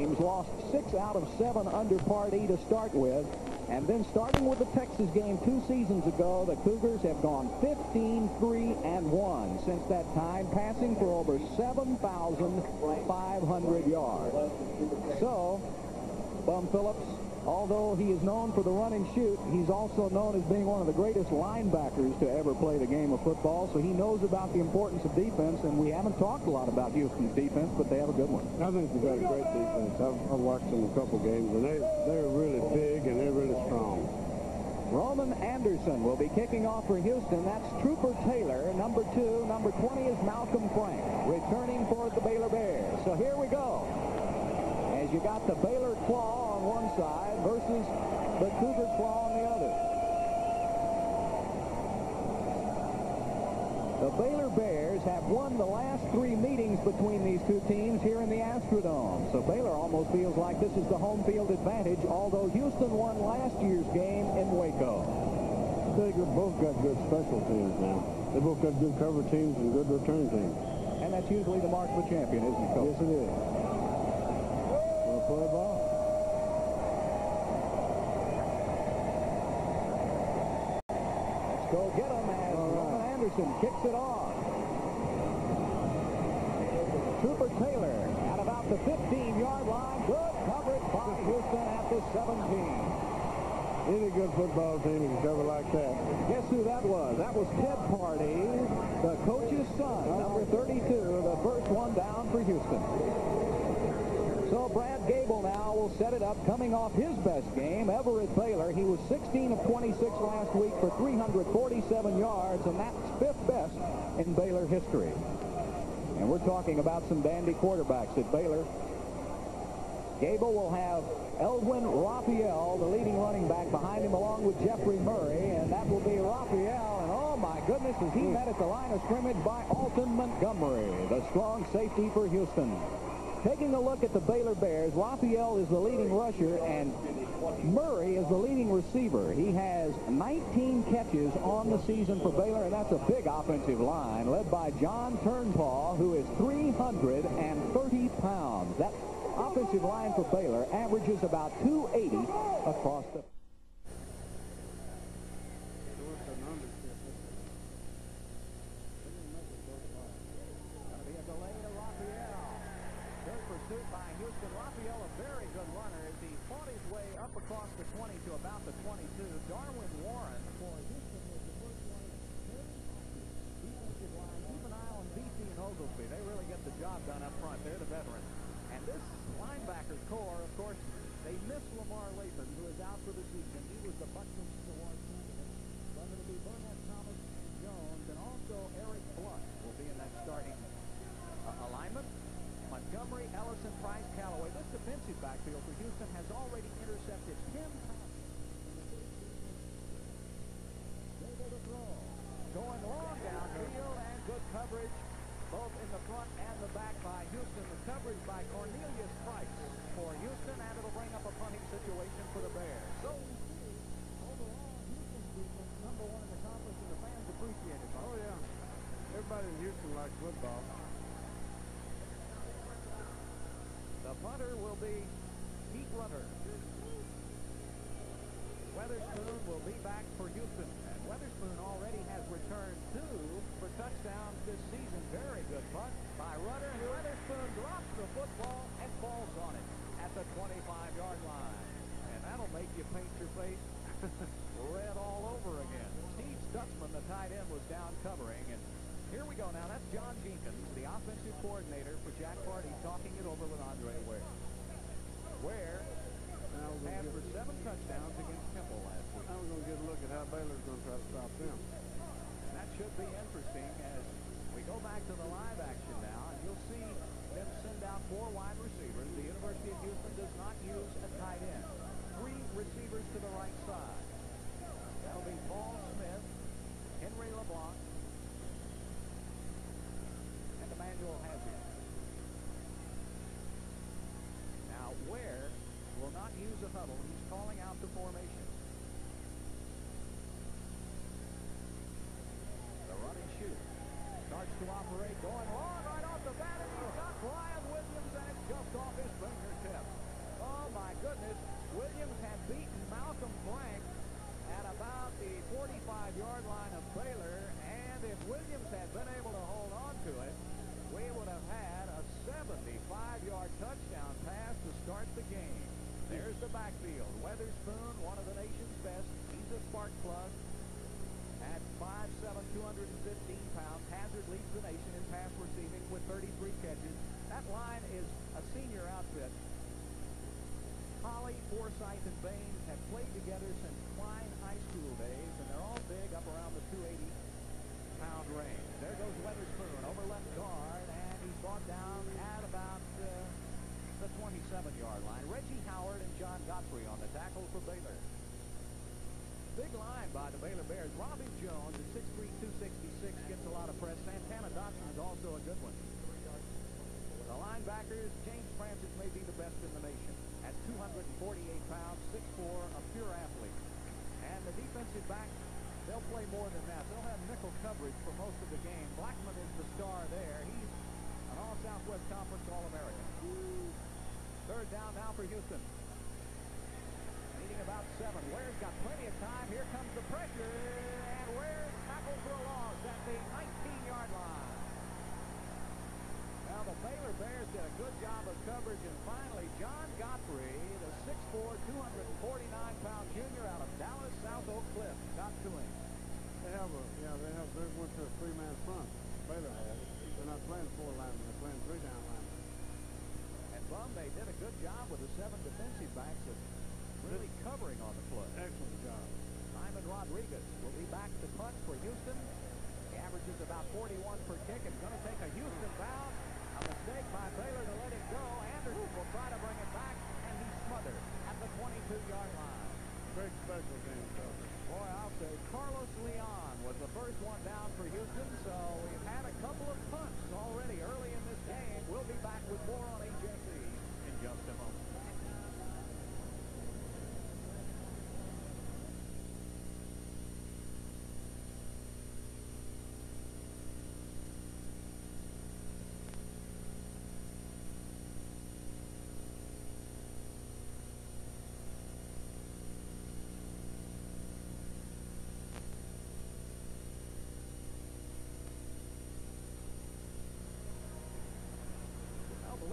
Teams lost six out of seven under Part E to start with. And then starting with the Texas game two seasons ago, the Cougars have gone 15, 3, and 1 since that time, passing for over 7,500 yards. So, Bum Phillips Although he is known for the run and shoot, he's also known as being one of the greatest linebackers to ever play the game of football, so he knows about the importance of defense, and we haven't talked a lot about Houston's defense, but they have a good one. I think they've got a great defense. I've, I've watched them a couple games, and they, they're really big and they're really strong. Roman Anderson will be kicking off for Houston. That's Trooper Taylor. Number two. Number 20 is Malcolm Frank, returning for the Baylor Bears. So here we go. As you got the Baylor claw on one side, versus the Cougar Claw on the other. The Baylor Bears have won the last three meetings between these two teams here in the Astrodome. So Baylor almost feels like this is the home field advantage, although Houston won last year's game in Waco. They both got good special teams now. They both got good cover teams and good return teams. And that's usually the mark of a champion, isn't it, Coach? Yes, it is. Play ball. Go get him as Roman Anderson kicks it off. Trooper Taylor at about the 15-yard line. Good coverage by Houston at the 17. Any good football team can cover like that. Guess who that was? That was Ted Pardee, the coach's son, number 32, the first one down for Houston. So Brad Gable now will set it up coming off his best game ever at Baylor. He was 16 of 26 last week for 347 yards, and that's fifth best in Baylor history. And we're talking about some dandy quarterbacks at Baylor. Gable will have Elwin Raphael, the leading running back, behind him along with Jeffrey Murray, and that will be Raphael. And oh my goodness, is he met at the line of scrimmage by Alton Montgomery, the strong safety for Houston. Taking a look at the Baylor Bears, Raphael is the leading rusher, and Murray is the leading receiver. He has 19 catches on the season for Baylor, and that's a big offensive line, led by John Turnpaw, who is 330 pounds. That offensive line for Baylor averages about 280 across the... will be the formation. The run and shoot starts to operate going on right off the bat, and he's got Brian Williams, and it's just off his fingertips. Oh, my goodness. Williams had beaten Malcolm Frank at about the 45-yard line of Baylor, and if Williams had been able to hold on to it, we would have had a 75-yard touchdown pass to start the game. There's the backfield spark plug. At 5'7", 215 pounds, Hazard leads the nation in pass receiving with 33 catches. That line is a senior outfit. Holly, Forsythe, and Baines have played together since Klein High School days, and they're all big up around the 280-pound range. There goes Weatherspoon over left guard, and he's brought down at about uh, the 27-yard line. Reggie Howard and John Godfrey on the tackle for Baylor. Big line by the Baylor Bears. Robbie Jones at 6'3", 266 gets a lot of press. Santana Dotson is also a good one. The linebackers, James Francis may be the best in the nation. At 248 pounds, 6'4", a pure athlete. And the defensive back, they'll play more than that. They'll have nickel coverage for most of the game. Blackman is the star there. He's an All-Southwest Conference All-American. Third down now for Houston Meeting about seven. Ware's got plenty of time. Here comes the pressure, and Ware tackles for a loss at the 19-yard line. Now the Baylor Bears did a good job of coverage, and finally John Godfrey, the 6'4", 249-pound junior out of Dallas South Oak Cliff, got to him. They have a yeah, they have they went to a three-man front. Baylor had. They're not playing four linemen, they're playing three down linemen. And they did a good job with the seven defensive backs that really covering on the play. Excellent job. Simon Rodriguez will be back to punt for Houston. He averages about 41 per kick and going to take a Houston bound. A mistake by Baylor to let it go. Anderson will try to bring it back, and he's smothered at the 22-yard line. Big special game. Boy, I'll say Carlos Leon first one down for Houston, so we've had a couple of punts already early in this game. We'll be back with more on HSE in just a moment.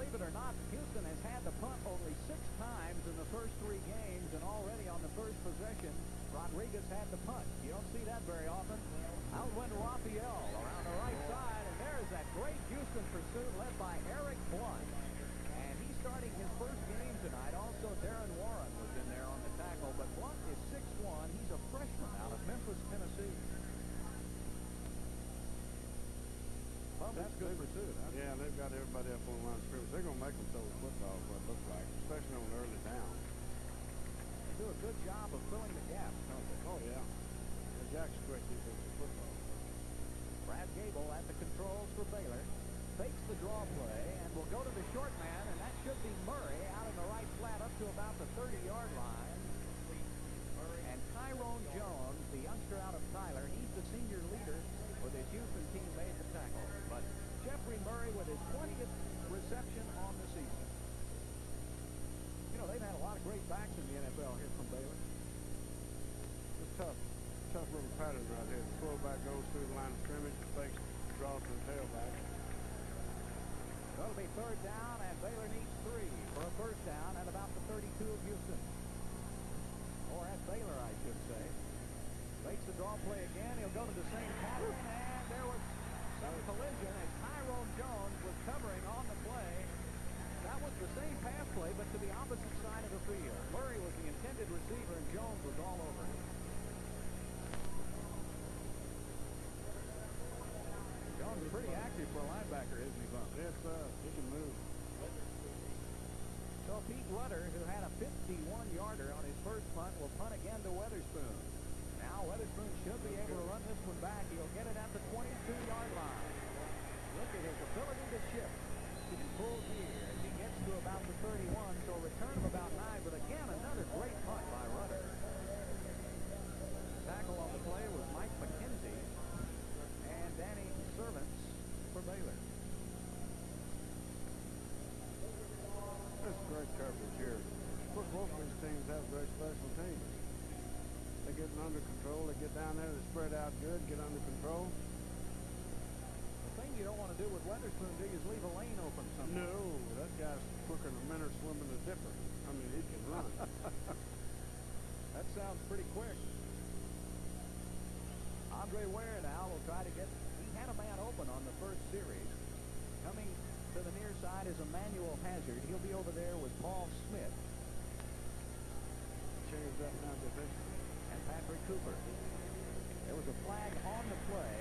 believe it or not, Houston has had the punt only six times in the first three games, and already on the first possession, Rodriguez had the punt. You don't see that very often. Out went Raphael around the right side, and there's that great Houston pursuit led by Eric Blunt. And he's starting his first game tonight. Also, Darren Warren was in there on the tackle, but Blunt is 6'1". He's a freshman out of Memphis, Tennessee. Well, that's good pursuit. Huh? Yeah, they've got everybody up on the line of scrimmage. They're going to make them throw the football, what it looks like, especially on early down. They do a good job of filling the gaps, don't they? Oh, yeah. The Jack's great defensive football. Brad Gable at the controls for Baylor. Fakes the draw play and will go to the short man, and that should be Murray out in the right flat up to about the 30-yard line. And Tyrone Jones, the youngster out of Tyler, he's the senior leader with his Houston team made the tackle. But Jeffrey Murray with his 20th reception on the season. You know, they've had a lot of great backs in the NFL here from Baylor. It's tough, tough little pattern right here. The fullback goes through the line of scrimmage, the fakes, draws to the tailback. It'll be third down, and Baylor needs three for a first down at about the 32 of Houston. Or at Baylor, I should say. Makes the draw play again. He'll go to the same pattern, and there was some collision as Tyrone Jones was covering on the play. That was the same pass play, but to the opposite side of the field. Murray was the intended receiver, and Jones was all over him. Jones is pretty active for a linebacker, isn't he, Bum? Yes, uh, he can move. So Pete Rudder, who had a 51-yarder on his first punt, will punt again to Weatherspoon. Now Weatherspoon should be able to run this one back. He'll get it at the 22-yard line. At his ability to shift. He pulls here as he gets to about the 31, so a return of about nine. But again, another great punt by Rudder. Tackle on the play was Mike McKenzie and Danny Servants for Baylor. That's great coverage here. Look, both of these teams have great special teams. They get under control. They get down there. They spread out good, get under control. you don't want to do with Weatherspoon, do you? Is leave a lane open somewhere. No, that guy's quicker than a minnow swimming a dipper. I mean, he can run. that sounds pretty quick. Andre Ware now will try to get, he had a man open on the first series. Coming to the near side is Emmanuel Hazard. He'll be over there with Paul Smith. Changed up now division. And Patrick Cooper. There was a flag on the play,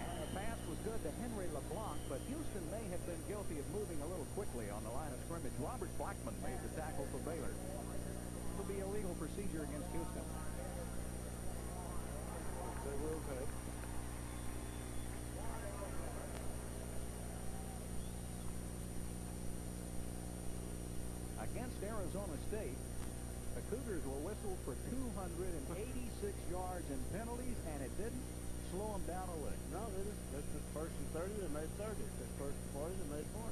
and the pass was good to Henry LeBlanc, but Houston may have been guilty of moving a little quickly on the line of scrimmage. Robert Blackman made the tackle for Baylor. It will be a legal procedure against Houston. They will take. Against Arizona State, Cougars were whistled for 286 yards in penalties, and it didn't slow them down a lick. No, they just, that's just first and 30, they made 30. That's first and 40, they made 40.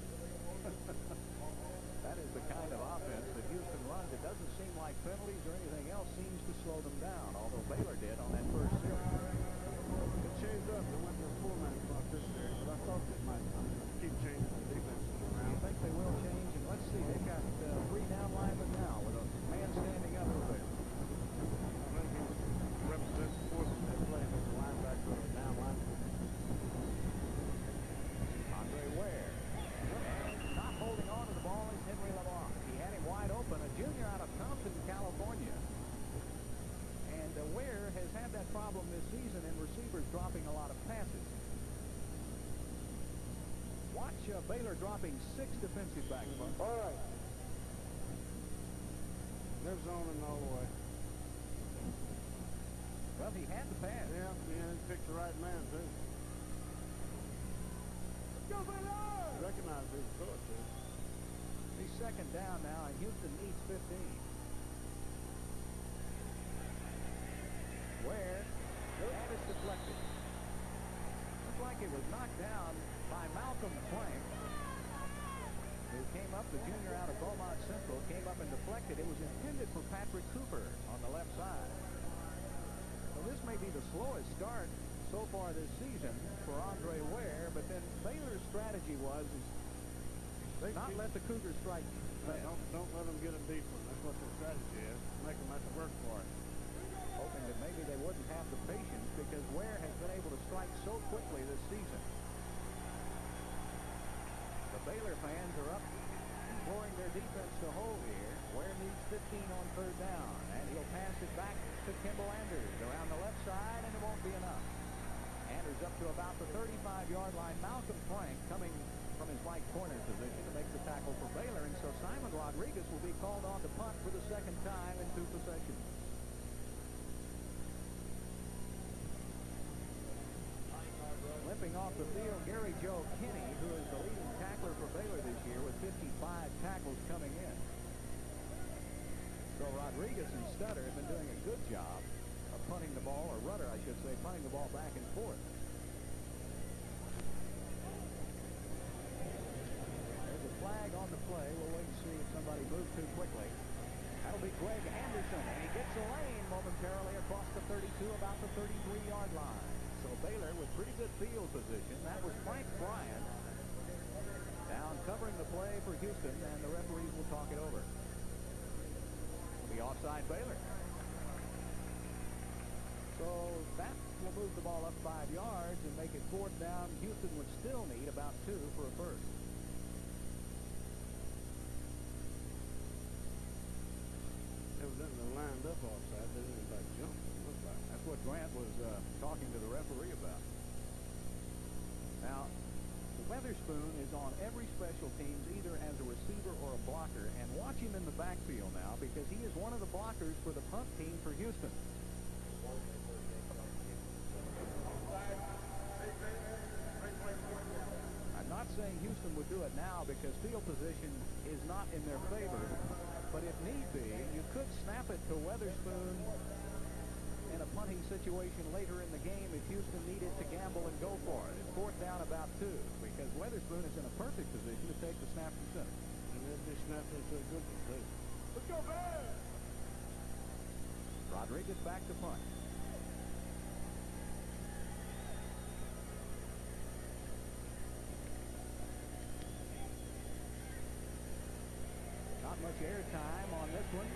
that is the kind of offense that Houston runs. It doesn't seem like penalties or anything else seems to slow them down, although Baylor did on that first series. It changed up. They went to a four-man front this series, but I thought they might keep changing the defense around. I think they will change, and let's see. They've got uh, three down linemen now with a man standing up for Baylor. I think he represents the force that they play as a linebacker or a down linebacker. Andre Ware. Not holding on to the ball is Henry LeBlanc. He had him wide open, a junior out of Compton, California. And uh, Ware has had that problem this season in receivers dropping a lot of passes. Baylor dropping six defensive backs. All right. They're zoning all the way. Well, he had the pass. Yeah, yeah, he picked the right man, too. Go Baylor! Recognize who to throw it to. He's second down now, and Houston needs 15. Where that is deflected. Looks like it was knocked down by Malcolm Frank, who came up, the junior out of Beaumont Central, came up and deflected. It was intended for Patrick Cooper on the left side. So this may be the slowest start so far this season for Andre Ware, but then Baylor's strategy was They not let the Cougars strike. Don't, don't let them get a deep one. That's what their strategy is. Make them have to work for it. hoping that maybe they wouldn't have the patience because Ware has been able to strike so quickly this season. The Baylor fans are up imploring their defense to hold here. Ware needs 15 on third down, and he'll pass it back to Kimball Anders around the left side, and it won't be enough. Anders up to about the 35-yard line. Malcolm Frank coming from his right corner position to make the tackle for Baylor, and so Simon Rodriguez will be called on to punt for the second time in two possessions. Limping off the field, Gary Joe Kinney, who is the leading tackler for Baylor this year with 55 tackles coming in. So Rodriguez and Stutter have been doing a good job of punting the ball, or Rudder, I should say, punting the ball back and forth. There's a flag on the play. We'll wait and see if somebody moves too quickly. That'll be Greg Anderson, and he gets a lane momentarily across the 32, about the 33-yard line. Baylor with pretty good field position. That was Frank Bryan down covering the play for Houston, and the referees will talk it over. The offside Baylor. So that will move the ball up five yards and make it fourth down. Houston would still need about two for a first. Evidently lined up offside. They didn't like jump. It looked like. That's what Grant was uh, talking to the referee about. Now, Weatherspoon is on every special teams either as a receiver or a blocker. And watch him in the backfield now because he is one of the blockers for the punt team for Houston. I'm not saying Houston would do it now because field position is not in their favor. But if need be, you could snap it to Weatherspoon in a punting situation later in the game if Houston needed to gamble and go for it. It's fourth down about two because Weatherspoon is in a perfect position to take the snap from center. And they snap into a good too. Let's go, Bears! Rodriguez back to punt. Air time on this one.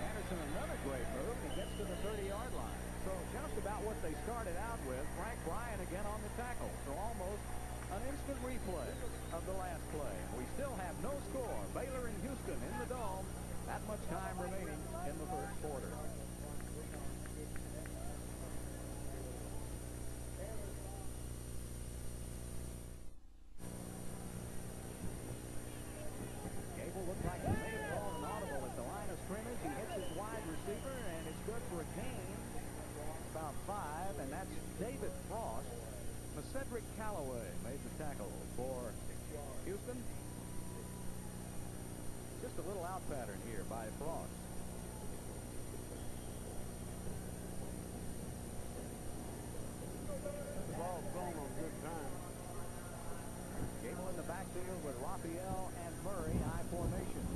Anderson another great move. He gets to the 30-yard line. So just about what they started out with. Frank Bryan again on the tackle. So almost an instant replay of the last play. We still have no score. Baylor and Houston in the Dome. That much time remaining in the first quarter. Gable looked like he may have called an audible at the line of scrimmage. He hits his wide receiver, and it's good for a gain. About five, and that's David Frost. Cedric Callaway made the tackle for Houston. Just a little out pattern here by Frost. The ball thrown on good time. Gable in the backfield with Raphael and Murray, I formation.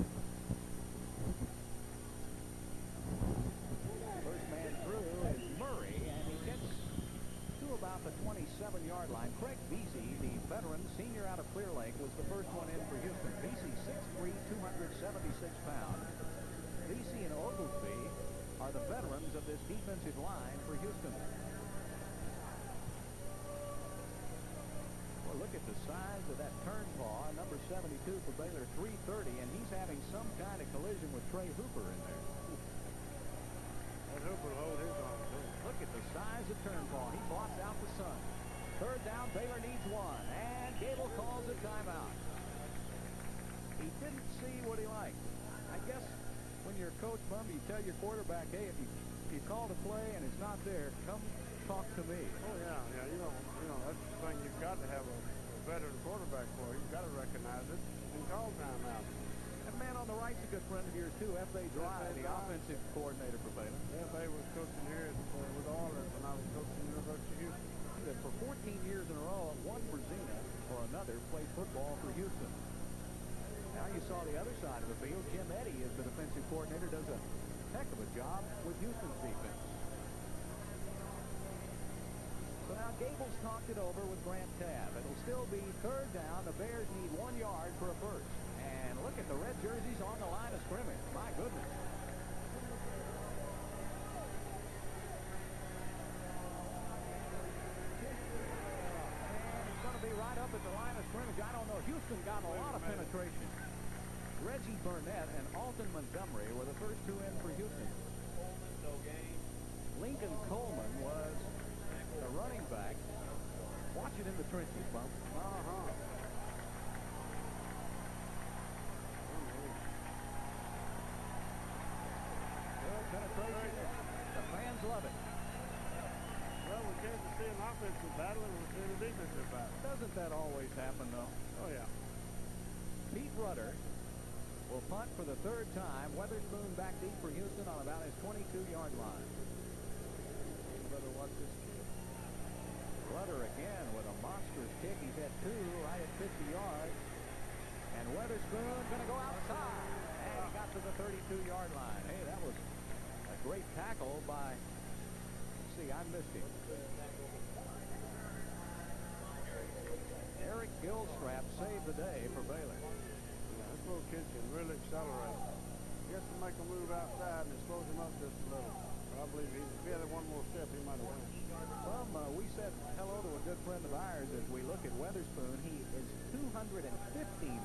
First man through is Murray, and he gets to about the 27-yard line. Craig Veasey, the veteran senior out of Clear Lake, was the first one in for Houston. Veasey, 6'3", 276 pounds. Veasey and Oglesby are the veterans of this defensive line for Houston. Well, look at the size of that turn paw, number 72 for Baylor, 330, and he's having some kind of collision with Trey Hooper in there. That Hooper hold his arm, too. Look at the size of Turnbull. He blocks out the sun. Third down, Baylor needs one. And Gable calls a timeout. He didn't see what he liked. I guess when you're Coach Bum, you tell your quarterback, hey, if you, if you call the play and it's not there, come talk to me. Oh, yeah, yeah. You know, you know that's the thing you've got to have a, a veteran quarterback for. You've got to recognize it and call timeout. That man on the right's a good friend of yours, too. F.A. Dry, the offensive coordinator for Baylor. F.A. was coaching here at, uh, with Oilers when I was coaching the University of Houston. that for 14 years in a row, one for Zena or another played football for Houston. Now you saw the other side of the field. Jim Eddy is the defensive coordinator, does a heck of a job with Houston's defense. So now Gable's talked it over with Grant Tabb. It'll still be third down. The Bears need one yard for a first. And look at the red jerseys on the line of scrimmage. My goodness. And it's going to be right up at the line of scrimmage. I don't know. Houston got a lot of penetration. Reggie Burnett and Alton Montgomery were the first two in for Houston. Lincoln Coleman was the running back. Watch it in the trenches, Bum. Uh-huh. Good penetration. The fans love it. Well, we came to see an offensive battle and we see a defensive battle. Doesn't that always happen, though? Oh, yeah. Pete Rudder will punt for the third time. Weatherspoon back deep for Houston on about his 22-yard line. Better watch this. Rudder again with a monstrous kick. He's had two right at 50 yards. And Weatherspoon going to go outside. And he got to the 32-yard line. Hey, that was a great tackle by, let's see, I missed him. Eric Gilstrap saved the day for Baylor. Yeah, this little kid can really accelerate. He has to make a move outside and it slows him up just a little. I believe he, if he had one more step, he might have won. Well, uh, we said hello to a good friend of ours as we look at Weatherspoon. He is 215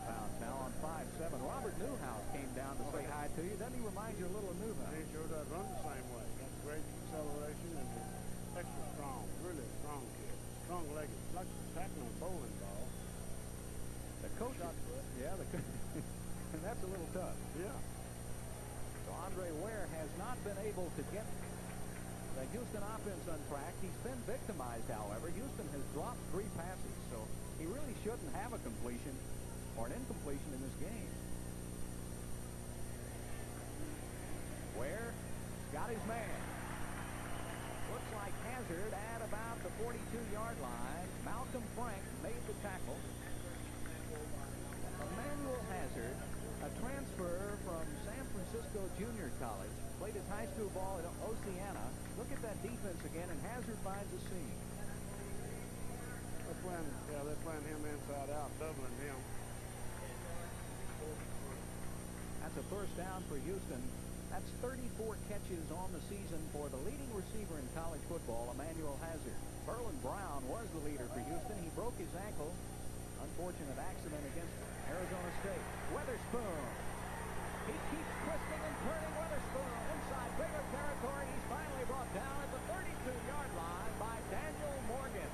pounds now on 5'7". Robert Newhouse came down to say hi to you. Doesn't he remind you a little of Newhouse? He sure does run the same way. Got great acceleration and extra strong. Really strong kid. Strong legged. Like tackling bowling coach, yeah, the co- and that's a little tough. Yeah. So Andre Ware has not been able to get the Houston offense untracked. He's been victimized, however. Houston has dropped three passes, so he really shouldn't have a completion or an incompletion in this game. Ware got his man. Looks like Hazard at about the 42-yard line. Malcolm Frank made the tackle. Hazard, a transfer from San Francisco Junior College, played his high school ball at Oceana. Look at that defense again, and Hazard finds a seam. They're playing, yeah, they're playing him inside out, doubling him. That's a first down for Houston. That's 34 catches on the season for the leading receiver in college football, Emmanuel Hazard. Berlin Brown was the leader for Houston. He broke his ankle. Unfortunate accident against Arizona State. Weatherspoon. He keeps twisting and turning Weatherspoon inside Baylor territory. He's finally brought down at the 32-yard line by Daniel Morgan.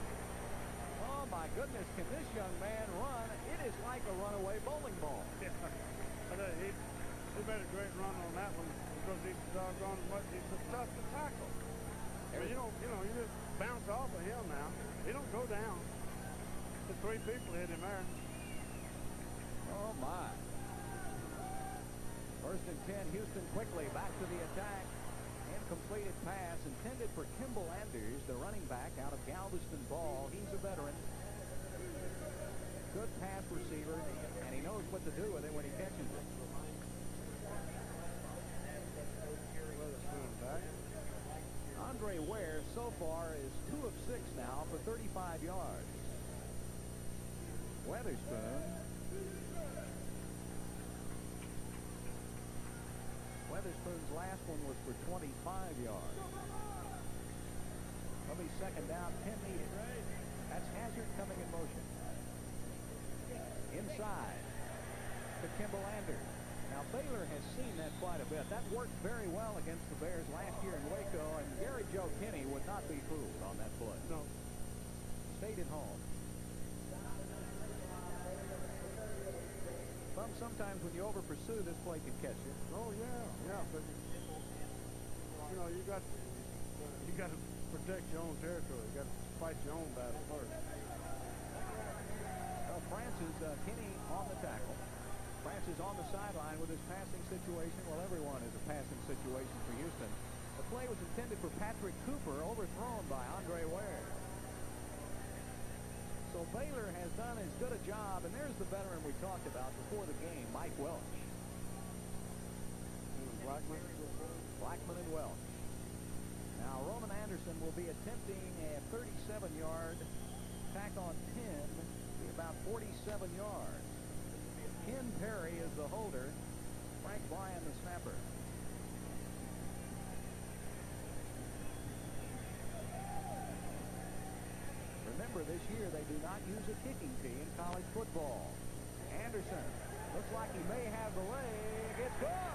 Oh, my goodness, can this young man run? It is like a runaway bowling ball. Yeah. he, he made a great run on that one because he's doggone much. He's tough to tackle. I mean, you don't, you know, you just bounce off of him now. He don't go down. The three people hit him there. Oh, my. First and 10, Houston quickly back to the attack. Incompleted pass intended for Kimball Anders, the running back out of Galveston Ball. He's a veteran. Good pass receiver, and he knows what to do with it when he catches it. Andre Ware so far is two of six now for 35 yards. Weatherspoon. Last one was for 25 yards. Be second down, 10 needed. That's Hazard coming in motion. Inside to Kimball Anders. Now, Baylor has seen that quite a bit. That worked very well against the Bears last year in Waco, and Gary Joe Kinney would not be fooled on that play. No. Stayed at home. Sometimes when you over pursue, this play can catch you. Oh, yeah, yeah, but, you know, you got, you got to protect your own territory. You got to fight your own battle first. Well, Francis uh, Kinney on the tackle. Francis on the sideline with his passing situation. Well, everyone is a passing situation for Houston. The play was intended for Patrick Cooper, overthrown by Andre Ware. So Baylor has done as good a job, and there's the veteran we talked about before the game, Mike Welch. Blackman? Blackman and Welch. Now, Roman Anderson will be attempting a 37-yard tack on 10, be about 47 yards. Ken Perry is the holder. Frank Bryan the snapper. Remember, this year they do not use a kicking tee in college football. Anderson looks like he may have the leg. It's good.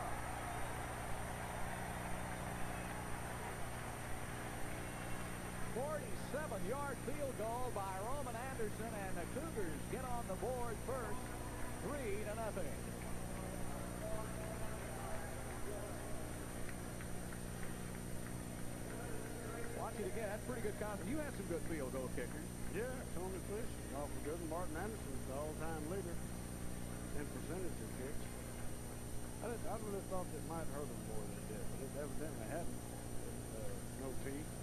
Forty-seven-yard field goal by Roman Anderson, and the Cougars get on the board first, three to nothing. Watch it again. That's pretty good confidence. You had some good field goal kickers. Yeah, Tony Fish, awful good. And Martin Anderson's the all-time leader in percentage of kicks. I, did, I really thought it might hurt them more than it did, but it evidently hadn't. Uh, no teeth.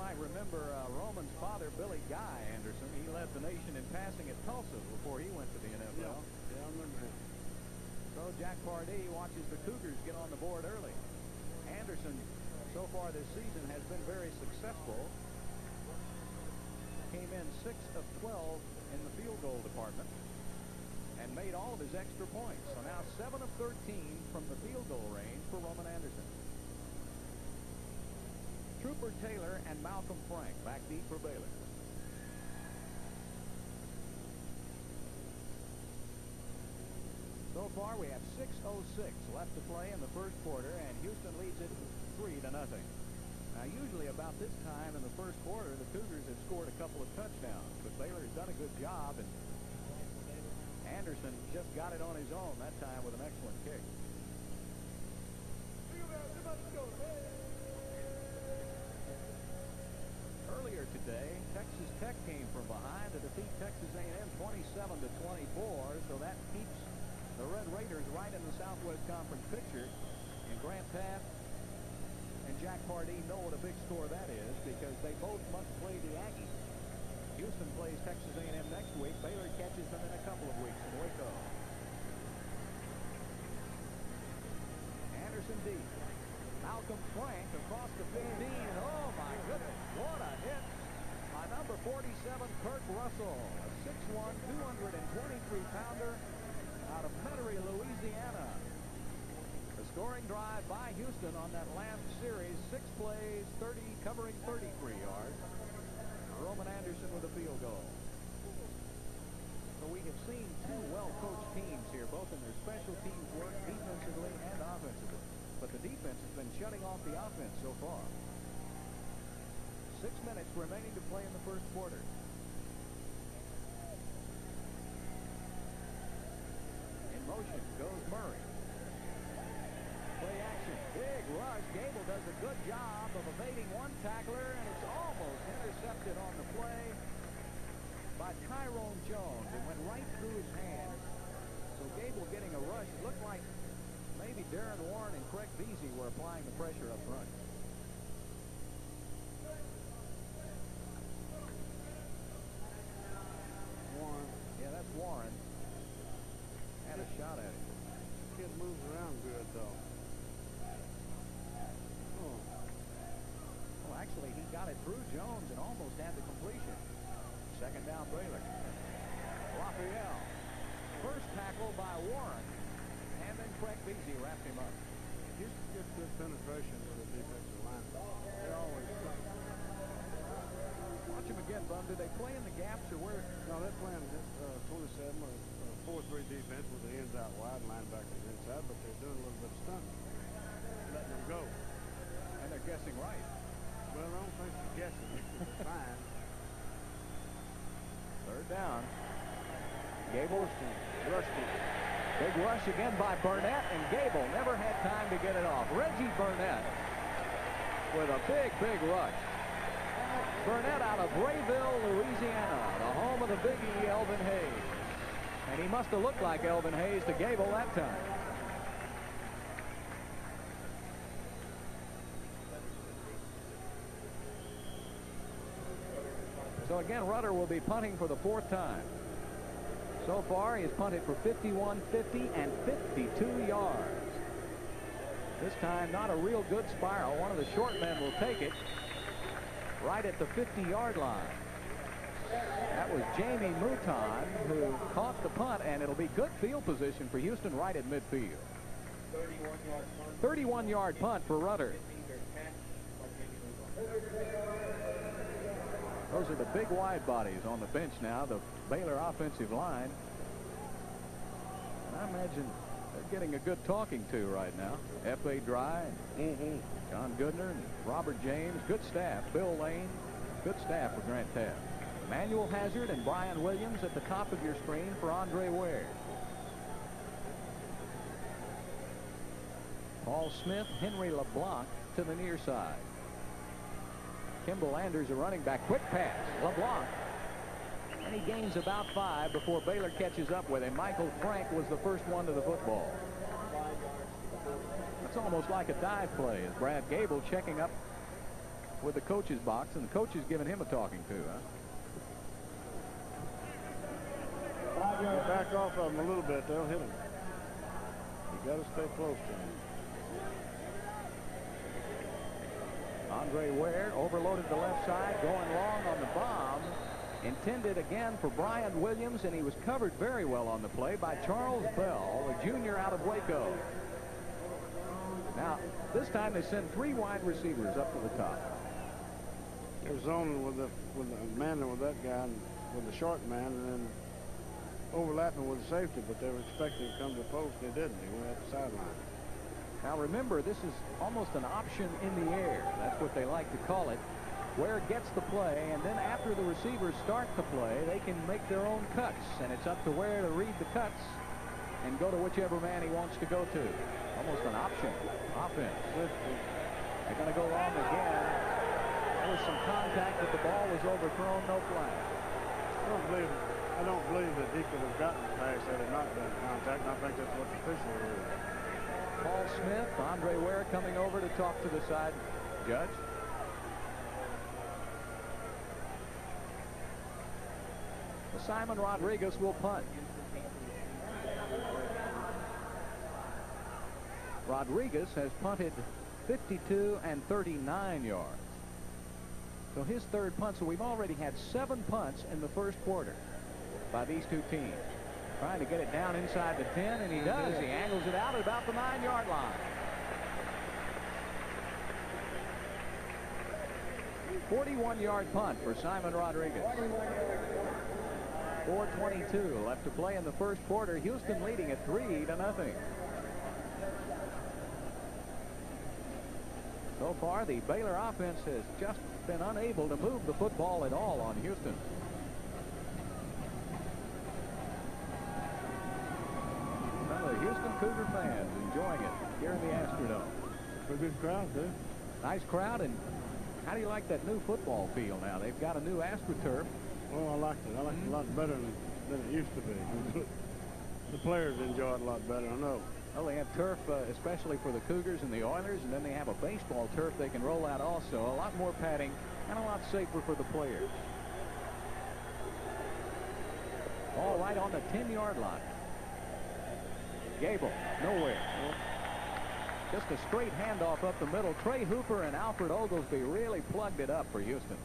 Might remember uh, Roman's father, Billy Guy Anderson. He led the nation in passing at Tulsa before he went to the NFL. Yeah, yeah I remember him. So Jack Pardee watches the Cougars get on the board early. Anderson, so far this season, has been very successful. Came in 6 of 12 in the field goal department and made all of his extra points. So now 7 of 13 from the field goal range for Roman Anderson. Trooper Taylor and Malcolm Frank back deep for Baylor. So far, we have 6.06 left to play in the first quarter, and Houston leads it 3 to nothing. Now, usually about this time in the first quarter, the Cougars have scored a couple of touchdowns, but Baylor has done a good job, and Anderson just got it on his own that time with an excellent kick. Texas Tech came from behind to defeat Texas A&M 27 to 24, so that keeps the Red Raiders right in the Southwest Conference picture. And Grant Teaff and Jack Pardee know what a big score that is because they both must play the Aggies. Houston plays Texas A&M next week. Baylor catches them in a couple of weeks in Waco. Anderson deep. Malcolm Frank across the 15. Oh, my goodness. What a hit by number 47, Kurt Russell. A 6'1", 223-pounder. out of Metairie, Louisiana. The scoring drive by Houston on that last series, six plays, 30, covering 33 yards. Roman Anderson with a field goal. So we have seen two well-coached teams here, both in their special teams work defensively and offensively. But the defense has been shutting off the offense so far. Six minutes remaining to play in the first quarter. In motion goes Murray. Play action. Big rush. Gable does a good job of evading one tackler, and it's almost intercepted on the play by Tyrone Jones. It went right through his hands. So Gable getting a rush. It looked like maybe Darren Warren and Craig Veasey were applying the pressure up front. Did they play in the gaps or where? No, they're playing uh, 27 or uh, 4-3 defense with the ends out wide, linebackers inside, but they're doing a little bit of stunting. Letting them go. And they're guessing right. Well, I don't think they're guessing. Fine. Third down. Gables to Rusty. Big rush again by Burnett, and Gable never had time to get it off. Reggie Burnett with a big, big rush. Burnett out of Rayville, Louisiana, the home of the Big E, Elvin Hayes. And he must have looked like Elvin Hayes to Gable that time. So again, Rudder will be punting for the fourth time. So far, he has punted for 51, 50, and 52 yards. This time, not a real good spiral. One of the short men will take it right at the 50-yard line. That was Jamie Mouton who caught the punt, and it'll be good field position for Houston right at midfield. 31-yard punt for Rudder. Those are the big wide bodies on the bench now, the Baylor offensive line. And I imagine they're getting a good talking to right now. F.A. Dry, Mm-hmm. John Goodner, and Robert James. Good staff. Bill Lane. Good staff for Grant Teaff. Manuel Hazard and Brian Williams at the top of your screen for Andre Ware. Paul Smith, Henry LeBlanc to the near side. Kimball Anders, a running back. Quick pass. LeBlanc. And he gains about five before Baylor catches up with him. Michael Frank was the first one to the football. It's almost like a dive play as Brad Gable checking up with the coach's box, and the coach is giving him a talking to, huh? You back off of them a little bit, they'll hit him. You got to stay close to him. Andre Ware overloaded the left side, going long on the bomb. Intended again for Brian Williams, and he was covered very well on the play by Charles Bell, a junior out of Waco. Now, this time they send three wide receivers up to the top. Zoning with the with the man with that guy and with the short man, and then overlapping with the safety. But they were expecting to come to the post. They didn't. They went at the sideline. Now remember, this is almost an option in the air. That's what they like to call it. Where gets the play, and then after the receivers start the play, they can make their own cuts, and it's up to Ware to read the cuts and go to whichever man he wants to go to. Almost an option offense. They're going to go long again. There was some contact, but the ball was overthrown, no flag. I don't believe. I don't believe that he could have gotten the pass had it not been contact. And I think that's what the official ruled. Paul Smith, Andre Ware coming over to talk to the side judge. Simon Rodriguez will punt. Rodriguez has punted 52 and 39 yards. So his third punt. So we've already had seven punts in the first quarter by these two teams. Trying to get it down inside the 10, and he does. He angles it out at about the nine-yard line. 41-yard punt for Simon Rodriguez. 4.22 left to play in the first quarter. Houston leading at 3 to nothing. So far, the Baylor offense has just been unable to move the football at all on Houston. Some of the Houston Cougar fans enjoying it here in the Astrodome. A good crowd, too. Nice crowd, and how do you like that new football field now? They've got a new AstroTurf. Oh, I like it. I like it a lot better than, than it used to be. the players enjoy it a lot better, I know. Well, they have turf, uh, especially for the Cougars and the Oilers, and then they have a baseball turf they can roll out also. A lot more padding and a lot safer for the players. All right on the 10-yard line. Goebel, nowhere. Just a straight handoff up the middle. Trey Hooper and Alfred Oglesby really plugged it up for Houston.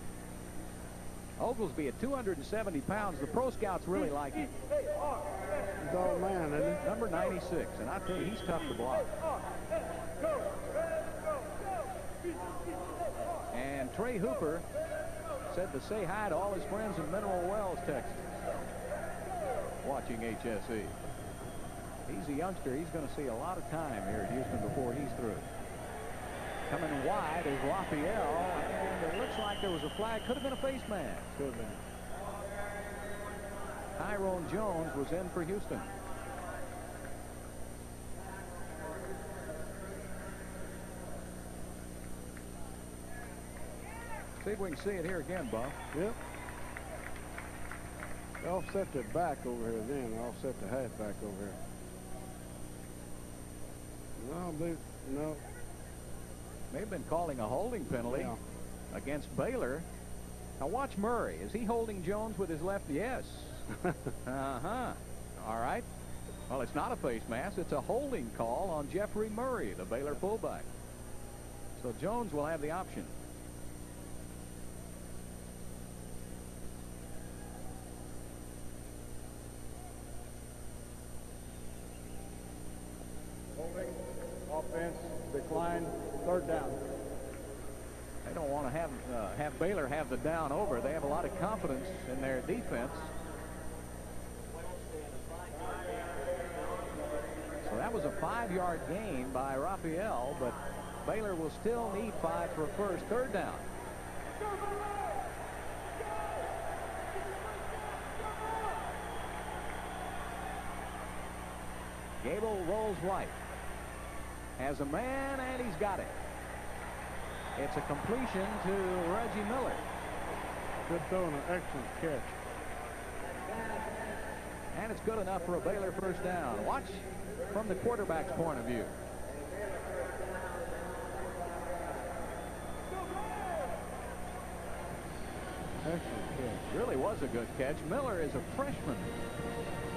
Oglesby at 270 pounds. The pro scouts really like him. He's all man, isn't he? Number 96, and I tell you, he's tough to block. And Trey Hooper said to say hi to all his friends in Mineral Wells, Texas, watching HSE. He's a youngster. He's going to see a lot of time here at Houston before he's through. Coming wide is Raphael, and it looks like there was a flag. Could have been a face mask. Could have been. Tyrone Jones was in for Houston. See if we can see it here again, Bob. Yep. They offset the back over here then. They offset the half back over here. No, they, no. They've been calling a holding penalty Yeah. against Baylor. Now watch Murray. Is he holding Jones with his left? Yes. uh-huh. All right. Well, it's not a face mask. It's a holding call on Jeffrey Murray, the Baylor fullback. So Jones will have the option. Holding, offense, decline, third down. They don't want to have uh, have Baylor have the down over. They have a lot of confidence in their defense. So that was a five-yard gain by Raphael, but Baylor will still need five for first. Third down. Goebel rolls right. Has a man, and he's got it. It's a completion to Reggie Miller. Good throw and an excellent catch. And it's good enough for a Baylor first down. Watch from the quarterback's point of view. Excellent catch. Really was a good catch. Miller is a freshman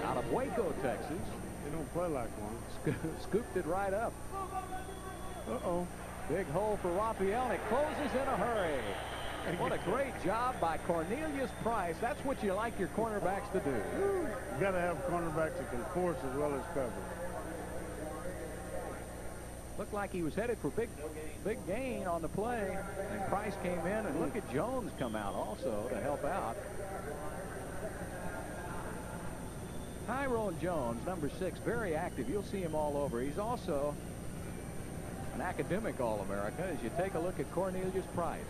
out of Waco, Texas. They don't play like one. Sco- scooped it right up. Uh-oh. Big hole for Raphael, and it closes in a hurry. What a great job by Cornelius Price. That's what you like your cornerbacks to do. You got to have cornerbacks that can force as well as cover. Looked like he was headed for big, big gain on the play, and Price came in, and look at Jones come out also to help out. Tyrone Jones, number six, very active. You'll see him all over. He's also an academic All-America as you take a look at Cornelius Price,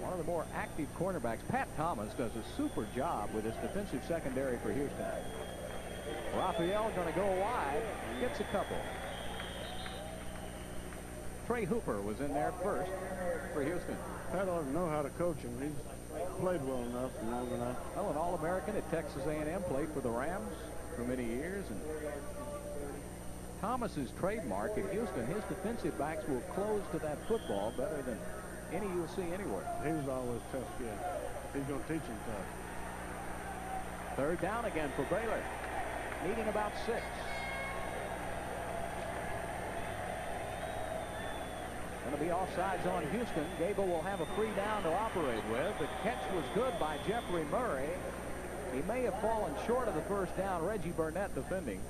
one of the more active cornerbacks. Pat Thomas does a super job with his defensive secondary for Houston. Raphael going to go wide, gets a couple. Trey Hooper was in there first for Houston. Pat ought to know how to coach him. He's played well enough and long enough. Well, an All-American at Texas A&M, played for the Rams for many years. And Thomas's trademark at Houston, his defensive backs will close to that football better than any you'll see anywhere. He was always tough kid. He's going to teach him tough. Third down again for Baylor, needing about six. Going to be offsides on Houston. Goebel will have a free down to operate with. The catch was good by Jeffrey Murray. He may have fallen short of the first down. Reggie Burnett defending.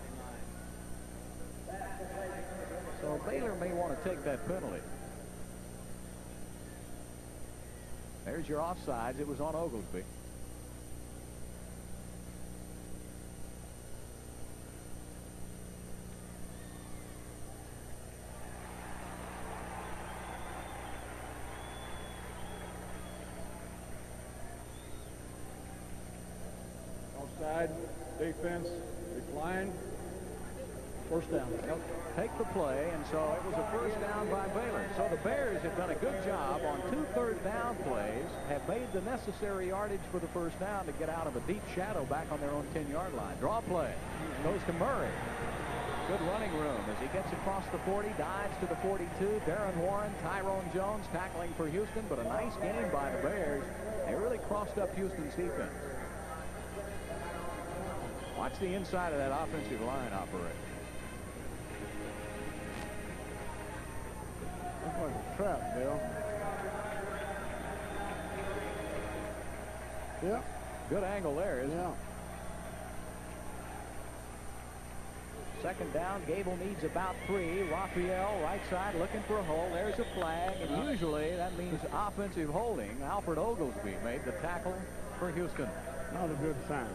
So Baylor may want to take that penalty. There's your offsides. It was on Oglesby. Offside, defense, decline, first down. They'll take the play, and so it was a first down by Baylor. So the Bears have done a good job on two third down plays, have made the necessary yardage for the first down to get out of a deep shadow back on their own 10-yard line. Draw play. Goes to Murray. Good running room as he gets across the 40, dives to the 42. Darren Warren, Tyrone Jones tackling for Houston, but a nice game by the Bears. They really crossed up Houston's defense. Watch the inside of that offensive line operate. Looks like a trap, Bill. Yep. Good angle there, isn't Yeah. it? Second down, Goebel needs about three. Raphael, right side, looking for a hole. There's a flag, and usually that means offensive holding. Alfred Oglesby made the tackle for Houston. Not a good sign.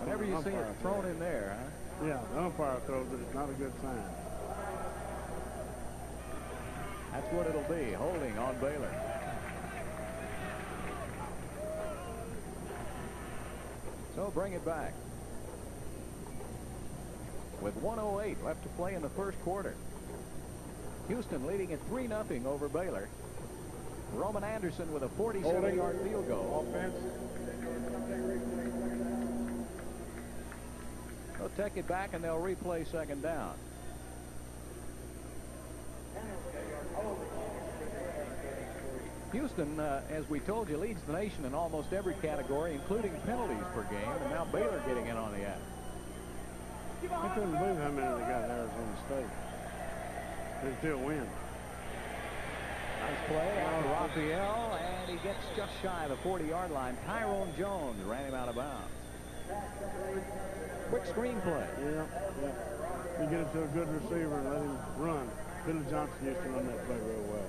Whenever you see it thrown in there, huh? Yeah, the umpire throws it. It's not a good sign. That's what it'll be, holding on Baylor. So bring it back. With 108 left to play in the first quarter. Houston leading at 3-0 over Baylor. Roman Anderson with a 47-yard field goal. Offense, They'll take it back and they'll replay second down. Houston, uh, as we told you, leads the nation in almost every category, including penalties per game, and now Baylor getting in on the act. I couldn't believe how many they got at Arizona State. They still win. Nice play out to Raphael, and he gets just shy of the 40-yard line. Tyrone Jones ran him out of bounds. Quick screen play. Yeah, yeah. You get it to a good receiver and let him run. Billy Johnson used to run that play real well.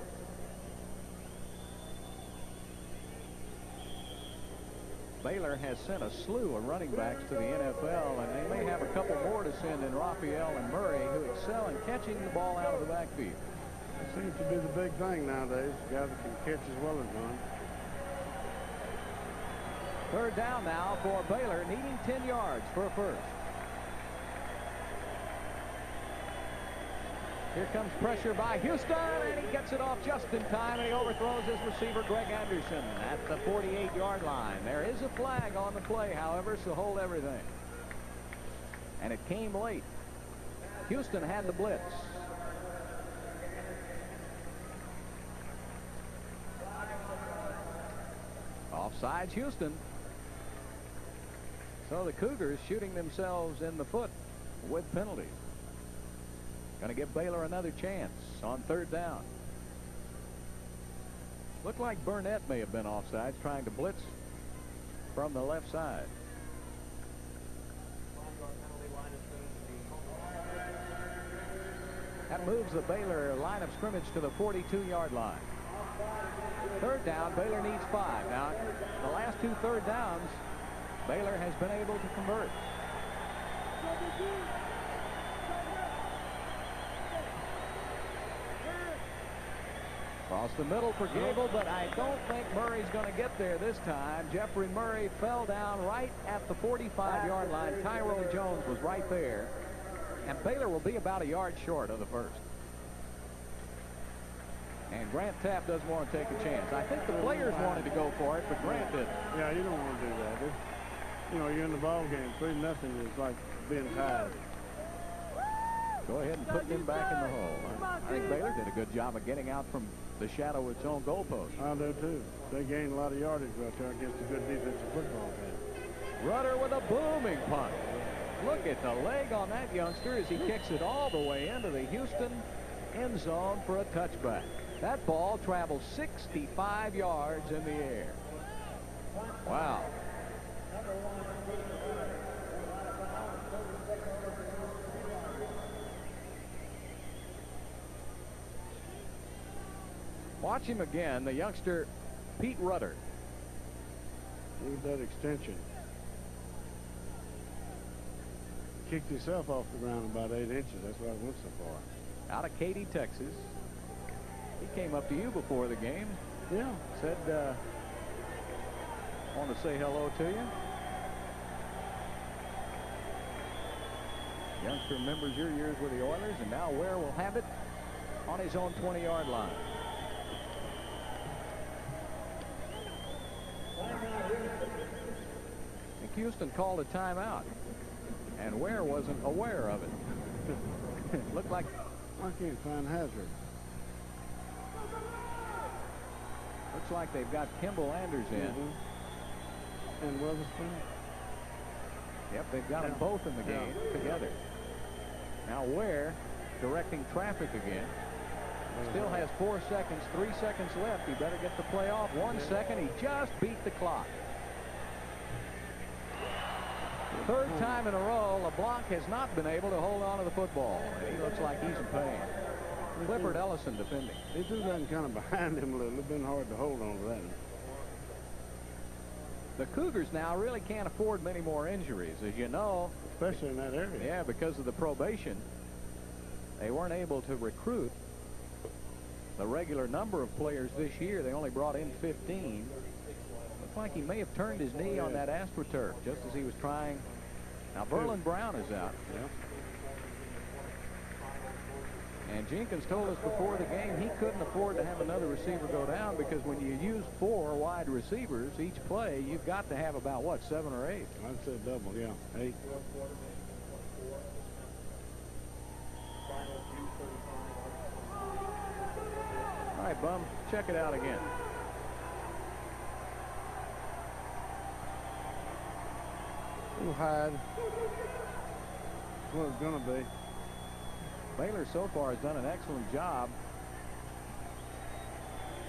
Baylor has sent a slew of running backs to the NFL, and they may have a couple more to send in Raphael and Murray, who excel in catching the ball out of the backfield. It seems to be the big thing nowadays. Guys that can catch as well as run. Third down now for Baylor, needing 10 yards for a first. Here comes pressure by Houston, and he gets it off just in time, and he overthrows his receiver, Greg Anderson, at the 48-yard line. There is a flag on the play, however, so hold everything. And it came late. Houston had the blitz. Offsides Houston. So the Cougars shooting themselves in the foot with penalties. Going to give Baylor another chance on third down. Looked like Burnett may have been offsides trying to blitz from the left side. That moves the Baylor line of scrimmage to the 42-yard line. Third down, Baylor needs five. Now, the last two third downs, Baylor has been able to convert. Across the middle for Goebel, but I don't think Murray's going to get there this time. Jeffrey Murray fell down right at the 45-yard line. Tyrone Jones was right there. And Baylor will be about a yard short of the first. And Grant Teaff doesn't want to take a chance. I think the players wanted to go for it, but Grant didn't. Yeah, you don't want to do that. It's, you know, you're in the ball game. Three nothing is like being tied. Go ahead and put them back in the hole. I think Baylor did a good job of getting out from the shadow of its own goalpost. I do too. They gained a lot of yardage right there against a good defensive football team. Rudder with a booming punt. Look at the leg on that youngster as he kicks it all the way into the Houston end zone for a touchback. That ball travels 65 yards in the air. Wow. Watch him again, the youngster Pete Rudder. Look at that extension. Kicked himself off the ground about eight inches. That's why it went so far. Out of Katy, Texas. He came up to you before the game. Yeah. Said, uh, want to say hello to you. Youngster remembers your years with the Oilers, and now Ware will have it on his own 20-yard line. Houston called a timeout, and Ware wasn't aware of it. Looked like I can't find Hazard. looks like they've got Kimble Anders in. Mhm. And Weatherspoon. Yep, they've got them both in the Yeah. game together. Now Ware directing traffic again. Still has four seconds, three seconds left. He better get the play off. One second, he just beat the clock. Third time in a row, LeBlanc has not been able to hold on to the football. He looks like he's in pain. Clifford Ellison defending. He threw that kind of behind him a little. It's been hard to hold on to that. The Cougars now really can't afford many more injuries. As you know, Especially in that area. Yeah, because of the probation, they weren't able to recruit the regular number of players this year. They only brought in 15. Looks like he may have turned his knee on that AstroTurf just as he was trying. Now, Berlin Brown is out. Yeah. And Jenkins told us before the game he couldn't afford to have another receiver go down because when you use four wide receivers each play, you've got to have about, what, seven or eight? I'd say double, yeah. Eight. All right, Bum, check it out again. Little hide. What it's going to be. Baylor so far has done an excellent job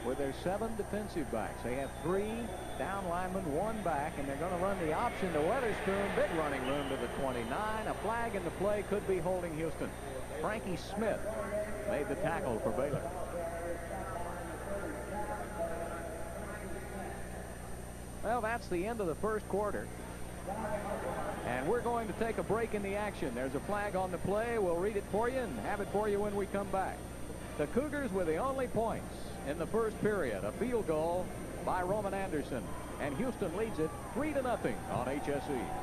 with their seven defensive backs. They have three down linemen, one back, and they're going to run the option to Weatherspoon. Big running room to the 29. A flag in the play could be holding Houston. Frankie Smith made the tackle for Baylor. Well, that's the end of the first quarter. And we're going to take a break in the action. There's a flag on the play. We'll read it for you and have it for you when we come back. The Cougars were the only points in the first period. A field goal by Roman Anderson. And Houston leads it 3 to nothing on. HSE.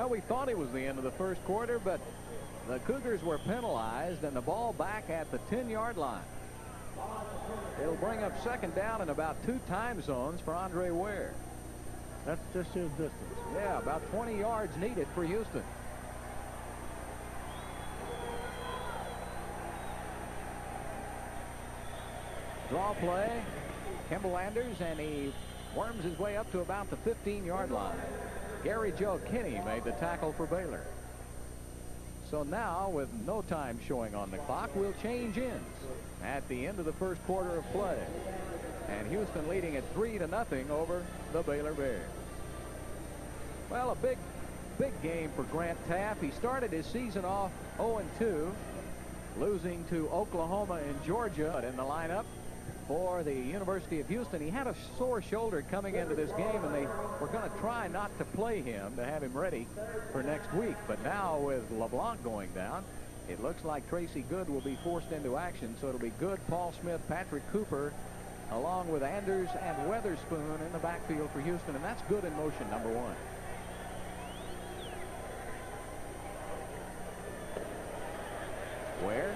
Well, we thought it was the end of the first quarter, but the Cougars were penalized and the ball back at the 10-yard line. It'll bring up second down in about two time zones for Andre Ware. That's just his distance. Yeah, about 20 yards needed for Houston. Draw play. Kimble Anders, and he worms his way up to about the 15-yard line. Gary Joe Kinney made the tackle for Baylor. So now, with no time showing on the clock, we'll change ends at the end of the first quarter of play. And Houston leading at 3 to nothing over the Baylor Bears. Well, a big, big game for Grant Teaff. He started his season off 0-2, losing to Oklahoma and Georgia. But in the lineup for the University of Houston, he had a sore shoulder coming into this game, and they were going to try not to play him to have him ready for next week. But now with LeBlanc going down, It looks like Tracy Good will be forced into action, so it'll be Good, Paul Smith, Patrick Cooper, along with Anders and Weatherspoon in the backfield for Houston, and that's Good in motion, number one. Ware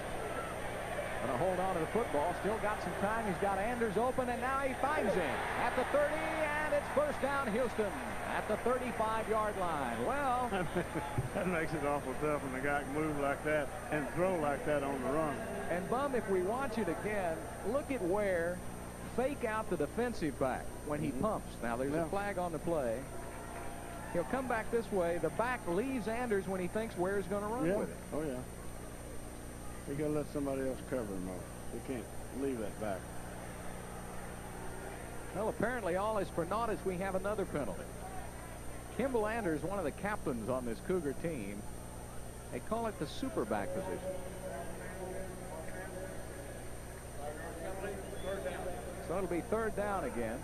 going to hold on to the football. Still got some time. He's got Anders open, and now he finds him at the 30, and it's first down Houston at the 35-yard line. Well, that makes it awful tough when the guy can move like that and throw like that on the run. And Bum, if we watch it again, look at Ware fake out the defensive back when he mm -hmm. pumps. Now there's yeah. a flag on the play. He'll come back this way. The back leaves Anders when he thinks Ware's going to run yeah. with it. Oh, yeah. You got to let somebody else cover him. You can't leave that back. Well, apparently all is for naught as we have another penalty. Kimble Anders, one of the captains on this Cougar team, they call it the super back position. So it'll be third down again.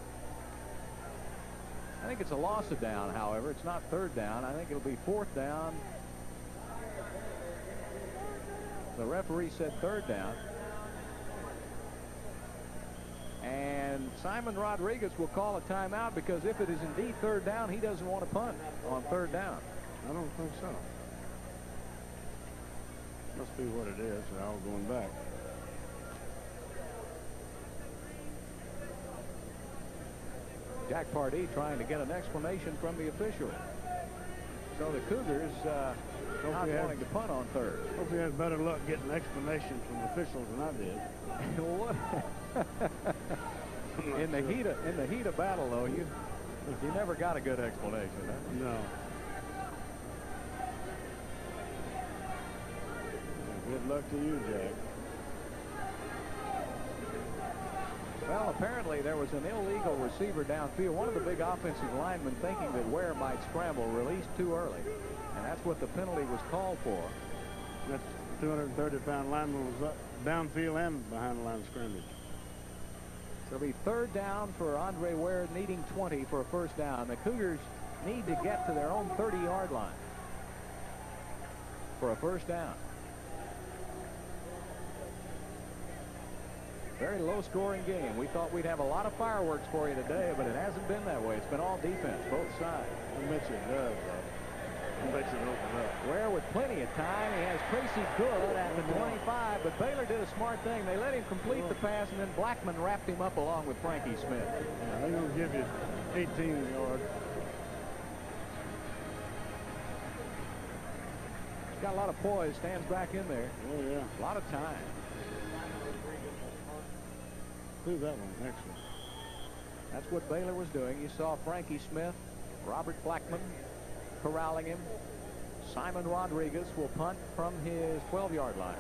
I think it's a loss of down, however. It's not third down. I think it'll be fourth down The referee said third down. And Simon Rodriguez will call a timeout because if it is indeed third down, he doesn't want to punt on third down. I don't think so. Must be what it is. They're going back. Jack Pardee trying to get an explanation from the official. So the Cougars uh, Hope not wanting had, to punt on third. Hope he had better luck getting explanations from officials than I did. in the sure. heat of in the heat of battle, though, you you never got a good explanation. Huh? No. Good luck to you, Jack. Well, apparently there was an illegal receiver downfield. One of the big offensive linemen thinking that Ware might scramble released too early. And that's what the penalty was called for. That 230-pound lineman was up downfield and behind the line of scrimmage. It'll be third down for Andre Ware, needing 20 for a first down. The Cougars need to get to their own 30-yard line for a first down. Very low-scoring game. We thought we'd have a lot of fireworks for you today, but it hasn't been that way. It's been all defense, both sides. I bet you it does, though. Ware with plenty of time. He has Tracy Good at the 25, but Baylor did a smart thing. They let him complete the pass, and then Blackmon wrapped him up along with Frankie Smith. Yeah, they're going to give you 18 yards. Got a lot of poise, stands back in there. Oh, yeah. A lot of time. Do that one, next one. That's what Baylor was doing. You saw Frankie Smith, Robert Blackmon, corralling him. Simon Rodriguez will punt from his 12-yard line.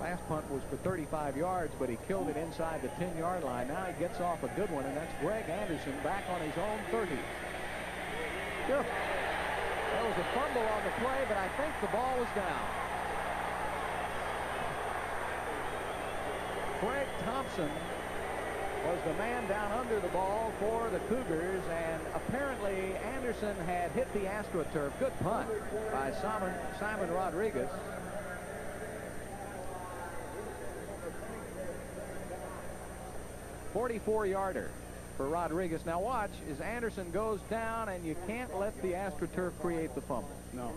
Last punt was for 35 yards, but he killed it inside the 10-yard line. Now he gets off a good one, and that's Greg Anderson back on his own 30. Sure. There was a fumble on the play, but I think the ball was down. Craig Thompson was the man down under the ball for the Cougars, and apparently Anderson had hit the AstroTurf. Good punt by Simon, Simon Rodriguez. Forty-four yarder for Rodriguez. Now watch as Anderson goes down, and you can't let the AstroTurf create the fumble. No.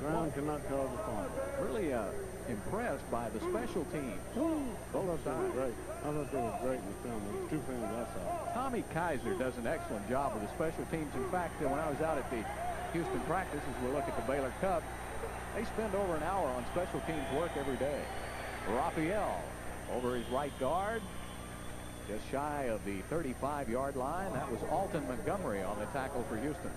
Brown cannot cause a fumble. Really, uh, impressed by the special teams. Oh, Both sides. Great. I thought they were great in the film. Two films I saw. Tommy Kaiser does an excellent job with the special teams. In fact, uh, when I was out at the Houston practice, as we look at the Baylor Cup, they spend over an hour on special teams work every day. Raphael over his right guard, just shy of the 35-yard line. That was Alton Montgomery on the tackle for Houston.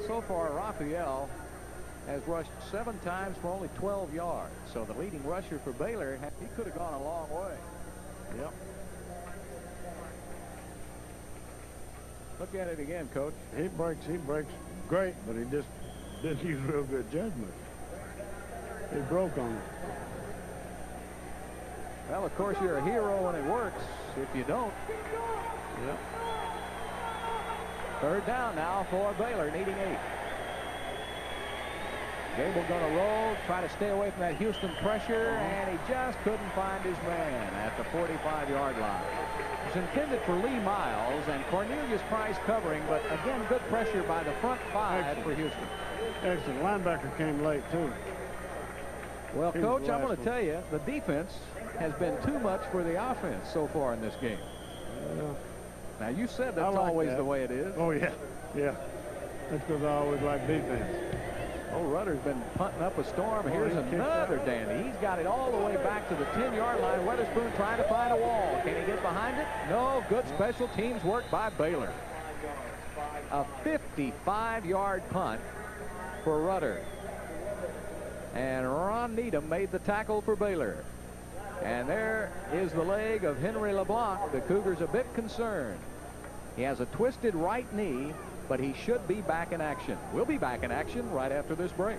Well, so far, Raphael has rushed seven times for only 12 yards. So the leading rusher for Baylor, he could have gone a long way. Yep. Look at it again, Coach. He breaks, he breaks great, but he just didn't use real good judgment. He broke on it. Well, of course, you're a hero when it works. If you don't, Yep. Third down now for Baylor, needing eight. Goebel going to roll, try to stay away from that Houston pressure, and he just couldn't find his man at the 45-yard line. It was intended for Lee Miles and Cornelius Price covering, but again, good pressure by the front five for Houston. Excellent. Linebacker came late, too. Well, He Coach, I'm going to tell you, the defense has been too much for the offense so far in this game. Now, you said that's like always that. the way it is. Oh, yeah. Yeah. That's because I always like defense. Oh, Rudder's been punting up a storm. Oh, Here's he another dandy. He's got it all the way back to the 10-yard line. Weatherspoon trying to find a wall. Can he get behind it? No. Good special teams work by Baylor. A 55-yard punt for Rudder. And Ron Needham made the tackle for Baylor. And there is the leg of Henry LeBlanc. The Cougars a bit concerned. He has a twisted right knee, but he should be back in action. We'll be back in action right after this break.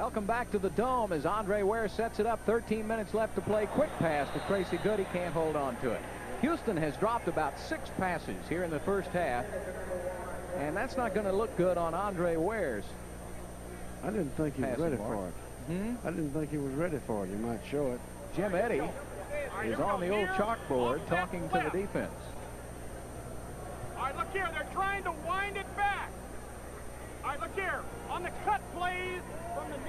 Welcome back to the Dome as Andre Ware sets it up. 13 minutes left to play. Quick pass to Tracy Good. He can't hold on to it. Houston has dropped about six passes here in the first half. And that's not going to look good on Andre Ware's. I didn't think he was ready mark. for it. Hmm? I didn't think he was ready for it. You might show it. Jim Eddy is on the old chalkboard talking to the defense. All right, look here. They're trying to wind it back. All right, look here. On the cut plays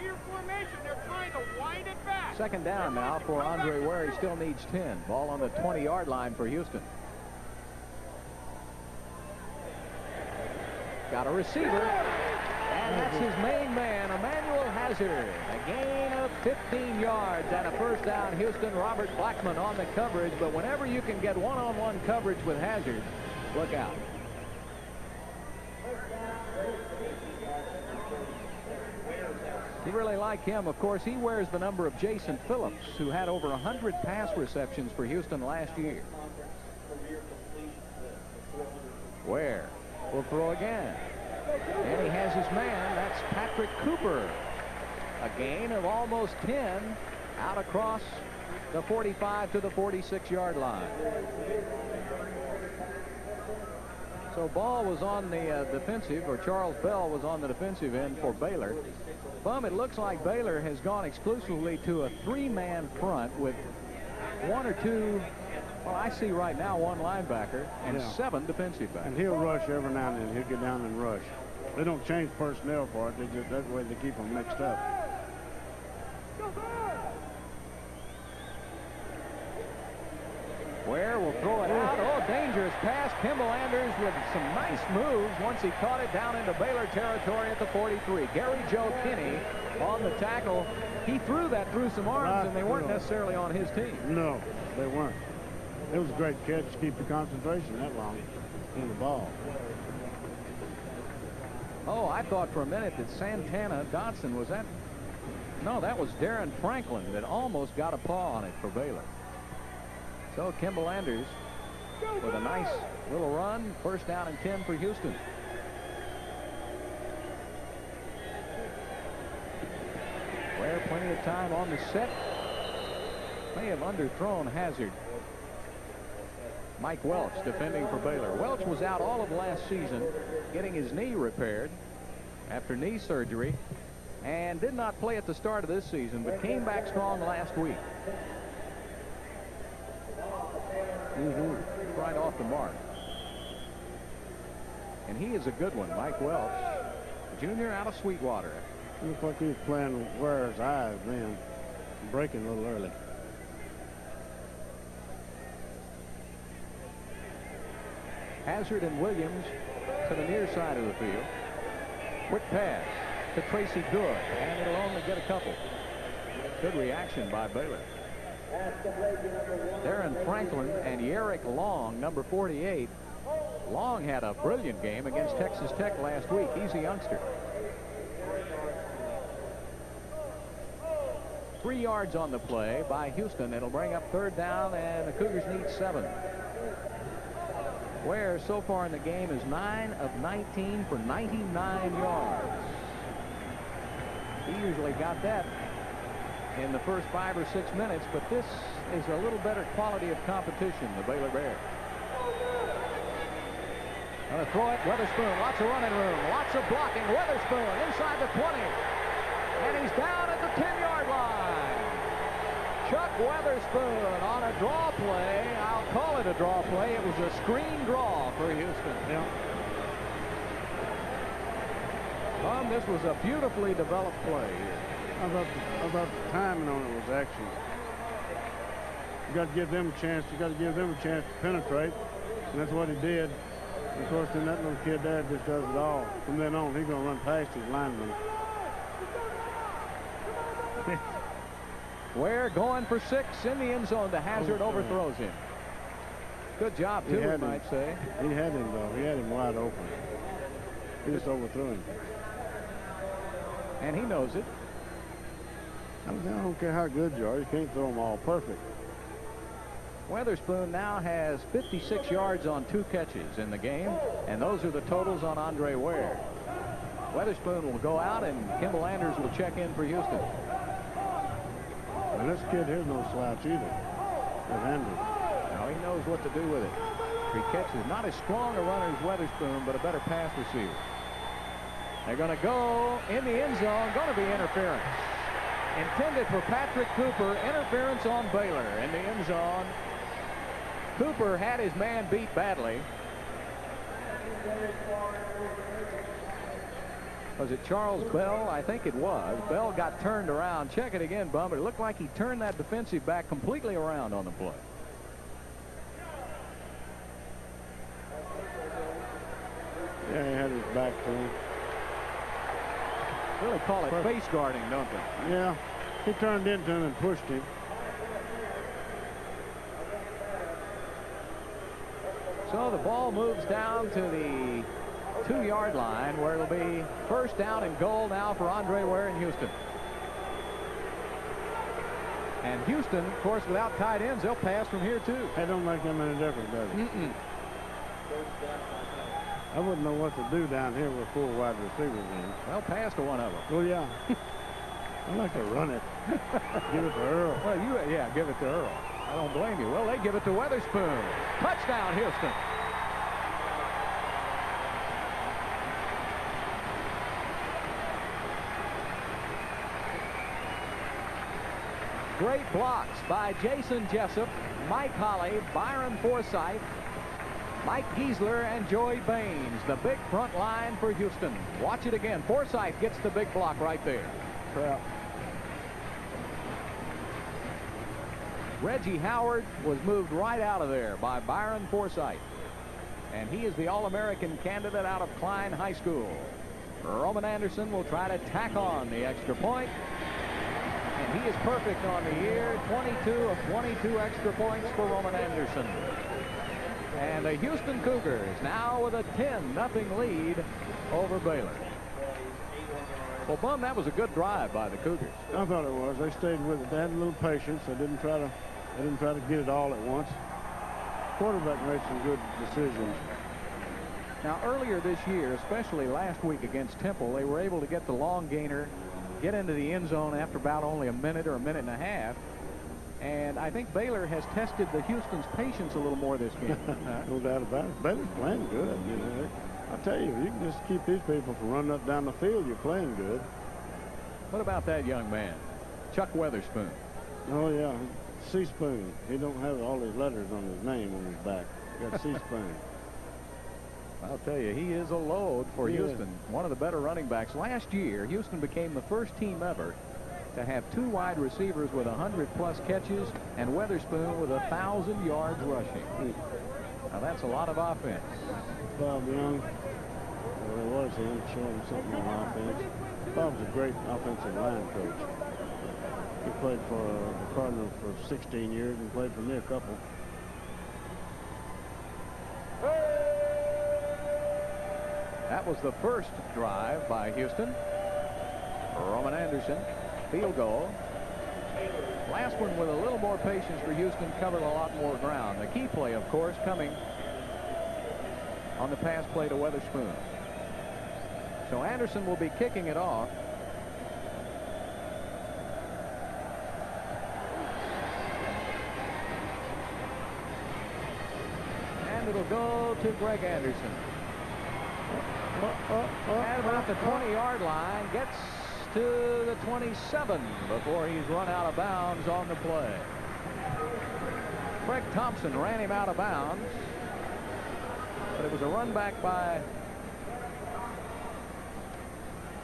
from formation, they're trying to wind it back. Second down now for Andre Ware. He still needs 10. Ball on the 20-yard line for Houston. Got a receiver. And that's his main man, Emmanuel Hazard. A gain of 15 yards and a first down. Houston, Robert Blackmon on the coverage. But whenever you can get one-on-one coverage with Hazard, look out. You really like him. Of course, he wears the number of Jason Phillips, who had over 100 pass receptions for Houston last year. Where? Will throw again. And he has his man. That's Patrick Cooper. A gain of almost 10 out across the 45 to the 46-yard line. So Ball was on the uh, defensive, or Charles Bell was on the defensive end for Baylor. Bum, it looks like Baylor has gone exclusively to a three-man front with one or two, well, I see right now one linebacker and Yeah. seven defensive backs. And he'll rush every now and then. He'll get down and rush. They don't change personnel for it. They just, that way they keep them mixed up. Ware will throw it out. Oh, dangerous pass. Kimble Anders with some nice moves once he caught it down into Baylor territory at the 43. Gary Joe Kinney on the tackle. He threw that through some arms, and they weren't necessarily on his team. No, they weren't. It was a great catch to keep the concentration that long in the ball. Oh, I thought for a minute that Santana Dodson was that. No, that was Darren Franklin that almost got a paw on it for Baylor. So Kimble Anders with a nice little run. First down and 10 for Houston. Ware plenty of time on the set. May have underthrown Hazard. Mike Welch defending for Baylor. Welch was out all of last season getting his knee repaired after knee surgery and did not play at the start of this season but came back strong last week. Mm-hmm. Right off the mark. And he is a good one, Mike Welch, junior out of Sweetwater. Looked like he was where his eyes then, breaking a little early. Hazard and Williams to the near side of the field. Quick pass to Tracy Good, and it'll only get a couple. Good reaction by Baylor. Darren Franklin and Yerrick Long, number 48. Long had a brilliant game against Texas Tech last week. He's a youngster. Three yards on the play by Houston. It'll bring up third down, and the Cougars need seven. Ware so far in the game is 9 of 19 for 99 yards. He usually got that in the first five or six minutes, but this is a little better quality of competition, the Baylor Bears. Gonna throw it, Weatherspoon, lots of running room, lots of blocking, Weatherspoon inside the 20, and he's down at the 10-yard line. Chuck Weatherspoon on a draw play. I'll call it a draw play. It was a screen draw for Houston. Yeah. Um, this was a beautifully developed play I the, I thought the timing on it was excellent. You got to give them a chance. You got to give them a chance to penetrate, and that's what he did. And of course, then that little kid there just does it all. From then on, he's going to run past his lineman. Ware going for six in the end zone. The Hazard overthrows him. Good job, too, we him. might say. He had him, though. He had him wide open. He just overthrew him. And he knows it. I don't, care how good you are. You can't throw them all perfect. Weatherspoon now has 56 yards on two catches in the game, and those are the totals on Andre Ware. Weatherspoon will go out, and Kimble Anders will check in for Houston. And this kid here's no slouch either. With Andrew. Now he knows what to do with it. Three catches. Not as strong a runner as Weatherspoon, but a better pass receiver. They're going to go in the end zone. Going to be interference. Intended for Patrick Cooper. Interference on Baylor in the end zone. Cooper had his man beat badly. Was it Charles Bell? I think it was. Bell got turned around. Check it again, Bum, but it looked like he turned that defensive back completely around on the play. Yeah, he had his back to him. Really call it face guarding, don't they? Yeah, he turned into him and pushed him. So the ball moves down to the two-yard line where it'll be first down and goal now for Andre Ware in Houston. And Houston, of course, without tight ends, they'll pass from here too. That don't make them any difference, does it? Mm-mm. I wouldn't know what to do down here with four wide receivers in. They'll pass to one of them. Well, yeah. I'd like to run it. Give it to Earl. Well, you, yeah, give it to Earl. I don't blame you. Well, they give it to Weatherspoon. Touchdown, Houston. Great blocks by Jason Jessup, Mike Holly, Byron Forsythe, Mike Giesler, and Joey Baines. The big front line for Houston. Watch it again. Forsythe gets the big block right there. Reggie Howard was moved right out of there by Byron Forsythe. And he is the All-American candidate out of Klein High School. Roman Anderson will try to tack on the extra point. And he is perfect on the year. 22 of 22 extra points for Roman Anderson. And the Houston Cougars now with a 10-0 lead over Baylor. Well, Bum, that was a good drive by the Cougars. I thought it was. They stayed with it. They had a little patience. They didn't try to. They didn't try to get it all at once. Quarterback made some good decisions. Now, earlier this year, especially last week against Temple, they were able to get the long gainer, get into the end zone after about only a minute or a minute and a half. And I think Baylor has tested the Houston's patience a little more this game. no doubt about it. Baylor's playing good. You know, I tell you, you can just keep these people from running up down the field. You're playing good. what about that young man, Chuck Weatherspoon? Oh yeah, C-Spoon. He don't have all his letters on his name on his back. He got C-Spoon. I'll tell you, he is a load for Yeah. Houston. One of the better running backs. Last year, Houston became the first team ever to have two wide receivers with 100 plus catches and Weatherspoon with thousand yards rushing. Now that's a lot of offense. Bob Young, well, it was him, showing something on offense. Bob's a great offensive line coach. He played for the Cardinals for 16 years and played for me a couple. That was the first drive by Houston. Roman Anderson, field goal. Last one with a little more patience for Houston, covered a lot more ground. The key play, of course, coming on the pass play to Weatherspoon. So Anderson will be kicking it off. And it'll go to Greg Anderson. Uh, uh, uh, At about the 20-yard line, gets to the 27 before he's run out of bounds on the play. Craig Thompson ran him out of bounds, but it was a run back by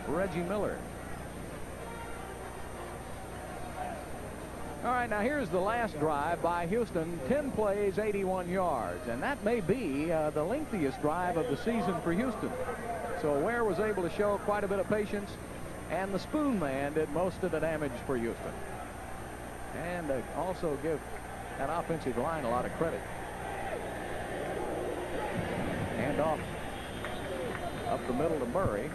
Reggie Miller. All right, now here's the last drive by Houston. 10 plays, 81 yards. And that may be uh, the lengthiest drive of the season for Houston. So Ware was able to show quite a bit of patience. And the spoon man did most of the damage for Houston. And uh, also give that offensive line a lot of credit. Hand off up the middle to Murray.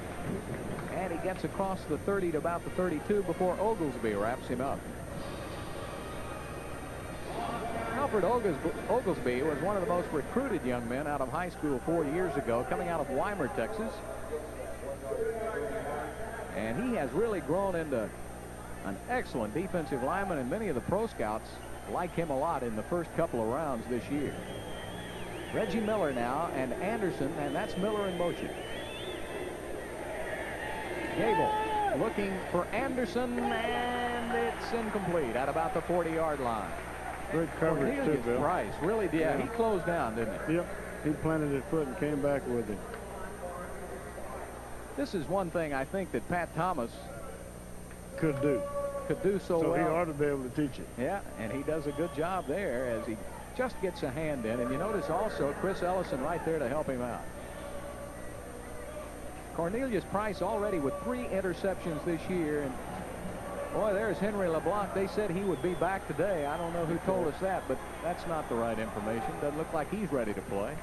And he gets across the 30 to about the 32 before Oglesby wraps him up. Alfred Oglesby was one of the most recruited young men out of high school four years ago, coming out of Weimar, Texas. And he has really grown into an excellent defensive lineman, and many of the pro scouts like him a lot in the first couple of rounds this year. Reggie Miller now, and Anderson, and that's Miller in motion. Goebel looking for Anderson, and it's incomplete at about the 40-yard line. Great coverage too, Bill. Price really did. Yeah. He closed down, didn't he? Yep. He planted his foot and came back with it. This is one thing I think that Pat Thomas could do. Could do so, well. so well. he ought to be able to teach it. Yeah, and he does a good job there as he just gets a hand in. And you notice also Chris Ellison right there to help him out. Cornelius Price already with three interceptions this year. And boy, there's Henry LeBlanc. They said he would be back today. I don't know who told us that, but that's not the right information. Doesn't look like he's ready to play.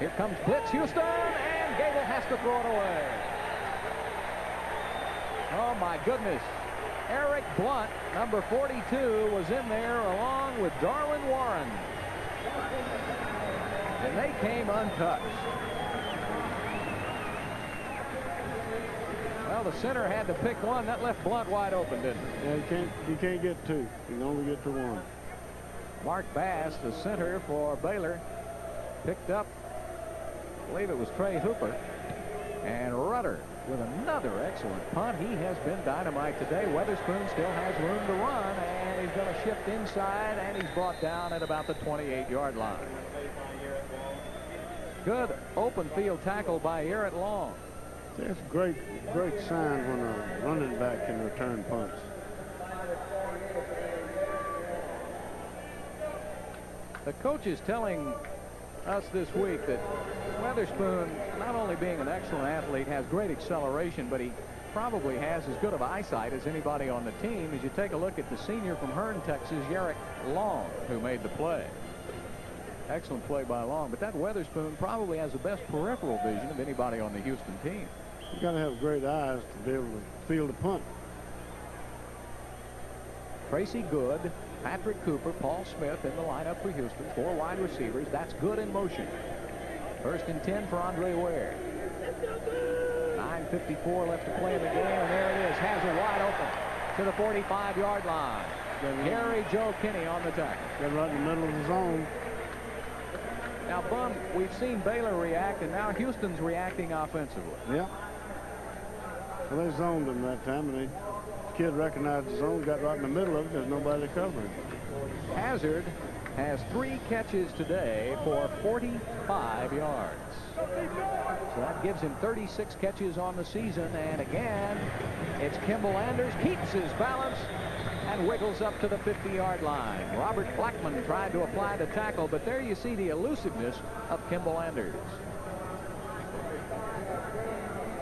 Here comes Blitz Houston, and Goebel has to throw it away. Oh, my goodness. Eric Blunt, number 42, was in there along with Darwin Warren. And they came untouched. Well, the center had to pick one. That left Blunt wide open, didn't it? Yeah, you can't, you can't get two. You can only get to one. Mark Bass, the center for Baylor, picked up believe it was Trey Hooper. And Rudder with another excellent punt. He has been dynamite today. Weatherspoon still has room to run, and he's going to shift inside, and he's brought down at about the 28-yard line. Good open field tackle by Garrett Long. That's great, great sign when a running back can return punts. The coach is telling us this week that Weatherspoon, not only being an excellent athlete, has great acceleration, but he probably has as good of eyesight as anybody on the team as you take a look at the senior from Hearne, Texas, Yarrick Long, who made the play. Excellent play by Long, but that Weatherspoon probably has the best peripheral vision of anybody on the Houston team. You got to have great eyes to be able to field a punt. Tracy Good, Patrick Cooper, Paul Smith in the lineup for Houston. Four wide receivers. That's good in motion. First and 10 for Andre Ware. 9.54 left to play in the game, and there it is. Has a wide open to the 45-yard line. Gary Joe Kinney on the tackle. Got right in the middle of the zone. Now, Bum, we've seen Baylor react, and now Houston's reacting offensively. Yeah. Well, they zoned him that time, and the kid recognized the zone, got right in the middle of it. There's nobody to cover him. Hazard has three catches today for 45 yards. So that gives him 36 catches on the season. And again, it's Kimble Anders keeps his balance and wiggles up to the 50-yard line. Robert Blackmon tried to apply the tackle, but there you see the elusiveness of Kimble Anders.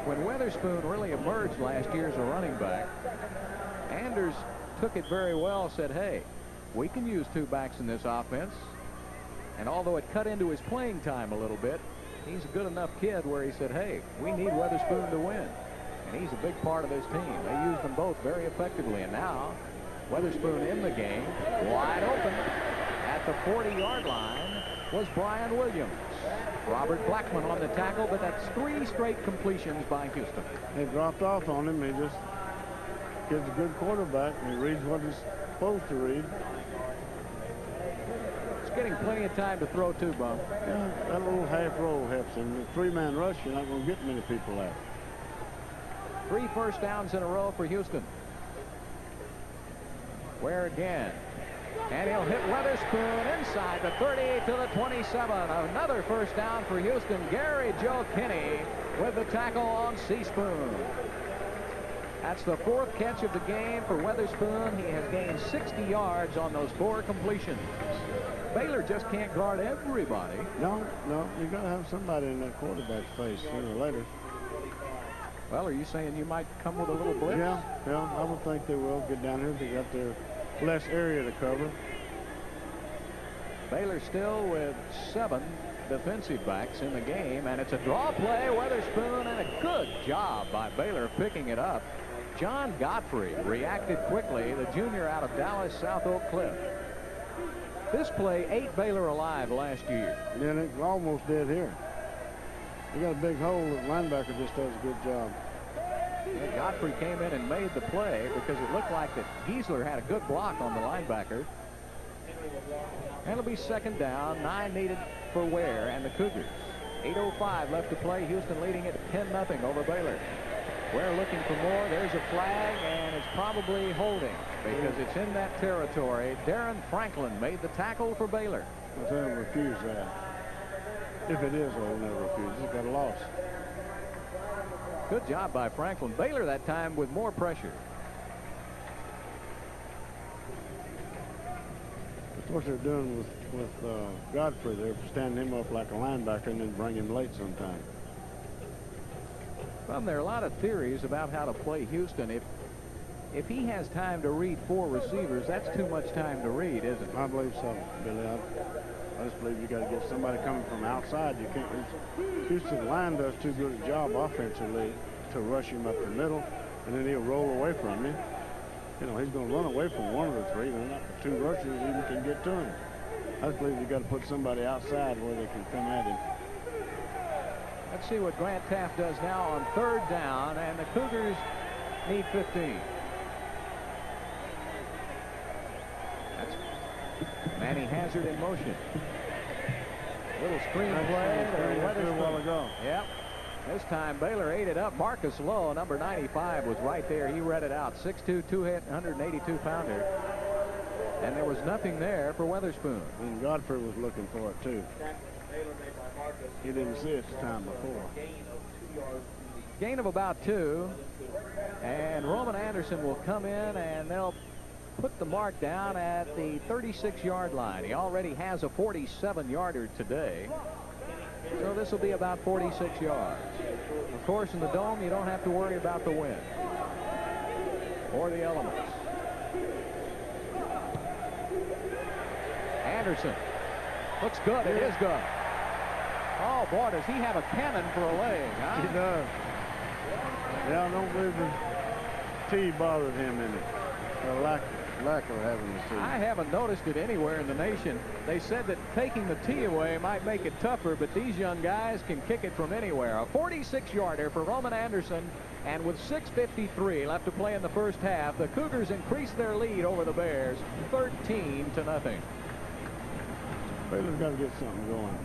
When Weatherspoon really emerged last year as a running back, Anders took it very well, said, hey, we can use two backs in this offense. And although it cut into his playing time a little bit, he's a good enough kid where he said, hey, we need Weatherspoon to win. And he's a big part of this team. They used them both very effectively. And now, Weatherspoon in the game, wide open at the 40-yard line was Brian Williams. Robert Blackmon on the tackle, but that's three straight completions by Houston. They dropped off on him. They just gives a good quarterback and he reads what he's supposed to read. It's getting plenty of time to throw too, Bob. Yeah, that little half roll helps him. The three-man rush, you're not going to get many people out. Three first downs in a row for Houston. Ware again? And he'll hit Weatherspoon inside the 30 to the 27. Another first down for Houston. Gary Joe Kinney with the tackle on Seaspoon. That's the fourth catch of the game for Weatherspoon. He has gained 60 yards on those four completions. Baylor just can't guard everybody. No, no, you got to have somebody in that quarterback's face sooner or later. Well, are you saying you might come with a little blitz? Yeah, yeah, I would think they will get down here. They got their less area to cover. Baylor still with seven defensive backs in the game, and it's a draw play. Weatherspoon, and a good job by Baylor picking it up. John Godfrey reacted quickly, the junior out of Dallas South Oak Cliff. This play ate Baylor alive last year. And it almost did here. You got a big hole. The linebacker just does a good job. Yeah, Godfrey came in and made the play because it looked like that Giesler had a good block on the linebacker. And it'll be second down, nine needed for Ware and the Cougars. 8.05 left to play. Houston leading it 10-0 over Baylor. Ware looking for more. There's a flag, and it's probably holding because it's in that territory. Darren Franklin made the tackle for Baylor. Tell him refuse that. If it is, I'll never refuse. He's got a loss. Good job by Franklin. Baylor that time with more pressure. That's what they're doing with, with uh, Godfrey. They're standing him up like a linebacker and then bring him late sometime. Well, there are a lot of theories about how to play Houston. If if he has time to read four receivers, that's too much time to read, isn't it? I believe so, Billy. I, I just believe you got to get somebody coming from outside. You can't. Houston line does too good a job offensively to rush him up the middle, and then he'll roll away from you. You know, he's going to run away from one of the three, and not the two rushers even can get to him. I just believe you got to put somebody outside where they can come at him. Let's see what Grant Teaff does now on third down, and the Cougars need 15. That's Manny Hazard in motion. Little screen Nice play. screen there a while Weatherspoon. ago. Yep. This time Baylor ate it up. Marcus Lowe, number 95, was right there. He read it out. 6'2", 282 pounder. And there was nothing there for Weatherspoon. And Godfrey was looking for it too. He didn't see it time before. Gain of about two. And Roman Anderson will come in and they'll put the mark down at the 36-yard line. He already has a 47-yarder today. So this will be about 46 yards. Of course, in the dome, you don't have to worry about the wind or the elements. Anderson looks good. It is good. Oh, boy, does he have a cannon for a leg, huh? He does. Yeah, I don't believe the tee bothered him in it. The lack, lack of having the tee. I haven't noticed it anywhere in the nation. They said that taking the tee away might make it tougher, but these young guys can kick it from anywhere. A 46-yarder for Roman Anderson, and with 6.53 left to play in the first half, the Cougars increase their lead over the Bears, 13 to nothing. Baylor's got to get something going.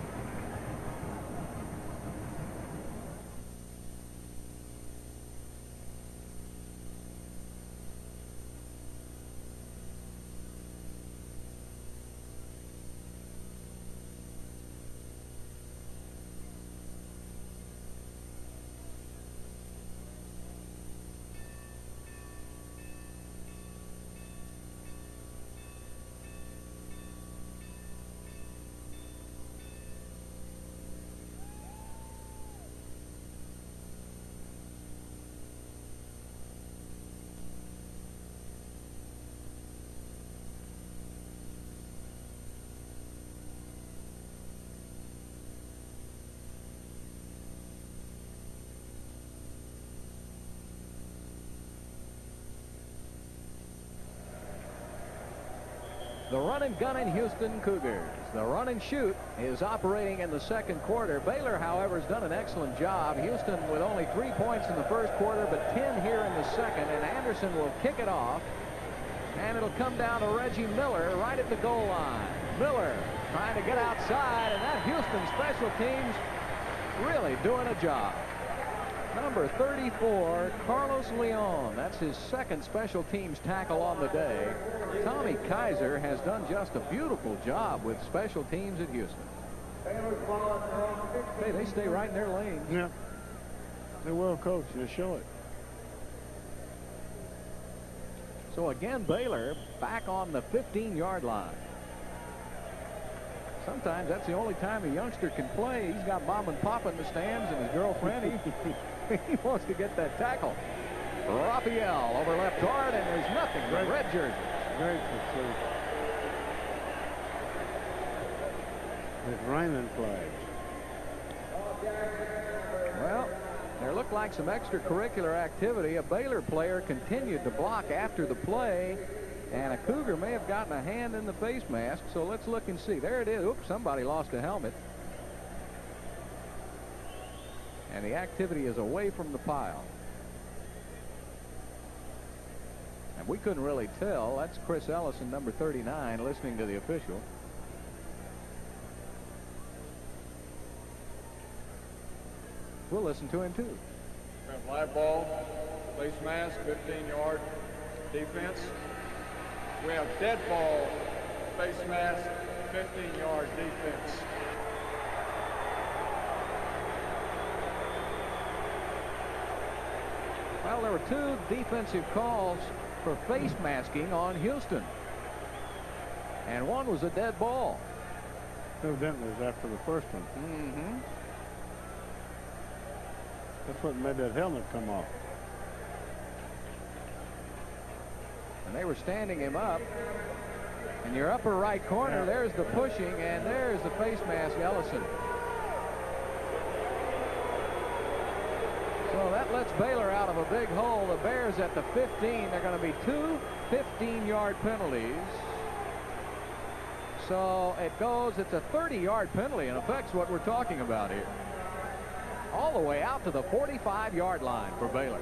The run and gun in Houston Cougars. The run and shoot is operating in the second quarter. Baylor, however, has done an excellent job. Houston with only three points in the first quarter, but 10 here in the second, and Anderson will kick it off. And it'll come down to Reggie Miller right at the goal line. Miller trying to get outside, and that Houston special teams really doing a job. Number 34, Carlos Leon. That's his second special teams tackle on the day. Tommy Kaiser has done just a beautiful job with special teams at Houston. Hey, they stay right in their lanes. Yeah. They're well coached. They show it. So again, Baylor back on the 15-yard line. Sometimes that's the only time a youngster can play. He's got mom and pop in the stands and his girlfriend. He, he wants to get that tackle. Raphael over left guard, and there's nothing but red jersey. To see. It's raining flags. Well, there looked like some extracurricular activity. A Baylor player continued to block after the play, and a Cougar may have gotten a hand in the face mask. So let's look and see. There it is. Oops, somebody lost a helmet. And the activity is away from the pile. And we couldn't really tell. That's Chris Ellison, number 39, listening to the official. We'll listen to him, too. We have live ball, face mask, 15-yard defense. We have dead ball, face mask, 15-yard defense. Well, there were two defensive calls for face masking on Houston. And one was a dead ball. Evidently, it was after the first one. Mm-hmm. That's what made that helmet come off. And they were standing him up. In your upper right corner, Yeah. there's the pushing, and there's the face mask, Ellison. So that lets Baylor out of a big hole. The Bears at the 15. They're going to be two 15-yard penalties. So it goes, it's a 30-yard penalty and affects what we're talking about here. All the way out to the 45-yard line for Baylor.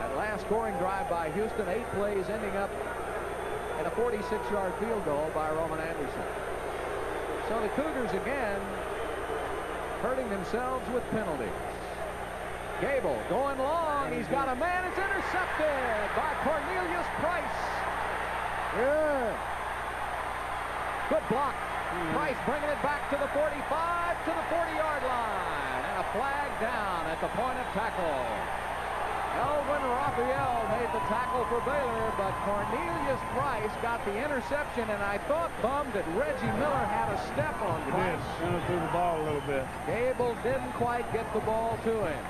That last scoring drive by Houston, eight plays ending up in a 46-yard field goal by Roman Anderson. So the Cougars again hurting themselves with penalties. Goebel going long. He's got a man. It's intercepted by Cornelius Price. Yeah. Good block. Price bringing it back to the 45 to the 40-yard line. And a flag down at the point of tackle. Elvin Raphael made the tackle for Baylor, but Cornelius Price got the interception, and I thought, Bum, that Reggie Miller had a step on He did. Price. Sent it through the ball a little bit. Goebel didn't quite get the ball to him.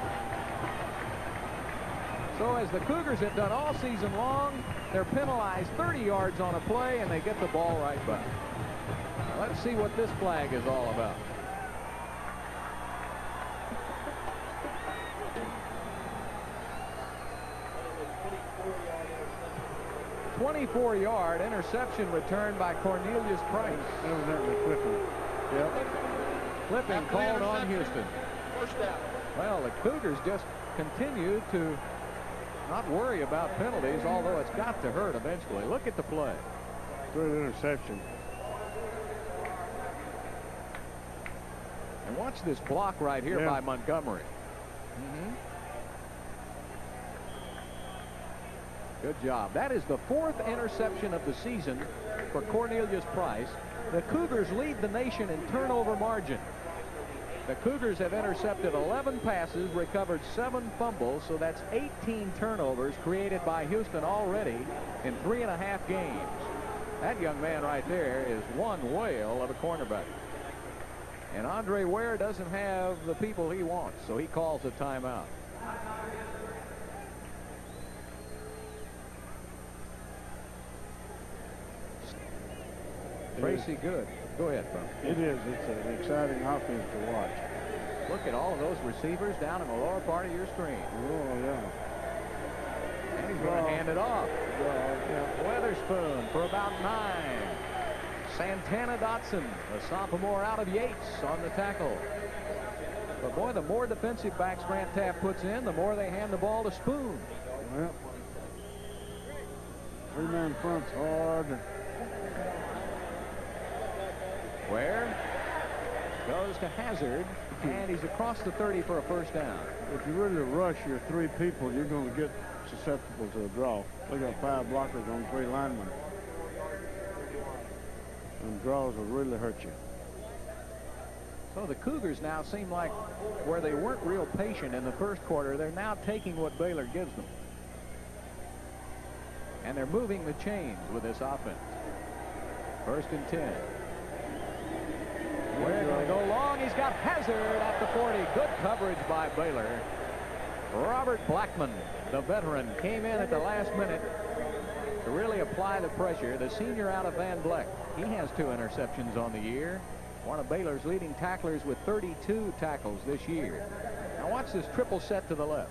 So as the Cougars have done all season long, they're penalized 30 yards on a play, and they get the ball right back. Now, let's see what this flag is all about. 24-yard interception return by Cornelius Price. Evidently flipping. Yep. Flipping After the called on. Houston. First down. Well, the Cougars just continue to not worry about penalties, although it's got to hurt eventually. Look at the play. Good interception. And watch this block right here Yeah. by Montgomery. Mhm. Good job. That is the fourth interception of the season for Cornelius Price. The Cougars lead the nation in turnover margin. The Cougars have intercepted 11 passes, recovered seven fumbles, so that's 18 turnovers created by Houston already in three and a half games. That young man right there is one whale of a cornerback. And Andre Ware doesn't have the people he wants, so he calls a timeout. Tracy Good. Go ahead, Bum. It is. It's an exciting offense to watch. Look at all of those receivers down in the lower part of your screen. Oh, yeah. And he's going to hand it off. Weatherspoon for about nine. Santana Dotson, a sophomore out of Yates on the tackle. But boy, the more defensive backs Grant Teaff puts in, the more they hand the ball to Spoon. Well, three-man front's hard. Ware goes to Hazard, and he's across the 30 for a first down. If you're really rush your three people, you're going to get susceptible to a draw. They got five blockers on three linemen. And draws will really hurt you. So the Cougars now seem like where they weren't real patient in the first quarter, they're now taking what Baylor gives them. And they're moving the chains with this offense. First and 10. We're going to go long. He's got Hazard at the 40. Good coverage by Baylor. Robert Blackmon, the veteran, came in at the last minute to really apply the pressure. The senior out of Van Vleck. He has two interceptions on the year. One of Baylor's leading tacklers with 32 tackles this year. Now watch this triple set to the left.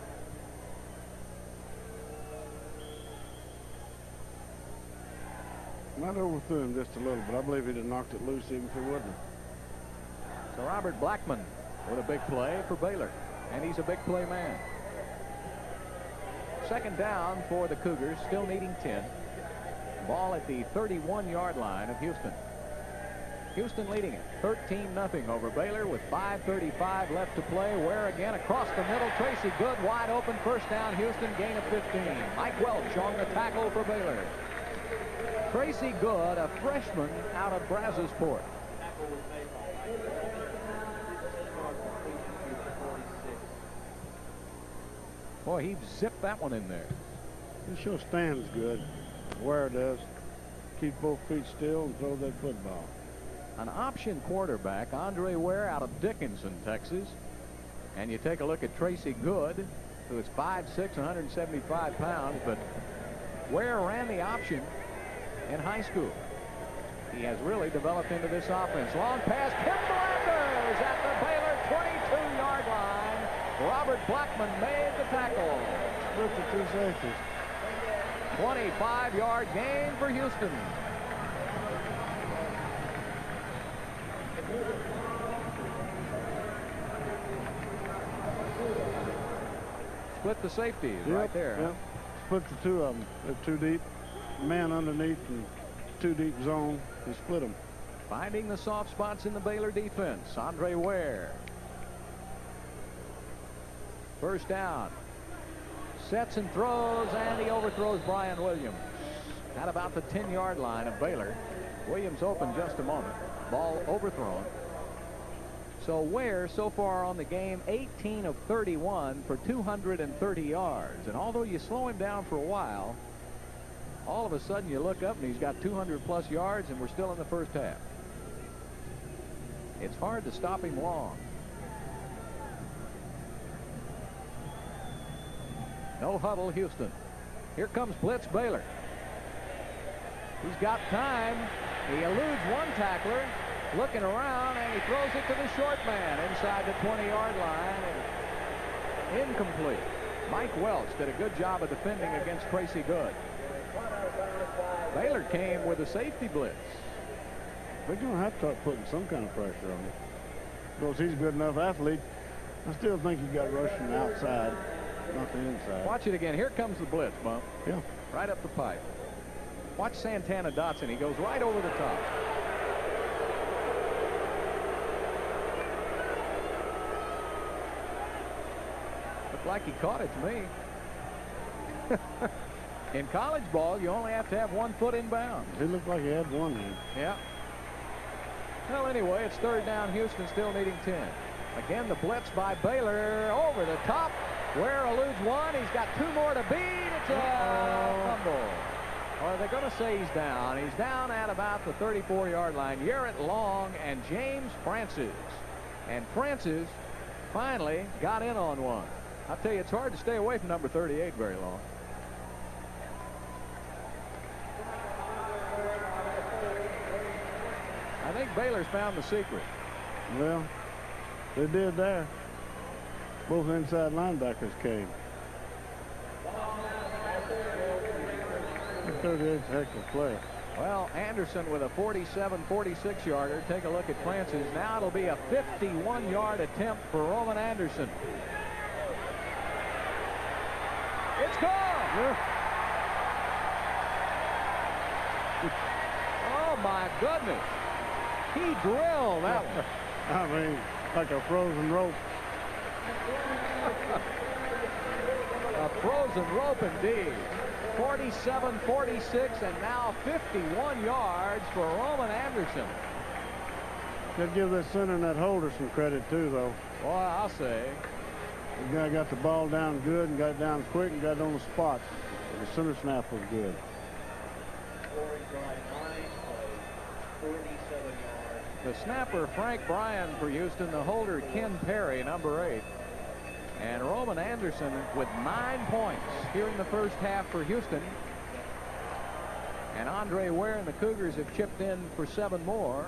Might overthrew him just a little, but I believe he'd have knocked it loose even if he wouldn't. Robert Blackmon with a big play for Baylor. And he's a big play man. Second down for the Cougars, still needing 10. Ball at the 31-yard line of Houston. Houston leading it 13-0 over Baylor with 5.35 left to play. Ware again across the middle. Tracy Good wide open. First down Houston. Gain of 15. Mike Welch on the tackle for Baylor. Tracy Good, a freshman out of Brazosport. Boy, he zipped that one in there. He sure stands good. Ware does. Keep both feet still and throw that football. An option quarterback, Andre Ware out of Dickinson, Texas. And you take a look at Tracy Good, who is 5'6", 175 pounds, but Ware ran the option in high school. He has really developed into this offense. Long pass, Kimble Anders at the Baylor 22-yard line. Robert Blackmon made the tackle. Split the two safeties. 25-yard gain for Houston. Split the safeties Yep, right there. Yep. Split the two of them. They're two deep. Man underneath and two deep zone. He split them. Finding the soft spots in the Baylor defense. Andre Ware. First down. Sets and throws, and he overthrows Brian Williams. At about the 10-yard line of Baylor. Williams open just a moment. Ball overthrown. So Ware so far on the game 18 of 31 for 230 yards. And although you slow him down for a while, all of a sudden you look up and he's got 200 plus yards and we're still in the first half. It's hard to stop him long. No huddle, Houston. Here comes Blitz Baylor. He's got time. He eludes one tackler, looking around, and he throws it to the short man inside the 20-yard line. And incomplete. Mike Welch did a good job of defending against Tracy Good. Baylor came with a safety blitz. They're going to have to start putting some kind of pressure on him. Because he's a good enough athlete. I still think you got rush from outside, not the inside. Watch it again. Here comes the blitz, bump. Yeah. Right up the pipe. Watch Santana Dotson. He goes right over the top. Looked like he caught it to me. In college ball, you only have to have one foot in bounds. He looked like he had one hand. Yeah. Well, anyway, it's third down. Houston still needing 10. Again, the blitz by Baylor over the top. Ware eludes one. He's got two more to beat. It's a fumble. Or are they going to say he's down? He's down at about the 34-yard line. Garrett Long and James Francis. And Francis finally got in on one. I'll tell you, it's hard to stay away from number 38 very long. I think Baylor's found the secret. Well, they did there. Both inside linebackers came. Shows you it's a heck of play. Well, Anderson with a 47-46 yarder. Take a look at Francis. Now it'll be a 51-yard attempt for Roman Anderson. It's gone. Yeah. Oh my goodness. He drilled that one. I mean, like a frozen rope. A frozen rope indeed. 47, 46, and now 51 yards for Roman Anderson. Gotta give that center and that holder some credit too, though. Boy, I'll say. The guy got the ball down good and got it down quick and got it on the spot. The center snap was good. The snapper, Frank Bryan for Houston. The holder, Ken Perry, number eight. And Roman Anderson with nine points here in the first half for Houston. And Andre Ware and the Cougars have chipped in for seven more.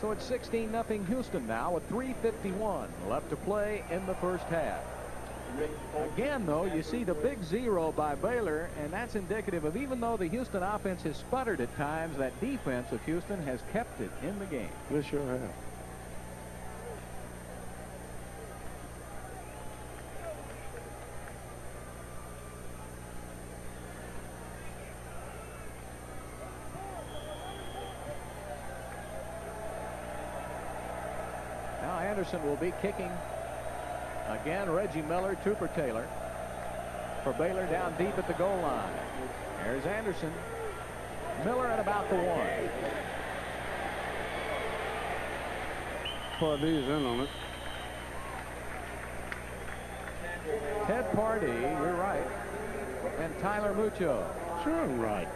So it's 16 nothing Houston now with 3.51 left to play in the first half. Again, though, you see the big zero by Baylor, and that's indicative of even though the Houston offense has sputtered at times, that defense of Houston has kept it in the game. This sure have. Now Anderson will be kicking again. Reggie Miller, Trooper Taylor for Baylor down deep at the goal line. There's Anderson. Miller at about the one. Pardee's in on it. Ted Pardee, you're right. And Tyler Mucho. Sure, I'm right.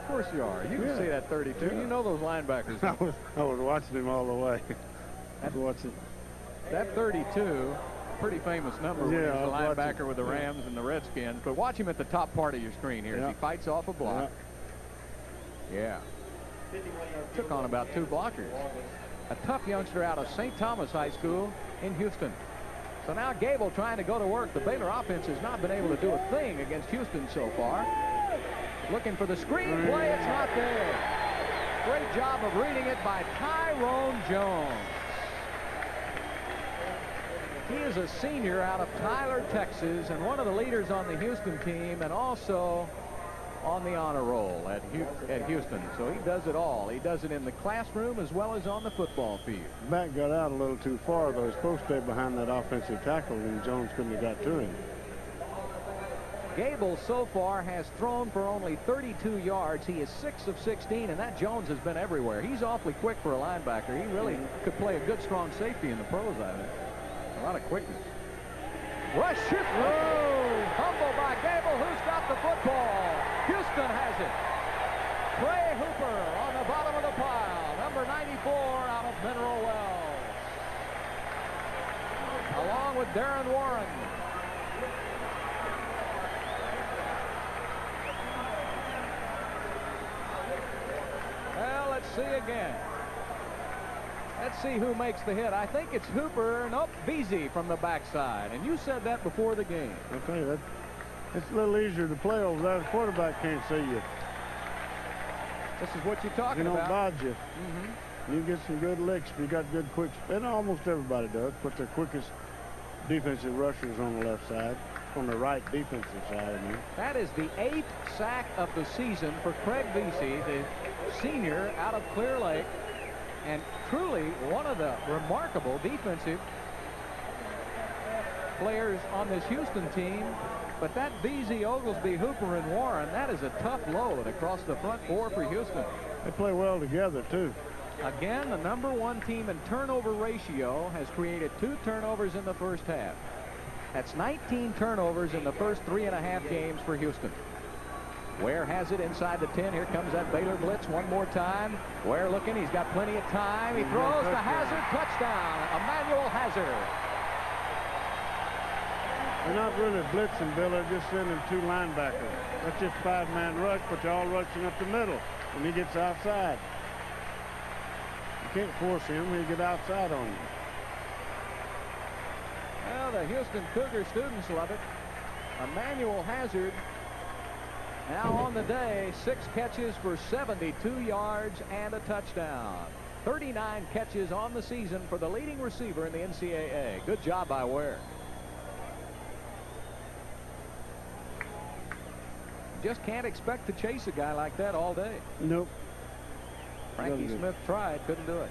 Of course you are. You can see that 32. Yeah. You know those linebackers. I was I was watching him all the way. I was watching. That 32, pretty famous number when Yeah, a was watching. linebacker with the Yeah. Rams and the Redskins. But watch him at the top part of your screen here as Yeah. he fights off a block. Yeah. Took on about two blockers. A tough youngster out of St. Thomas High School in Houston. So now Goebel trying to go to work. The Baylor offense has not been able to do a thing against Houston so far. Looking for the screen play. It's not there. Great job of reading it by Tyrone Jones. He is a senior out of Tyler, Texas, and one of the leaders on the Houston team, and also on the honor roll at, at Houston. So he does it all. He does it in the classroom as well as on the football field. Back got out a little too far, though. He's supposed to stay behind that offensive tackle, and Jones couldn't have got to him. Goebel so far has thrown for only 32 yards. He is 6 of 16, and that Jones has been everywhere. He's awfully quick for a linebacker. He really could play a good, strong safety in the pros, I think. A lot of quickness. Rush shoot. Whoa! Fumble by Goebel. Who's got the football? Houston has it. Trey Hooper on the bottom of the pile. Number 94 out of Mineral Wells. Along with Darren Warren. Well, let's see again. Let's see who makes the hit. I think it's Hooper. Nope, Veasey from the backside. And you said that before the game. Okay, that it's a little easier to play over there. The quarterback can't see you. This is what you're talking don't about. dodge you. Mhm. You get some good licks if you got good quick. And almost everybody does. Put their quickest defensive rushers on the left side, on the right defensive side. I mean. That is the eighth sack of the season for Craig Veasey, the senior out of Clear Lake, and truly one of the remarkable defensive players on this Houston team. But that Veasey, Oglesby, Hooper, and Warren, that is a tough load across the front four for Houston. They play well together too. Again, the number one team in turnover ratio has created two turnovers in the first half. That's 19 turnovers in the first three and a half games for Houston. Ware has it inside the 10. Here comes that Baylor blitz one more time. Ware looking. He's got plenty of time. He throws to Hazard. Touchdown. Emmanuel Hazard. They're not really blitzing, Bill. They're just sending two linebackers. That's just five-man rush, but they're all rushing up the middle. when he gets outside. You can't force him. He'll get outside on you. Well, the Houston Cougar students love it. Emmanuel Hazard Now on the day, six catches for 72 yards and a touchdown. 39 catches on the season for the leading receiver in the NCAA. Good job by Ware. Just can't expect to chase a guy like that all day. Nope. Frankie Smith tried, couldn't do it.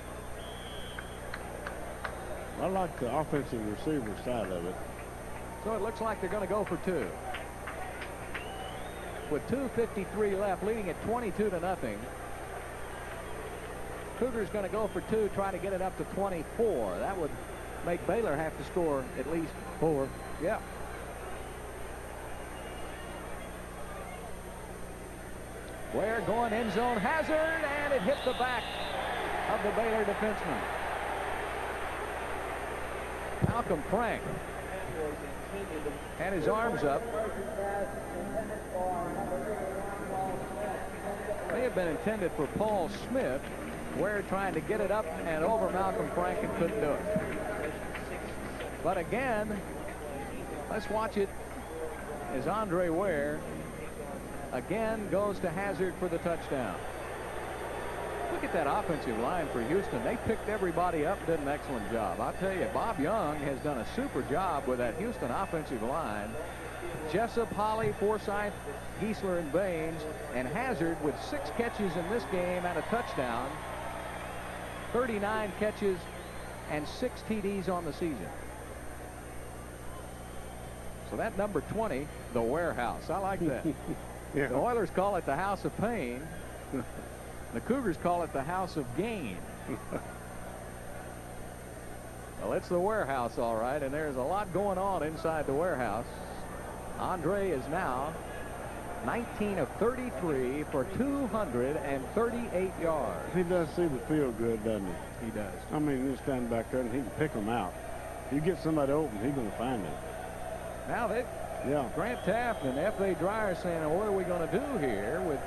I like the offensive receiver side of it. So it looks like they're going to go for two. With 2.53 left, leading at 22 to nothing. Cougars going to go for two, try to get it up to 24. That would make Baylor have to score at least four. Yeah. Ware going end zone hazard, and it hit the back of the Baylor defenseman. Malcolm Frank had his arms up. May have been intended for Paul Smith. Ware trying to get it up and over Malcolm Frank and couldn't do it. But again, let's watch it as Andre Ware again goes to Hazard for the touchdown. Look at that offensive line for Houston. They picked everybody up, did an excellent job. I tell you, Bob Young has done a super job with that Houston offensive line. Jessup, Holly, Forsythe, Geisler, and Baines, and Hazard with six catches in this game and a touchdown. 39 catches and six TDs on the season. So that number 20, the warehouse. I like that. Yeah. The Oilers call it the house of pain. The Cougars call it the house of gain. well, it's the warehouse, all right, and there's a lot going on inside the warehouse. Andre is now 19 of 33 for 238 yards. He does see the field good, doesn't he? He does. I mean, he's standing back there and he can pick them out. If you get somebody open, he's going to find it. Now they Yeah. Grant Teaff and F.A. Dryer saying, what are we going to do here with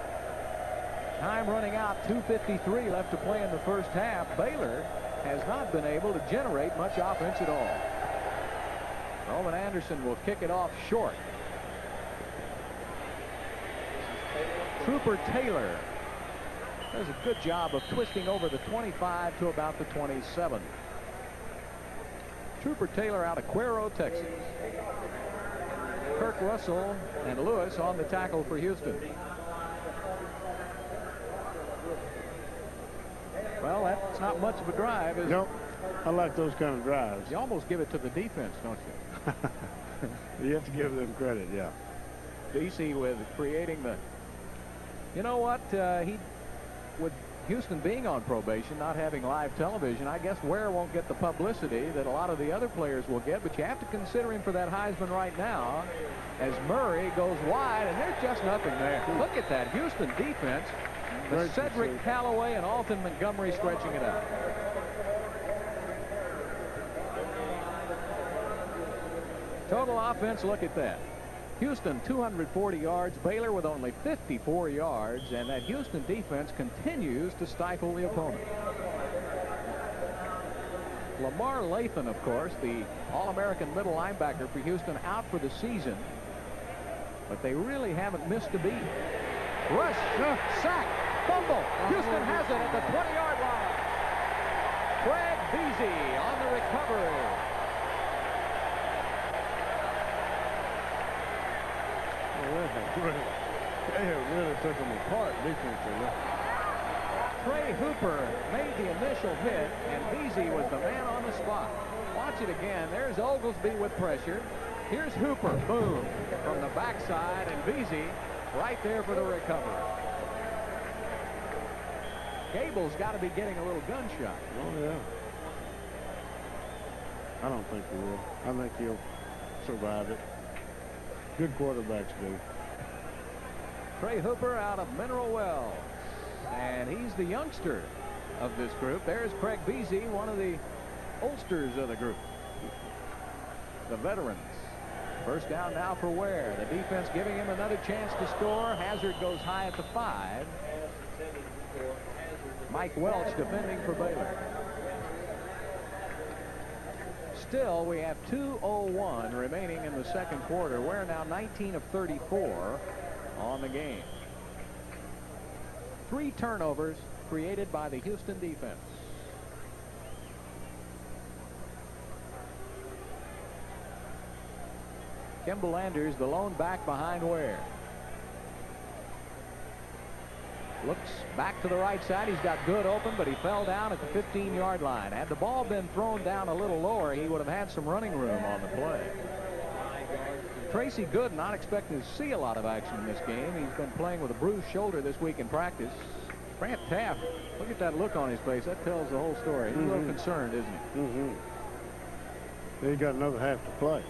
time running out, 2.53 left to play in the first half. Baylor has not been able to generate much offense at all. Roman Anderson will kick it off short. Trooper Taylor does a good job of twisting over the 25 to about the 27. Trooper Taylor out of Cuero, Texas. Kirk Russell and Lewis on the tackle for Houston. Well, that's not much of a drive. Is Nope. I like those kind of drives. You almost give it to the defense, don't you? You have to give them credit, yeah. DC with creating the. You know what? Uh, he, with Houston being on probation, not having live television, I guess Ware won't get the publicity that a lot of the other players will get. But you have to consider him for that Heisman right now, as Murray goes wide, and there's just nothing there. Look at that Houston defense. Cedric Calloway and Alton Montgomery stretching it out. Total offense, look at that. Houston 240 yards, Baylor with only 54 yards, and that Houston defense continues to stifle the opponent. Lamar Lathon, of course, the All-American middle linebacker for Houston, out for the season. But they really haven't missed a beat. Rush, uh, sack, fumble. Houston has it at the 20-yard line. Craig Veasey on the recovery. Oh, they really, they really took them apart defensively. Trey Hooper made the initial hit, and Veasey was the man on the spot. Watch it again. There's Oglesby with pressure. Here's Hooper. Boom. From the backside, and Veasey right there for the recovery. Goebel's got to be getting a little gunshot. Oh, yeah. I don't think he will. I think he'll survive it. Good quarterbacks do. Trey Hooper out of Mineral Wells. And he's the youngster of this group. There's Craig Veasey, one of the oldsters of the group. The veterans. First down now for Ware. The defense giving him another chance to score. Hazard goes high at the five. Mike Welch defending for Baylor. Still, we have 2.01 remaining in the second quarter. We're now 19 of 34 on the game. Three turnovers created by the Houston defense. Kimble Anders, the lone back behind Ware. Looks back to the right side. He's got good open, but he fell down at the 15-yard line. Had the ball been thrown down a little lower, he would have had some running room on the play. Tracy Good not expecting to see a lot of action in this game. He's been playing with a bruised shoulder this week in practice. Grant Teaff, look at that look on his face. That tells the whole story. He's mm -hmm. a little concerned, isn't he? Mm-hmm. They got another half to play.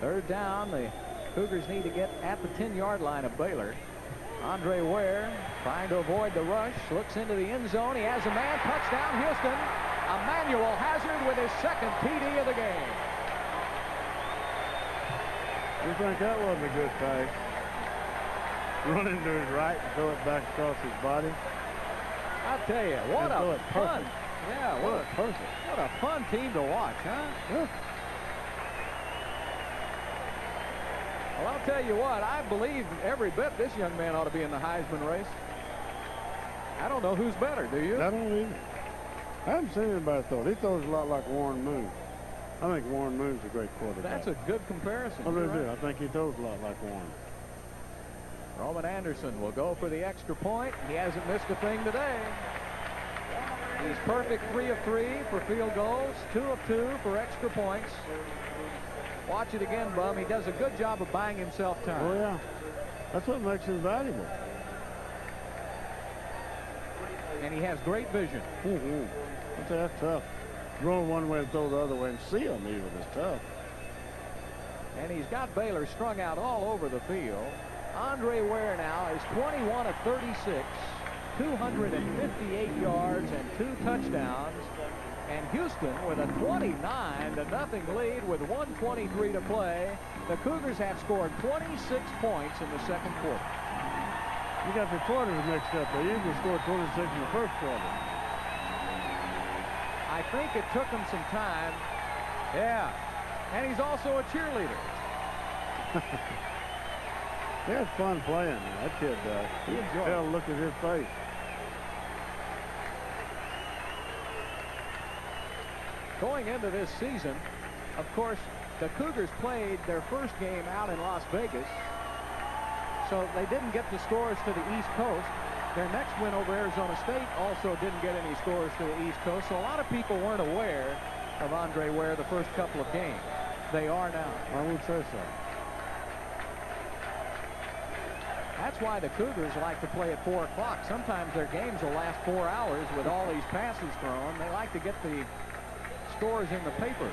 Third down. The Cougars need to get at the 10-yard line of Baylor. Andre Ware trying to avoid the rush. Looks into the end zone. He has a man. Touchdown, Houston. Emmanuel Hazard with his second TD of the game. You think that wasn't a good pass? Running to his right and throw it back across his body. I'll tell you, what a fun. Yeah, what, what a perfect. What a fun team to watch, huh? Yeah. Well, I'll tell you what, I believe every bit this young man ought to be in the Heisman race. I don't know who's better, do you? I don't either. I haven't seen anybody throw it. He throws a lot like Warren Moon. I think Warren Moon's a great quarterback. That's a good comparison. I really do. I think he throws a lot like Warren. Roman Anderson will go for the extra point. He hasn't missed a thing today. He's perfect three of three for field goals, two of two for extra points. Watch it again, Bum. He does a good job of buying himself time. Oh, yeah. That's what makes him valuable. And he has great vision. Mm -hmm. That's tough. Throwing one way and throw the other way and see him even is tough. And he's got Baylor strung out all over the field. Andre Ware now is 21 of 36, 258 yards and two touchdowns. And Houston with a 29 to nothing lead with 123 to play. The Cougars have scored 26 points in the second quarter. You got the quarters mixed up. They usually score 26 in the first quarter. I think it took him some time. Yeah. And he's also a cheerleader. he had fun playing. That kid does. He enjoyed Tell, look at his face. Going into this season, of course, the Cougars played their first game out in Las Vegas, so they didn't get the scores to the East Coast. Their next win over Arizona State also didn't get any scores to the East Coast, so a lot of people weren't aware of Andre Ware the first couple of games. They are now. I would say so. That's why the Cougars like to play at 4 o'clock. Sometimes their games will last four hours with all these passes thrown. They like to get the scores in the paper.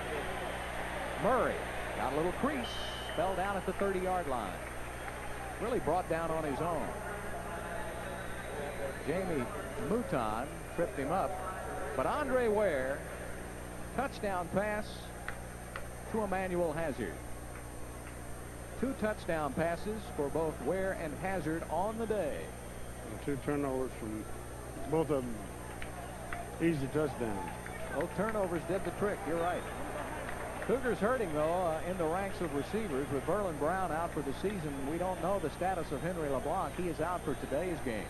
Murray got a little crease, fell down at the 30-yard line. Really brought down on his own. Jamie Mouton tripped him up. But Andre Ware, touchdown pass to Emmanuel Hazard. Two touchdown passes for both Ware and Hazard on the day. And two turnovers from both of them. Easy touchdowns. Those turnovers did the trick. You're right. Cougars hurting, though, uh, in the ranks of receivers with Verlin Brown out for the season. We don't know the status of Henry LeBlanc. He is out for today's game.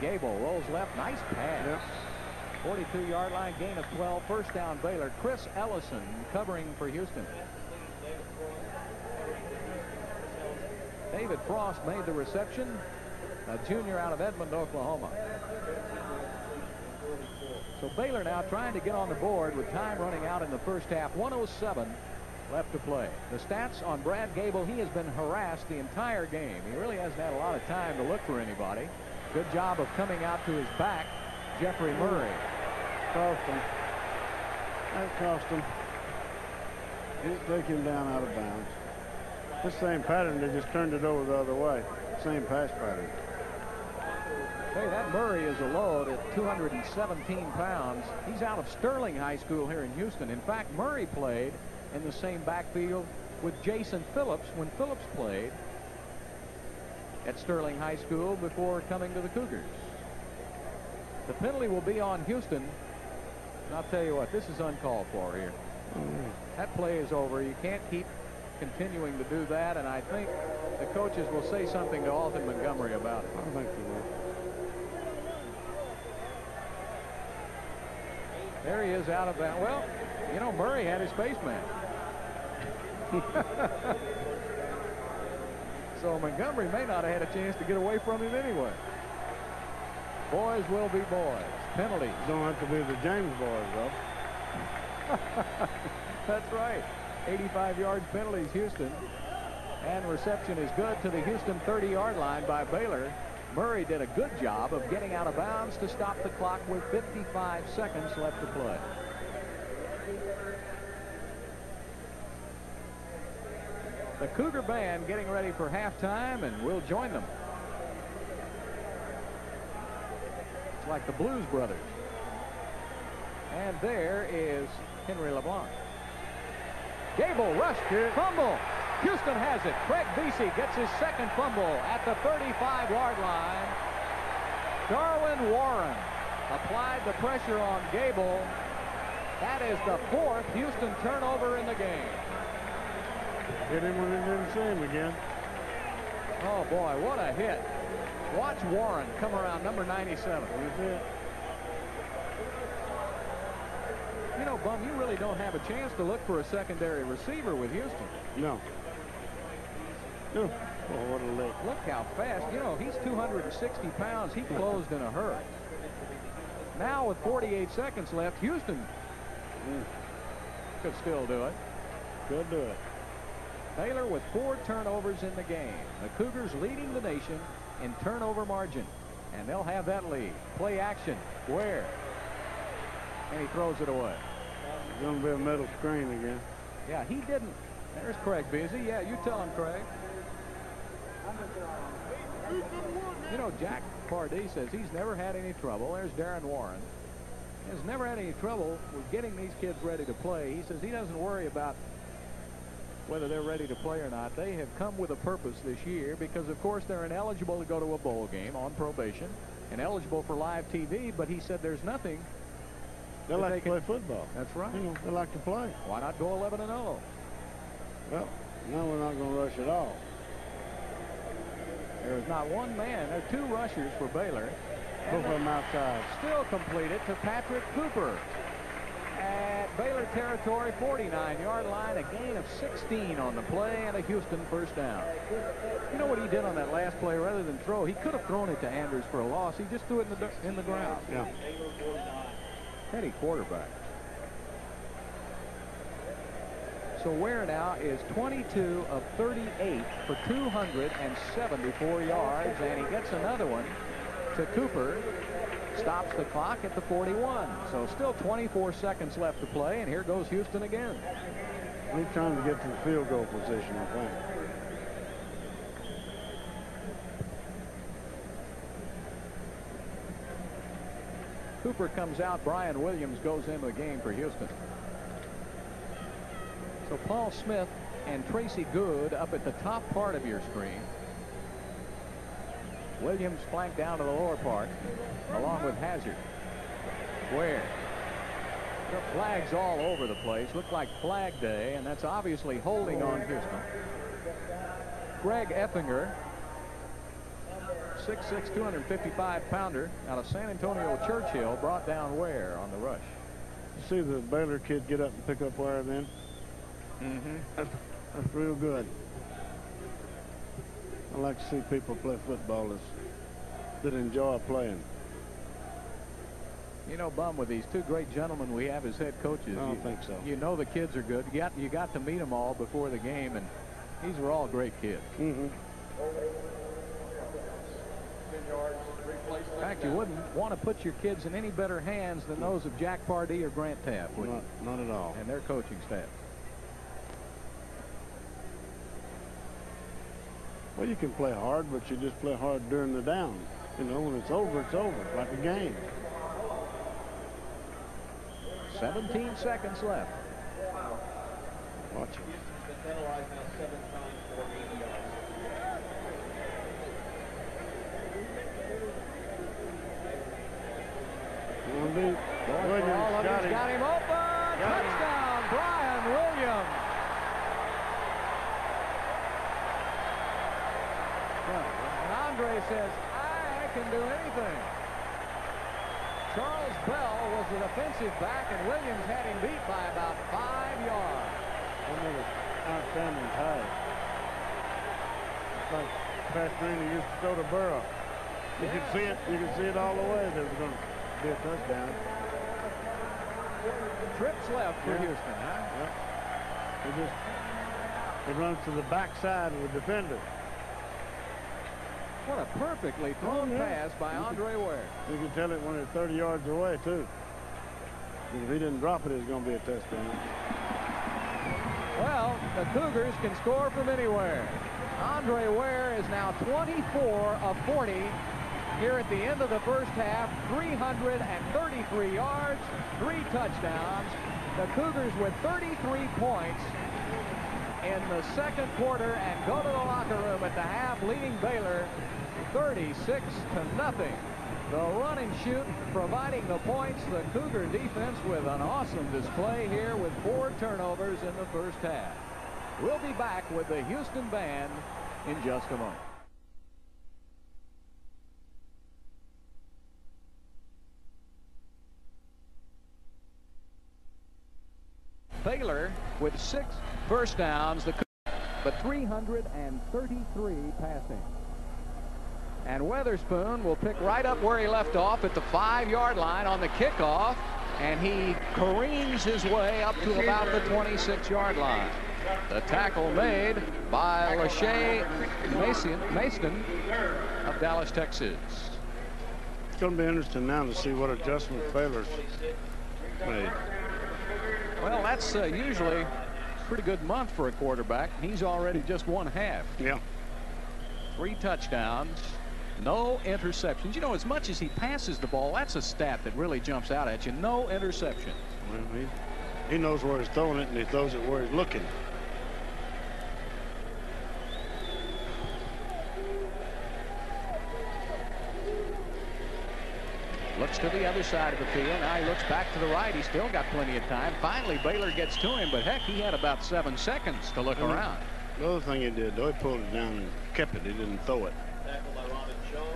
Goebel rolls left. Nice pass. 42-yard line gain of 12. First down Baylor. Chris Ellison covering for Houston. David Frost made the reception. A junior out of Edmond, Oklahoma. So Baylor now trying to get on the board with time running out in the first half. 107 left to play. The stats on Brad Goebel, he has been harassed the entire game. He really hasn't had a lot of time to look for anybody. Good job of coming out to his back, Jeffrey Murray. Cost him. That cost him. Didn't take him down out of bounds. This same pattern, they just turned it over the other way. Same pass pattern. Hey, that Murray is a load at 217 pounds. He's out of Sterling High School here in Houston. In fact, Murray played in the same backfield with Jason Phillips when Phillips played at Sterling High School before coming to the Cougars. The penalty will be on Houston. And I'll tell you what, this is uncalled for here. That play is over. You can't keep continuing to do that, and I think the coaches will say something to Alton Montgomery about it. I think they will. There he is out of that. Well, you know, Murray had his face mask. so Montgomery may not have had a chance to get away from him anyway. Boys will be boys. Penalties. Don't have to be the James boys, though. That's right. 85 yards penalties, Houston. And reception is good to the Houston 30-yard line by Baylor. Murray did a good job of getting out of bounds to stop the clock with 55 seconds left to play. The Cougar Band getting ready for halftime, and we'll join them. It's like the Blues Brothers. And there is Henry LeBlanc. Goebel rushed here. Fumble. Houston has it. Craig Veasey gets his second fumble at the 35-yard line. Darwin Warren applied the pressure on Goebel. That is the fourth Houston turnover in the game. Hit him when he didn't see him again. Oh, boy, what a hit. Watch Warren come around number 97. That's it. You know, Bum, you really don't have a chance to look for a secondary receiver with Houston. No. Oh, what a lick. Look how fast. You know, he's 260 pounds. He closed in a hurry. Now with 48 seconds left, Houston could still do it. Could do it. Baylor with four turnovers in the game. The Cougars leading the nation in turnover margin. And they'll have that lead. Play action. Where? And he throws it away. It's going to be a middle screen again. Yeah, he didn't. There's Craig Veasey. Yeah, you tell him, Craig. You know, Jack Pardee says he's never had any trouble. There's Darren Warren. Has never had any trouble with getting these kids ready to play. He says he doesn't worry about whether they're ready to play or not. They have come with a purpose this year because, of course, they're ineligible to go to a bowl game on probation and eligible for live TV. But he said there's nothing. They like they to play football. That's right. You know, they like to play. Why not go 11 and 0? Well, now we're not going to rush at all. There's not one man. There are two rushers for Baylor. Of outside. Still completed to Patrick Cooper at Baylor territory, 49-yard line, a gain of 16 on the play, and a Houston first down. You know what he did on that last play? Rather than throw, he could have thrown it to Andrews for a loss. He just threw it in the in the ground. Yeah. Heady quarterback. So Ware now is 22 of 38 for 274 yards, and he gets another one to Cooper. Stops the clock at the 41. So still 24 seconds left to play, and here goes Houston again. He's trying to get to the field goal position, I think. Cooper comes out. Brian Williams goes into the game for Houston. So Paul Smith and Tracy Good up at the top part of your screen. Williams flanked down to the lower part, along with Hazard. Where? Are flags all over the place. Look like Flag Day, and that's obviously holding on Houston. Greg Effinger, 6'6", 255 pounder out of San Antonio Churchill, brought down Ware on the rush. See the Baylor kid get up and pick up Ware then? Mm-hmm. That's, that's real good. I like to see people play football that's, that enjoy playing. You know, Bum, with these two great gentlemen we have as head coaches, I don't you, think so. you know the kids are good. You got, you got to meet them all before the game, and these were all great kids. Mm-hmm. 10 yards, replace In fact, you wouldn't want to put your kids in any better hands than those of Jack Pardee or Grant Teaff, would Not, you? not at all. And their coaching staff. Well, you can play hard, but you just play hard during the down. You know, when it's over, it's over, like a game. 17 seconds left. Watch it. been penalized now seven times for 80. One beat. Williams all of it. got him. open. Got. Touchdown, Brian Williams. Andre says, I can do anything. Charles Bell was the defensive back, and Williams had him beat by about five yards. Another outstanding tie. It's like Pastorini used to throw to Burrough. You can see it. You can see it all the way. There was going to be a touchdown. Trips left for Yeah. Houston, huh? Yep. He just he runs to the backside of the defender. What a perfectly oh, thrown Oh, yeah. pass by Andre Ware. You can tell it when it's 30 yards away too. If he didn't drop it, it's going to be a touchdown. Well, the Cougars can score from anywhere. Andre Ware is now 24 of 40 here at the end of the first half. 333 yards, three touchdowns. The Cougars with 33 points in the second quarter and go to the locker room at the half leading Baylor 36 to nothing. The run and shoot providing the points. The Cougar defense with an awesome display here with four turnovers in the first half. We'll be back with the Houston Band in just a moment. Baylor with six first downs, the but 333 passing. And Weatherspoon will pick right up where he left off at the five-yard line on the kickoff, and he careens his way up to about the 26-yard line. The tackle made by Lachey Mason, Mason of Dallas, Texas. It's going to be interesting now to see what adjustment Baylor's made. Well, that's uh, usually a pretty good month for a quarterback. He's already just one half. Yeah. Three touchdowns, no interceptions. You know, as much as he passes the ball, that's a stat that really jumps out at you. No interception. Well, he, he knows where he's throwing it, and he throws it where he's looking. Looks to the other side of the field. Now he looks back to the right. He's still got plenty of time. Finally, Baylor gets to him, but heck, he had about seven seconds to look Mhm. around. The other thing he did, though, he pulled it down and kept it. He didn't throw it.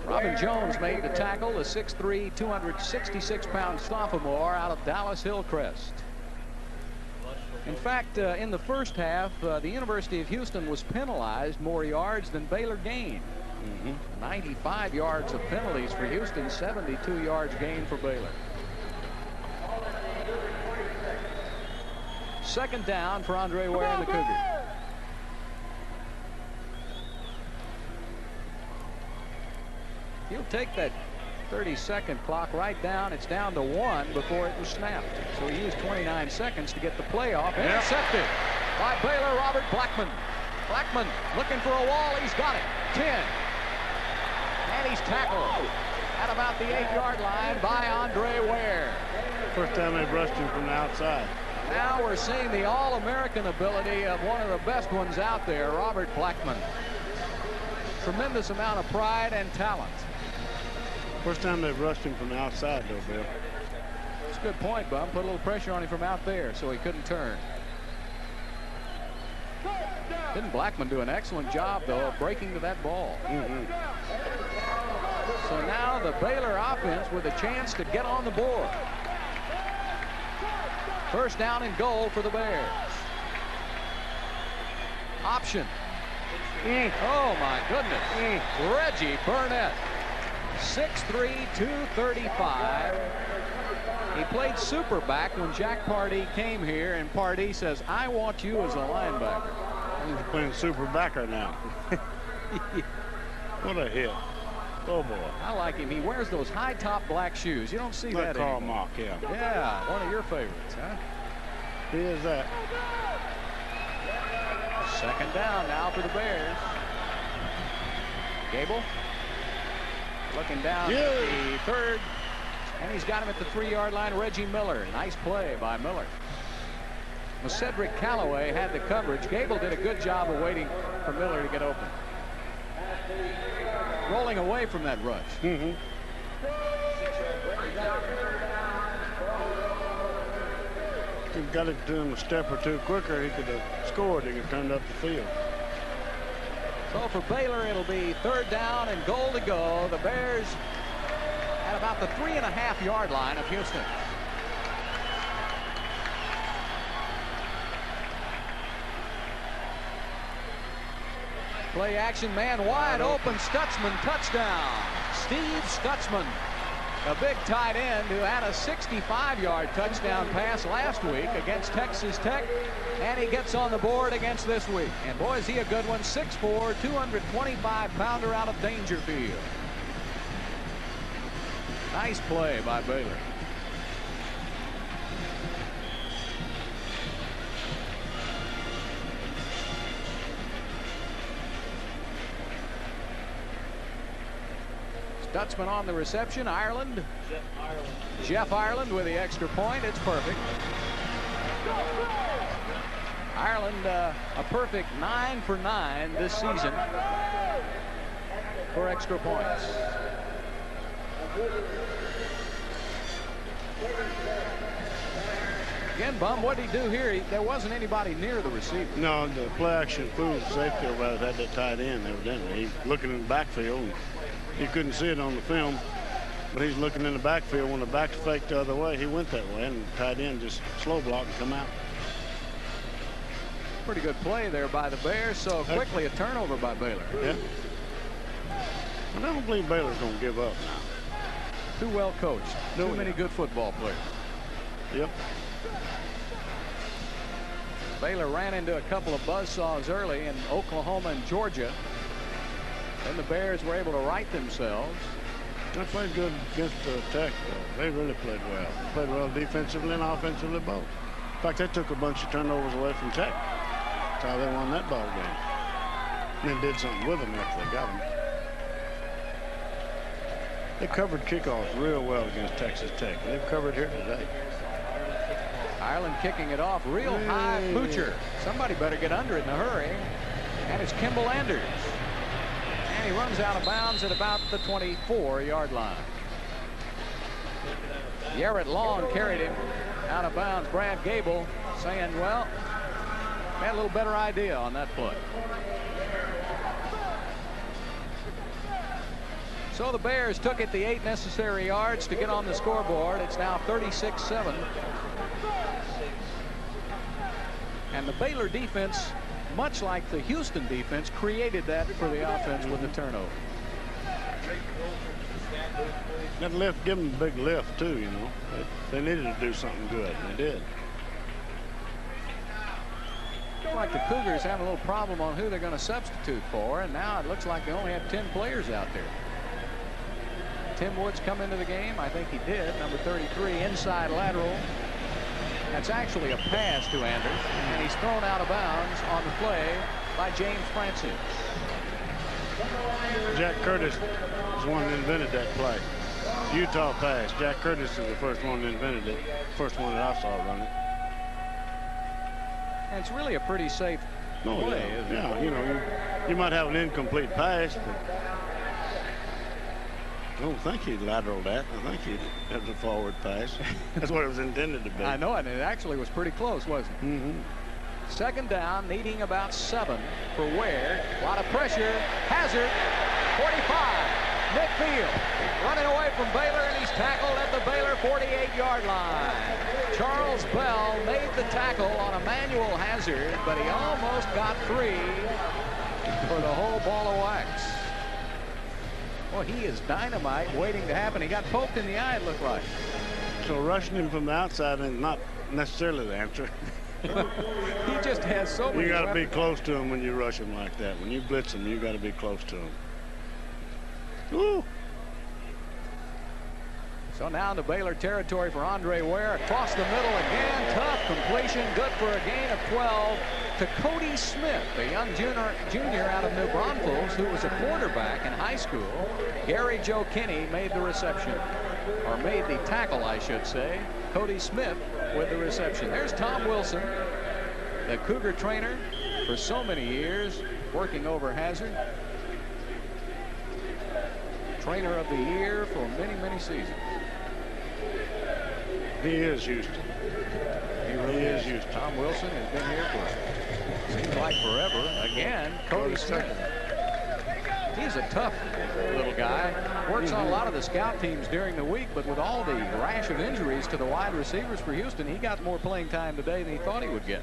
Robin Jones made the tackle, the 6'3", 266-pound sophomore out of Dallas Hillcrest. In fact, uh, in the first half, uh, the University of Houston was penalized more yards than Baylor gained. Mm-hmm. 95 yards of penalties for Houston, 72 yards gained for Baylor. Second down for Andre Ware and the Cougars. He'll take that 30-second clock right down. It's down to one before it was snapped. So he used 29 seconds to get the play off. Intercepted by Baylor Robert Blackmon. Blackmon looking for a wall. He's got it. 10. And he's tackled at about the eight-yard line by Andre Ware. First time they brushed him from the outside. Now we're seeing the All-American ability of one of the best ones out there, Robert Blackmon. Tremendous amount of pride and talent. First time they've rushed him from the outside, though, Bill. It's a good point, Bum. Put a little pressure on him from out there so he couldn't turn. Didn't Blackmon do an excellent job, though, of breaking to that ball? Mm-hmm. So now the Baylor offense with a chance to get on the board. First down and goal for the Bears. Option. Oh, my goodness. Reggie Burnett. 6'3", 235. He played super back when Jack Pardee came here, and Pardee says, I want you as a linebacker. He's playing super backer now. what a hit. Oh, boy. I like him. He wears those high-top black shoes. You don't see Like that Carl anymore. Mauck, yeah. Yeah, one of your favorites, huh? He is that. Second down now for the Bears. Goebel looking down Yeah. the third, and he's got him at the three-yard line. Reggie Miller. Nice play by Miller. Well, Cedric Calloway had the coverage. Goebel did a good job of waiting for Miller to get open. Rolling away from that rush. Mm-hmm. He got it to him a step or two quicker, he could have scored. He could have turned up the field. So for Baylor, it'll be third down and goal to go. The Bears at about the three and a half yard line of Houston. Play action, man wide open. Stutzman touchdown. Steve Stutzman, a big tight end who had a 65-yard touchdown pass last week against Texas Tech, and he gets on the board against this week. And boy, is he a good one. 6'4", 225-pounder out of Daingerfield. Nice play by Baylor. Stutzman on the reception. Ireland. Jeff Ireland. Jeff Ireland with the extra point. It's perfect. Ireland uh, a perfect nine for nine this season for extra points. Again, Bum, what did he do here? He, there wasn't anybody near the receiver. No, the play action fool safety there had that tight end evidently. He's looking in the backfield. You couldn't see it on the film, but he's looking in the backfield. When the back faked the other way, he went that way, and tight end just slow block and come out. Pretty good play there by the Bears. So quickly a turnover by Baylor. Yeah. I don't believe Baylor's going to give up now. Too well coached. No, Too many good football players. Yep. Baylor ran into a couple of buzzsaws early in Oklahoma and Georgia. Then the Bears were able to right themselves. They played good against uh, Tech, though. They really played well. Played well defensively and offensively both. In fact, they took a bunch of turnovers away from Tech. That's how they won that ball game. And then did something with them after they got them. They covered kickoffs real well against Texas Tech. They've covered here today. Ireland kicking it off real high. Hey. Butcher. Somebody better get under it in a hurry. And it's Kimble Anders. He runs out of bounds at about the 24-yard line. Garrett Long carried him out of bounds. Brad Goebel saying, well, had a little better idea on that play. So the Bears took it the eight necessary yards to get on the scoreboard. It's now 36-7. And the Baylor defense, much like the Houston defense, created that for the offense with the turnover. That lift, give them a big lift, too, you know. They, needed to do something good, and they did. Looks like the Cougars have a little problem on who they're going to substitute for, and now it looks like they only have 10 players out there. Tim Woods come into the game. I think he did. Number 33, inside lateral. That's actually a pass to Anders, and he's thrown out of bounds on the play by James Francis. Jack Curtis is the one that invented that play. Utah pass. Jack Curtis is the first one that invented it. First one that I saw run it. And it's really a pretty safe No, play, yeah, isn't it? yeah, you know, you, you might have an incomplete pass, but I don't think he lateraled that. I think he had a forward pass. That's what it was intended to be. I know it, and it actually was pretty close, wasn't it? Mm-hmm. Second down, needing about seven for Ware. A lot of pressure. Hazard, 45. Midfield, running away from Baylor, and he's tackled at the Baylor 48-yard line. Charles Bell made the tackle on Emmanuel Hazard, but he almost got three for the whole ball of wax. Well, he is dynamite waiting to happen. He got poked in the eye, it looked like. So rushing him from the outside is not necessarily the answer. he just has so many You got to be close to him when you rush him like that. When you blitz him, you got to be close to him. Ooh. So now in the Baylor territory for Andre Ware. Across the middle again. Tough completion. Good for a gain of 12 to Cody Smith, a young junior, junior out of New Braunfels who was a quarterback in high school. Gary Joe Kinney made the reception. Or made the tackle, I should say. Cody Smith with the reception. There's Tom Wilson, the Cougar trainer for so many years, working over Hazard. Trainer of the year for many, many seasons. He is Houston. He really is Houston. Tom Wilson has been here for seems like forever. Again, Cody Smith. He's a tough little guy. Works on a lot of the scout teams during the week, but with all the rash of injuries to the wide receivers for Houston, he got more playing time today than he thought he would get.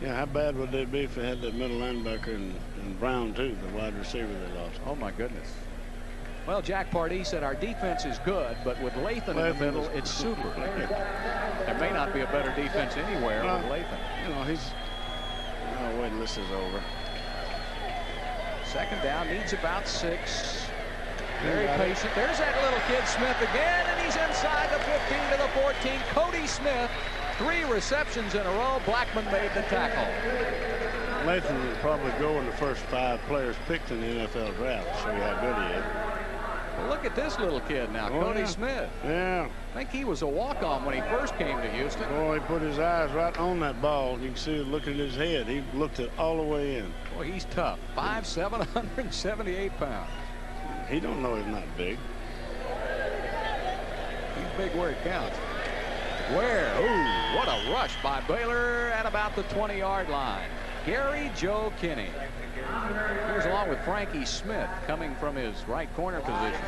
Yeah, how bad would they be if they had that middle linebacker and, and Brown, too, the wide receiver they lost? Oh, my goodness. Well, Jack Pardee said our defense is good, but with Lathon in the middle, it's super. There may not be a better defense anywhere Well, with Lathon. You know, he's... Wait, this is over. Second down, needs about six. Very patient. There's that little kid Smith again, and he's inside the 15 to the 14. Cody Smith, three receptions in a row. Blackmon made the tackle. Lathon will probably go in the first five players picked in the NFL draft to show you how good he is. Well, look at this little kid now, Oh, Cody yeah. Smith. Yeah. I think he was a walk-on when he first came to Houston. Boy, he put his eyes right on that ball. You can see it looking at his head. He looked it all the way in. Boy, he's tough. 5'7", 178 pounds. He don't know he's not big. He's big where it counts. Where? Ooh, what a rush by Baylor at about the 20-yard line. Gary Joe Kinney. He was along with Frankie Smith coming from his right corner position.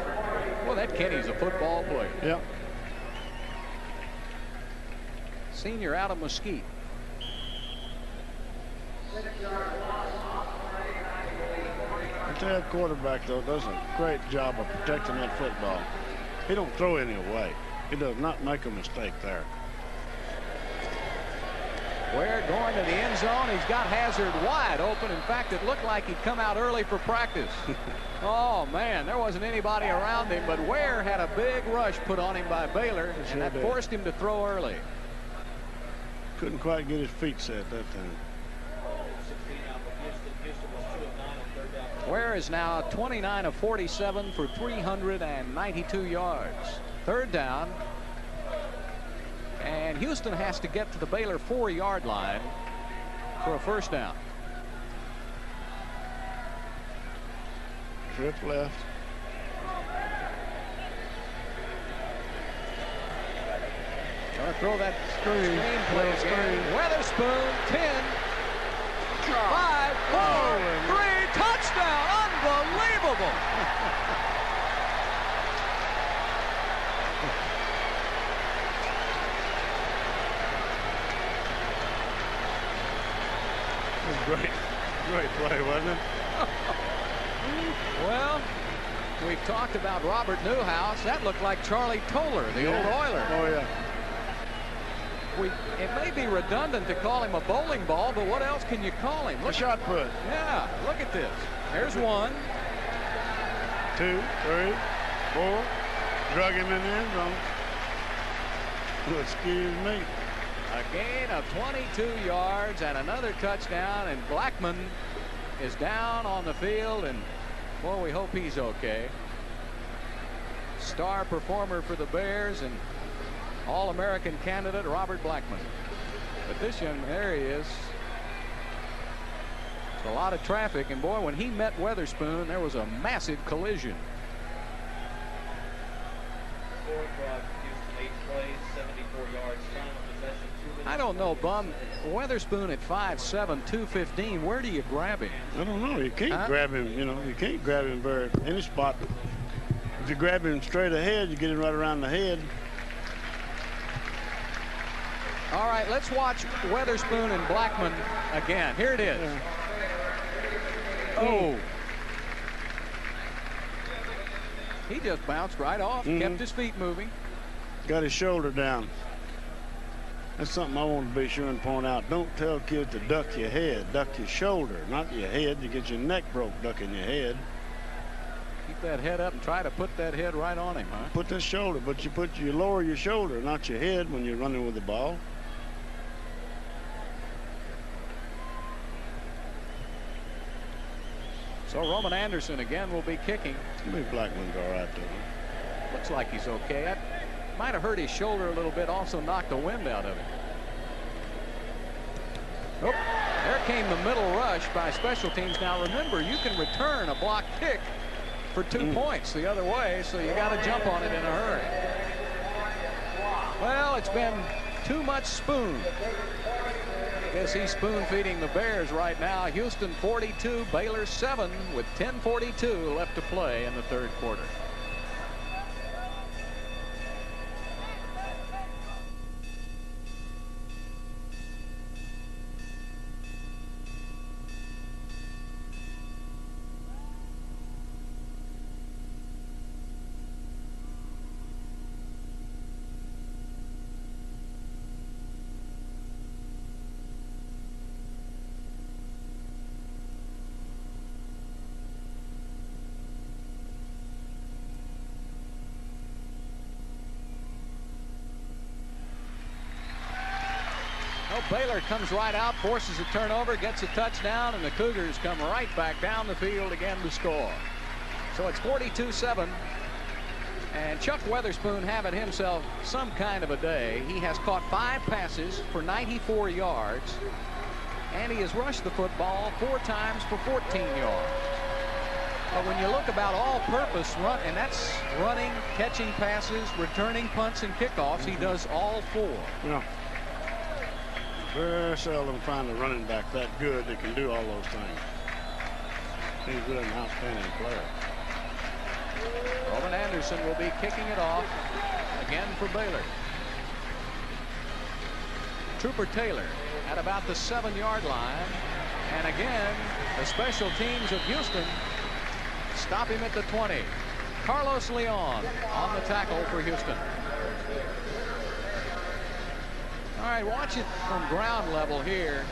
Well, that Kinney's a football player. Yep. Senior out of Mesquite. I tell you, that quarterback, though, does a great job of protecting that football. He don't throw any away. He does not make a mistake there. Ware going to the end zone. He's got Hazard wide open. In fact, it looked like he'd come out early for practice. oh, man, there wasn't anybody around him, but Ware had a big rush put on him by Baylor, and that did. forced him to throw early. Couldn't quite get his feet set that time. Ware is now 29 of 47 for 392 yards. Third down. And Houston has to get to the Baylor four-yard line for a first down. Trip left. Gonna throw that Screen. screen play screen. Weatherspoon, 10, 5, 4, Holy 3, touchdown. Unbelievable. Great. Great play, wasn't it? Well, we've talked about Robert Newhouse. That looked like Charlie Tolar, the old Oiler. Oh, yeah. We, it may be redundant to call him a bowling ball, but what else can you call him? A Look, shot put. yeah, look at this. There's one. Two, three, four. Drug him in the end zone. Excuse me. Gain of 22 yards and another touchdown, and Blackmon is down on the field, and boy, we hope he's okay. Star performer for the Bears and All-American candidate Robert Blackmon. But this young, there he is. It's a lot of traffic, and boy, when he met Weatherspoon, there was a massive collision. I don't know, Bum. Weatherspoon at 5'7", 215. Where do you grab him? I don't know. You can't Huh? grab him. You know, you can't grab him very any spot. If you grab him straight ahead, you get him right around the head. All right, let's watch Weatherspoon and Blackmon again. Here it is. Oh. He just bounced right off, Mhm. kept his feet moving. Got his shoulder down. That's something I want to be sure and point out. Don't tell kids to duck your head. Duck your shoulder, not your head. You get your neck broke ducking your head. Keep that head up and try to put that head right on him, huh? Put the shoulder, but you put you lower your shoulder, not your head when you're running with the ball. So Roman Anderson again will be kicking. Maybe Blackmon's all right though. Looks like he's okay. That might have hurt his shoulder a little bit, also knocked the wind out of him. Oh, there came the middle rush by special teams. Now remember, you can return a block kick for two mm. points the other way, so you got to jump on it in a hurry. Well, it's been too much spoon. guess he's spoon feeding the Bears right now. Houston 42, Baylor 7 with 10:42 left to play in the third quarter. Baylor comes right out, forces a turnover, gets a touchdown, and the Cougars come right back down the field again to score. So it's 42-7. And Chuck Weatherspoon having himself some kind of a day. He has caught five passes for 94 yards, and he has rushed the football four times for 14 yards. But when you look about all-purpose run, and that's running, catching passes, returning punts and kickoffs, he does all four. Yeah. Very seldom find a running back that good that can do all those things. He's really an outstanding player. Roman Anderson will be kicking it off again for Baylor. Trooper Taylor at about the seven-yard line. And again, the special teams of Houston stop him at the 20. Carlos Leon on the tackle for Houston. All right, watch it from ground level here.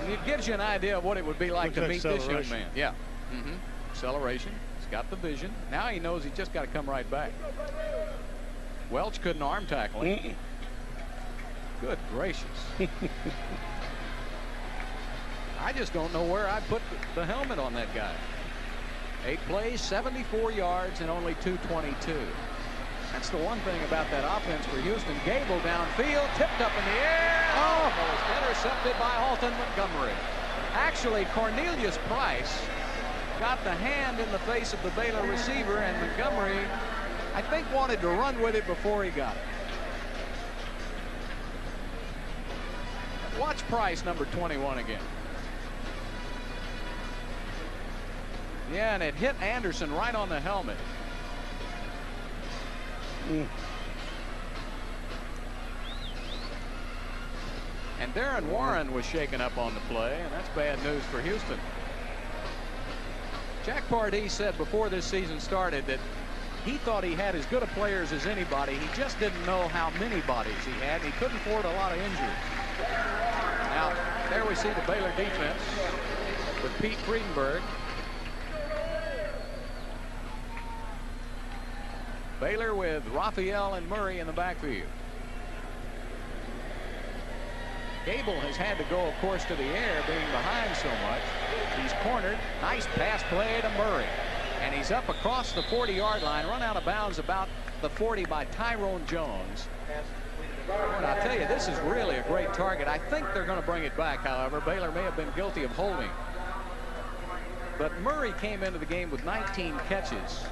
And it gives you an idea of what it would be like to meet this young man. Yeah. Mm -hmm. Acceleration. He's got the vision. Now he knows he's just got to come right back. Welch couldn't arm tackle him. Mm -mm. Good gracious. I just don't know where I'd put the helmet on that guy. Eight plays, 74 yards, and only 222. That's the one thing about that offense for Houston. Goebel downfield, tipped up in the air. Oh, almost intercepted by Alton Montgomery. Actually, Cornelius Price got the hand in the face of the Baylor receiver, and Montgomery, I think, wanted to run with it before he got it. Watch Price, number 21 again. Yeah, and it hit Anderson right on the helmet. And Darren Warren was shaken up on the play, and that's bad news for Houston. Jack Pardee said before this season started that he thought he had as good a players as anybody. He just didn't know how many bodies he had. He couldn't afford a lot of injuries. Now, there we see the Baylor defense with Pete Fredenburg. Baylor with Raphael and Murray in the backfield. Goebel has had to go, of course, to the air, being behind so much. He's cornered. Nice pass play to Murray. And he's up across the 40-yard line, run out of bounds about the 40 by Tyrone Jones. And I'll tell you, this is really a great target. I think they're going to bring it back, however. Baylor may have been guilty of holding. But Murray came into the game with 19 catches.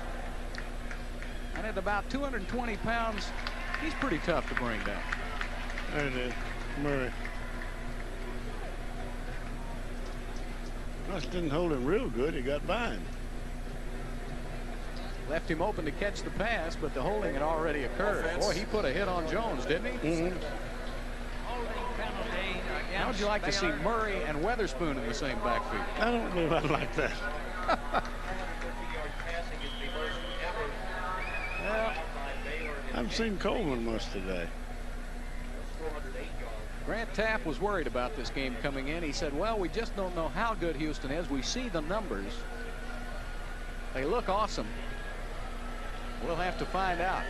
And at about 220 pounds, he's pretty tough to bring down. There it is, Murray. Russ didn't hold him real good. He got by him. Left him open to catch the pass, but the holding had already occurred. Boy, he put a hit on Jones, didn't he? Mm -hmm. How would you like to see Murray and Weatherspoon in the same backfield? I don't know if I like that. I've seen Coleman much today. Grant Teaff was worried about this game coming in. He said, well, we just don't know how good Houston is. We see the numbers. They look awesome. We'll have to find out.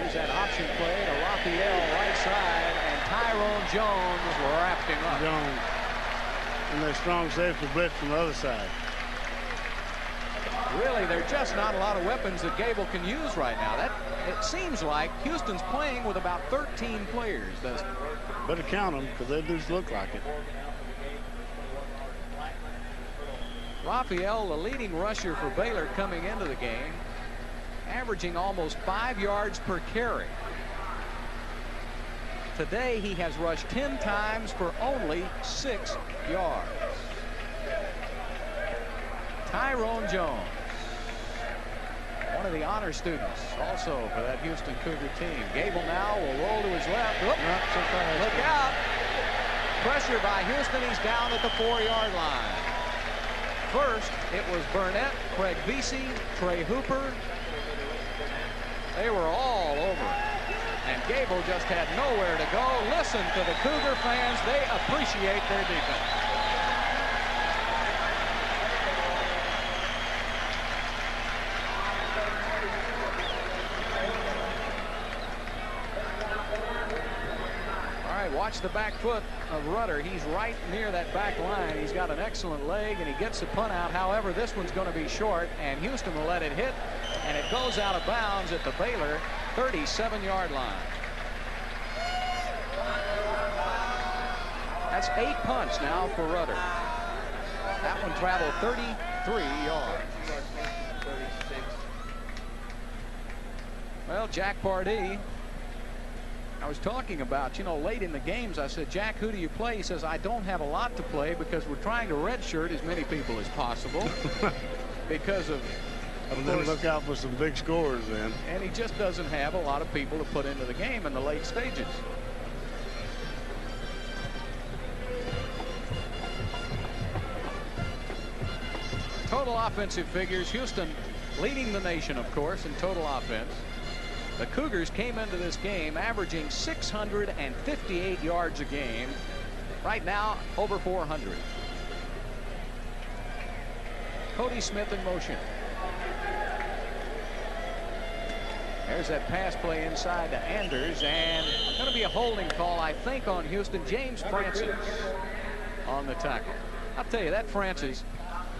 Here's that option play to Raphael right side, and Tyrone Jones wrapped him up. Jones. And their strong safety blitz from the other side really, there are just not a lot of weapons that Goebel can use right now. That It seems like Houston's playing with about 13 players. Does Better count them because they just look like it. Raphael, the leading rusher for Baylor coming into the game. averaging almost five yards per carry. Today, he has rushed 10 times for only six yards. Tyrone Jones, one of the honor students, also for that Houston Cougar team. Goebel now will roll to his left. Oop. Look out. Pressure by Houston. He's down at the four-yard line. First, it was Burnett, Craig Veasey, Trey Hooper. They were all over And Goebel just had nowhere to go. Listen to the Cougar fans. They appreciate their defense. Watch the back foot of Rudder. He's right near that back line. He's got an excellent leg, and he gets the punt out. However, this one's going to be short, and Houston will let it hit, and it goes out of bounds at the Baylor 37-yard line. That's eight punts now for Rudder. That one traveled 33 yards. Well, Jack Pardee I was talking about, you know, late in the games, I said, Jack, who do you play? He says, I don't have a lot to play because we're trying to redshirt as many people as possible because of, of well, then look out for some big scores then. And he just doesn't have a lot of people to put into the game in the late stages. Total offensive figures, Houston leading the nation, of course, in total offense. The Cougars came into this game averaging 658 yards a game. Right now, over 400. Cody Smith in motion. There's that pass play inside to Anders, and going to be a holding call, I think, on Houston. James Francis on the tackle. I'll tell you, that Francis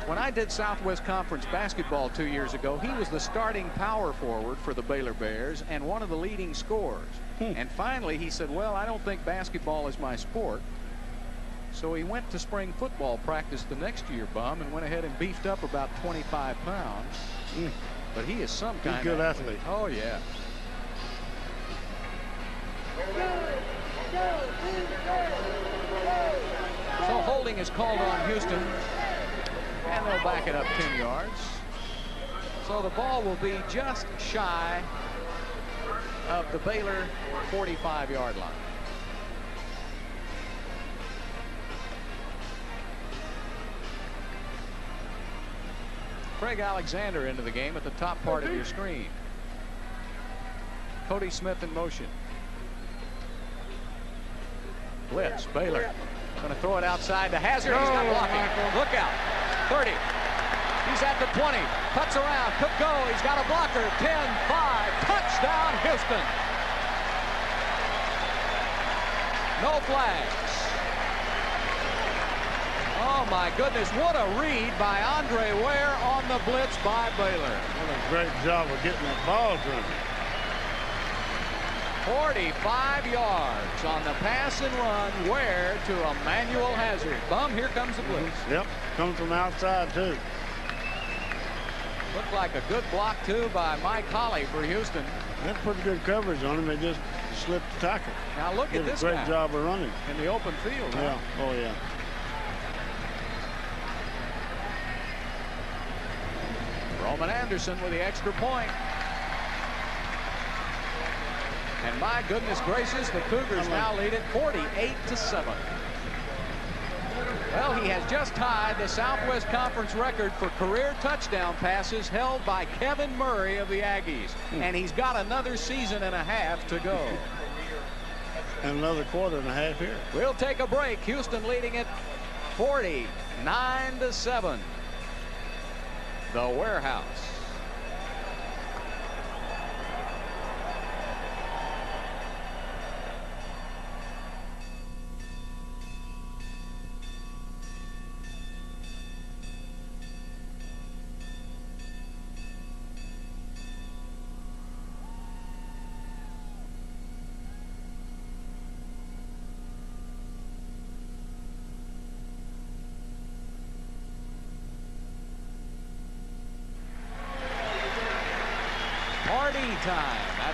when I did Southwest Conference basketball two years ago, he was the starting power forward for the Baylor Bears and one of the leading scorers. Hmm. And finally, he said, well, I don't think basketball is my sport. So he went to spring football practice the next year, Bum, and went ahead and beefed up about 25 pounds. Hmm. But he is some kind He's good of athlete. Oh, yeah. So holding is called on Houston. And they'll back it up 10 yards. So the ball will be just shy of the Baylor 45-yard line. Craig Alexander into the game at the top part of your screen. Cody Smith in motion. Blitz, Baylor. Going to throw it outside to Hazard. He's got oh, blocking. Look out. 30. He's at the 20. Cuts around. Could go. He's got a blocker. 10, 5. Touchdown, Houston. No flags. Oh, my goodness. What a read by Andre Ware on the blitz by Baylor. What a great job of getting that ball to him. 45 yards on the pass and run. Ware to Emmanuel Hazard. Bum, here comes the blitz. Mhm. Yep, comes from outside, too. Looked like a good block, too, by Mike Holly for Houston. That's pretty good coverage on him. They just slipped the tackle. Now look Did at this a great guy. job of running. In the open field. Yeah, huh? oh, yeah. Roman Anderson with the extra point. And my goodness gracious, the Cougars now lead it 48 to 7. Well, he has just tied the Southwest Conference record for career touchdown passes held by Kevin Murray of the Aggies. Hmm. And he's got another season and a half to go. And another quarter and a half here. We'll take a break. Houston leading it 49 to 7. The warehouse.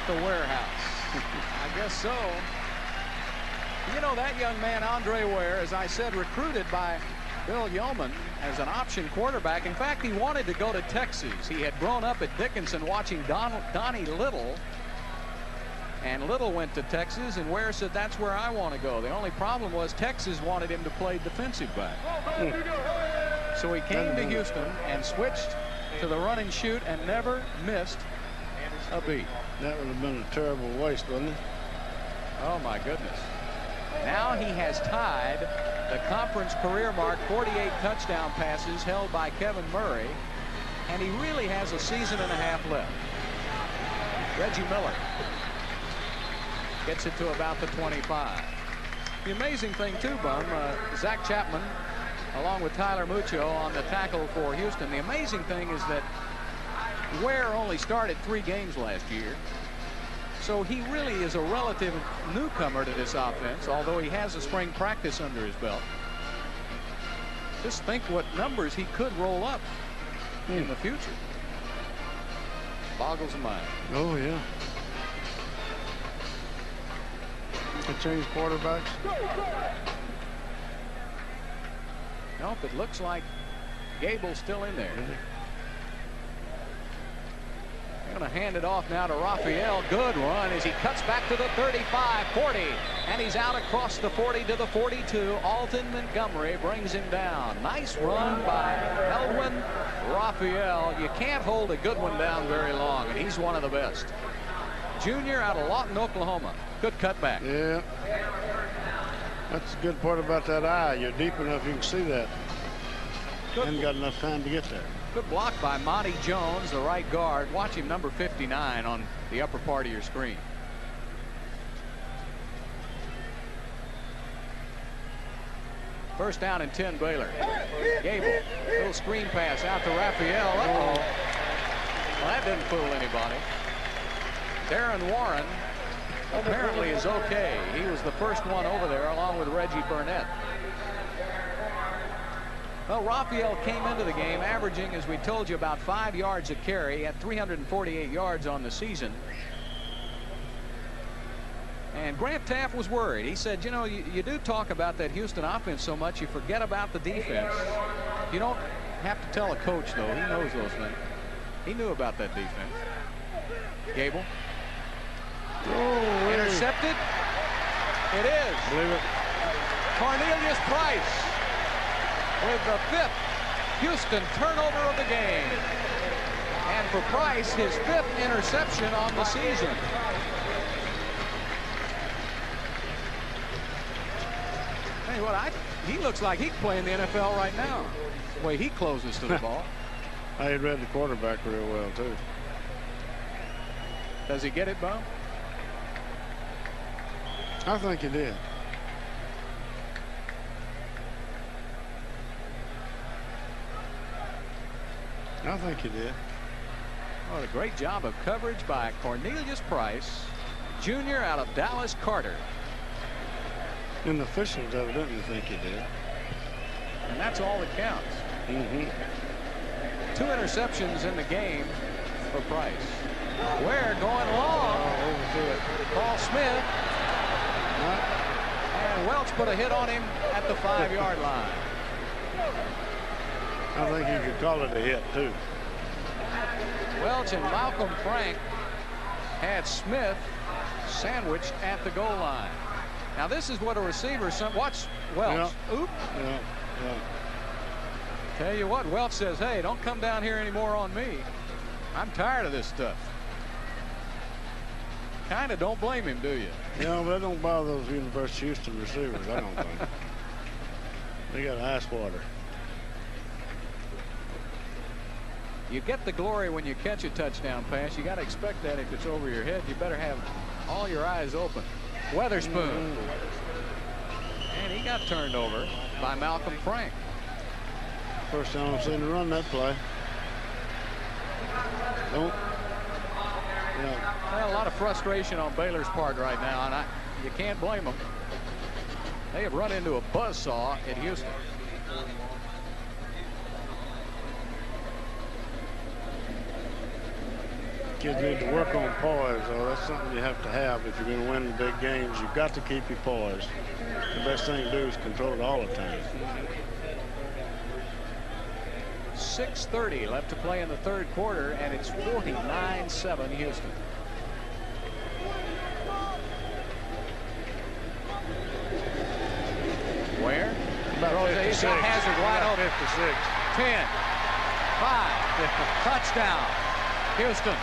The warehouse. I guess so. You know, that young man, Andre Ware, as I said, recruited by Bill Yeoman as an option quarterback. In fact, he wanted to go to Texas. He had grown up at Dickinson watching Don, Donnie Little. And Little went to Texas, and Ware said, that's where I want to go. The only problem was Texas wanted him to play defensive back. So he came to Houston and switched to the run and shoot and never missed a beat. That would have been a terrible waste, wouldn't it? Oh, my goodness. Now he has tied the conference career mark 48 touchdown passes held by Kevin Murray. And he really has a season and a half left. Reggie Miller gets it to about the 25. The amazing thing, too, Bum, uh, Zach Chapman, along with Tyler Mucho on the tackle for Houston. The amazing thing is that Ware only started three games last year. So he really is a relative newcomer to this offense, although he has a spring practice under his belt. Just think what numbers he could roll up in the future. Boggles the mind. Oh, yeah. They changed quarterbacks. Nope, it looks like Goebel's still in there. They're going to hand it off now to Raphael. Good run as he cuts back to the 35, 40, and he's out across the 40 to the 42. Alton Montgomery brings him down. Nice run by Elwin Raphael. You can't hold a good one down very long, and he's one of the best. Junior out of Lawton, Oklahoma. Good cutback. Yeah. That's the good part about that eye. You're deep enough, you can see that. Haven't got enough time to get there. Good block by Monty Jones, the right guard. Watch him, number 59, on the upper part of your screen. First down and 10, Baylor. Goebel, little screen pass out to Raphael. Uh-oh. Well, that didn't fool anybody. Darren Warren apparently is okay. He was the first one over there along with Reggie Burnett. Well, Raphael came into the game averaging, as we told you, about five yards a carry at 348 yards on the season. And Grant Teaff was worried. He said, you know, you, you do talk about that Houston offense so much, you forget about the defense. You don't have to tell a coach, though. He knows those things. He knew about that defense. Goebel. Oh, Intercepted. It is. Believe it. Cornelius Price with the fifth Houston turnover of the game. And for Price, his fifth interception on the season. Hey, what I he looks like he can play in the NFL right now. The way he closes to the ball. I had read the quarterback real well, too. Does he get it, Bob? I think he did. I think he did. What a great job of coverage by Cornelius Price, Jr. out of Dallas Carter. And the officials evidently think he did. And that's all that counts. Mm-hmm. Two interceptions in the game for Price. Ware going long. Paul Smith. And Welch put a hit on him at the five-yard line. I think you could call it a hit, too. Welch and Malcolm Frank had Smith sandwiched at the goal line. Now this is what a receiver. Some watch Welch. Oop. Yeah, yeah. Tell you what, Welch says, "Hey, don't come down here anymore on me. I'm tired of this stuff." Kind of don't blame him, do you? You know, but that don't bother those University Houston receivers, I don't think. they got ice water. You get the glory when you catch a touchdown pass. You got to expect that if it's over your head. You better have all your eyes open. Weatherspoon. Mm-hmm. And he got turned over by Malcolm Frank. First time I've seen him run that play. Don't. Yeah. Well, a lot of frustration on Baylor's part right now, and I, you can't blame them. They have run into a buzzsaw at Houston. Kids need to work on poise, though. That's something you have to have if you're going to win the big games. You've got to keep your poise. The best thing to do is control it all the time. 6.30 left to play in the third quarter, and it's 49-7 Houston. Where? About Throws it. He's got Hazard wide About open. 56. 10, 5, touchdown, Houston.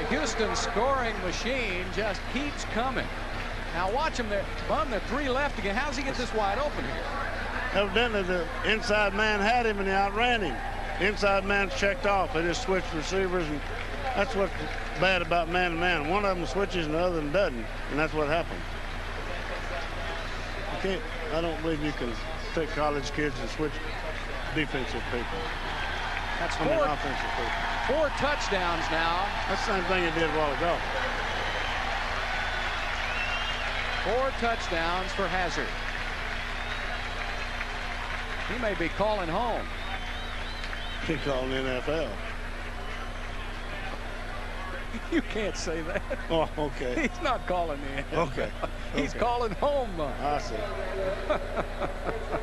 The Houston scoring machine just keeps coming. Now watch him there. Bum, the three left again. How's he get this wide open here? Evidently, the inside man had him and he outran him. Inside man's checked off. They just switched receivers, and that's what's bad about man to man. One of them switches and the other one doesn't, and that's what happened. You can't. I don't believe you can take college kids and switch defensive people. That's I mean, four, offensive four touchdowns now. That's the same thing he did a while ago. Four touchdowns for Hazard. He may be calling home. He called the NFL. You can't say that. Oh, okay. He's not calling the NFL. Okay. He's Okay. calling home. I see.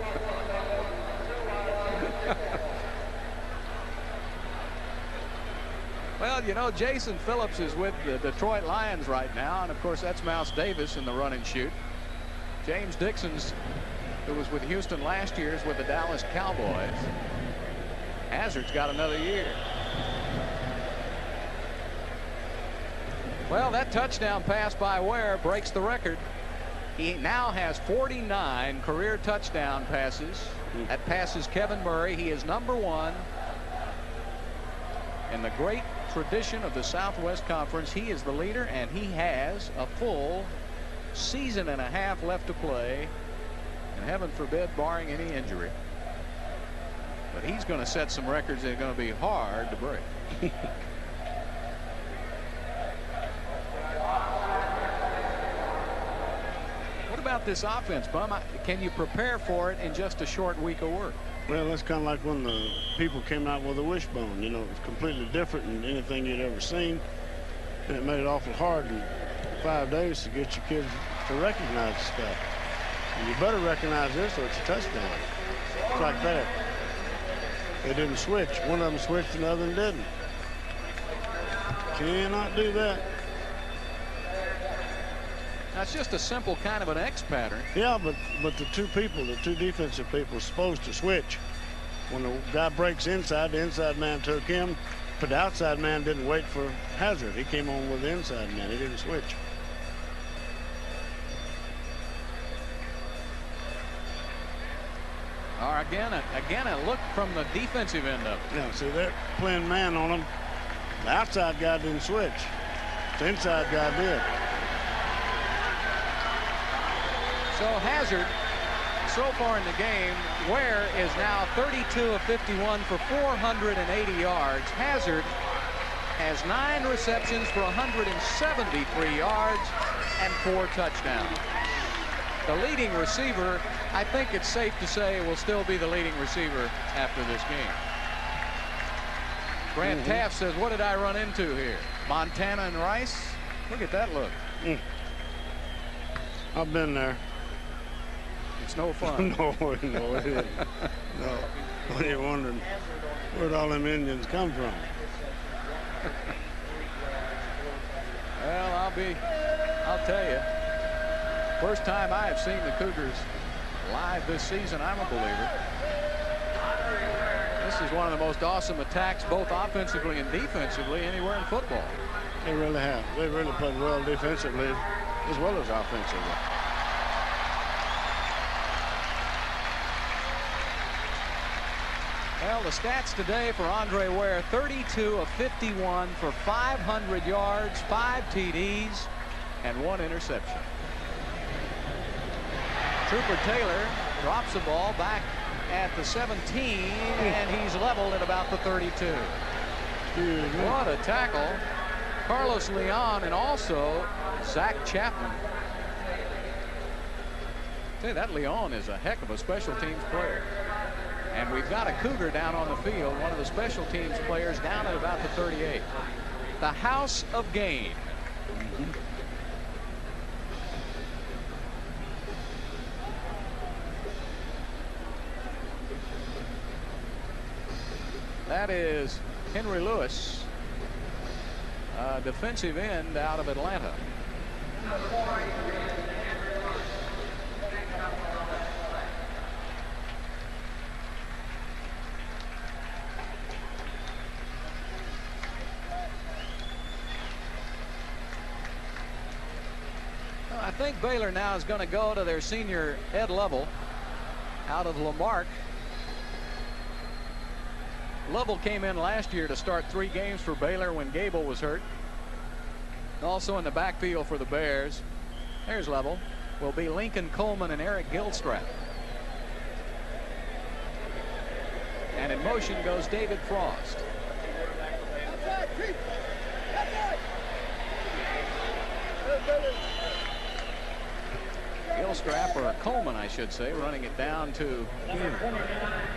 Well, you know, Jason Phillips is with the Detroit Lions right now, and of course that's Mouse Davis in the run and shoot. James Dixon's, who was with Houston last year, is with the Dallas Cowboys. Hazard's got another year. Well, that touchdown pass by Ware breaks the record. He now has 49 career touchdown passes. That passes Kevin Murray. He is number one in the great tradition of the Southwest Conference. He is the leader, and he has a full season and a half left to play. And heaven forbid, barring any injury. But he's going to set some records that are going to be hard to break. what about this offense, Bum? Can you prepare for it in just a short week of work? Well, that's kind of like when the people came out with a wishbone. You know, it's completely different than anything you'd ever seen. And it made it awful hard in five days to get your kids to recognize stuff. And you better recognize this or it's a touchdown. It's like that. They didn't switch. One of them switched and the other didn't. Cannot do that. That's just a simple kind of an X pattern. Yeah, but but the two people, the two defensive people, are supposed to switch. When the guy breaks inside, the inside man took him, but the outside man didn't wait for Hazard. He came on with the inside man. He didn't switch. Or again, a, again, a look from the defensive end of it. Yeah, see, they're playing man on him. The outside guy didn't switch. The inside guy did. So Hazard, so far in the game, Ware is now 32 of 51 for 480 yards. Hazard has nine receptions for 173 yards and four touchdowns. The leading receiver, I think it's safe to say, will still be the leading receiver after this game. Grant mm-hmm. Teaff says, what did I run into here? Montana and Rice? Look at that look. Mm. I've been there. No fun. no, no, it isn't. No. What are you wondering? Where'd all them Indians come from? Well, I'll be, I'll tell you, first time I have seen the Cougars live this season, I'm a believer. This is one of the most awesome attacks, both offensively and defensively, anywhere in football. They really have. They really played well defensively as well as offensively. The stats today for Andre Ware, 32 of 51 for 500 yards, five TDs, and one interception. Trooper Taylor drops the ball back at the 17, and he's leveled at about the 32. What a tackle. Carlos Leon and also Zach Chapman. Say that Leon is a heck of a special teams player. And we've got a Cougar down on the field, one of the special teams players down at about the 38. The House of Game. That is Henry Lewis, defensive end out of Atlanta. I think Baylor now is going to go to their senior Ed Lovell out of La Marque. Lovell came in last year to start three games for Baylor when Goebel was hurt. Also in the backfield for the Bears. There's Lovell. Will be Lincoln Coleman and Eric Gilstrap. And in motion goes David Frost. Gilstrap, or Coleman, I should say, running it down to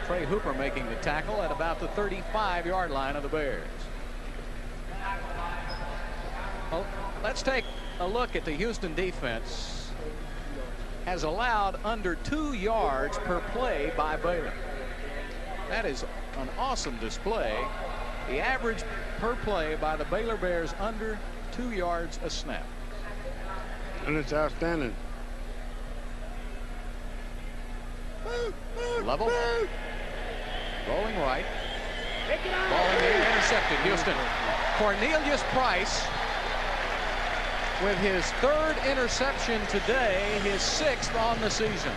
Trey Hooper making the tackle at about the 35-yard line of the Bears. Well, let's take a look at the Houston defense. Has allowed under two yards per play by Baylor. That is an awesome display. The average per play by the Baylor Bears under two yards a snap. And it's Lovell. Rolling right. Ball in the air, intercepted. Houston. Cornelius Price with his third interception today, his sixth on the season.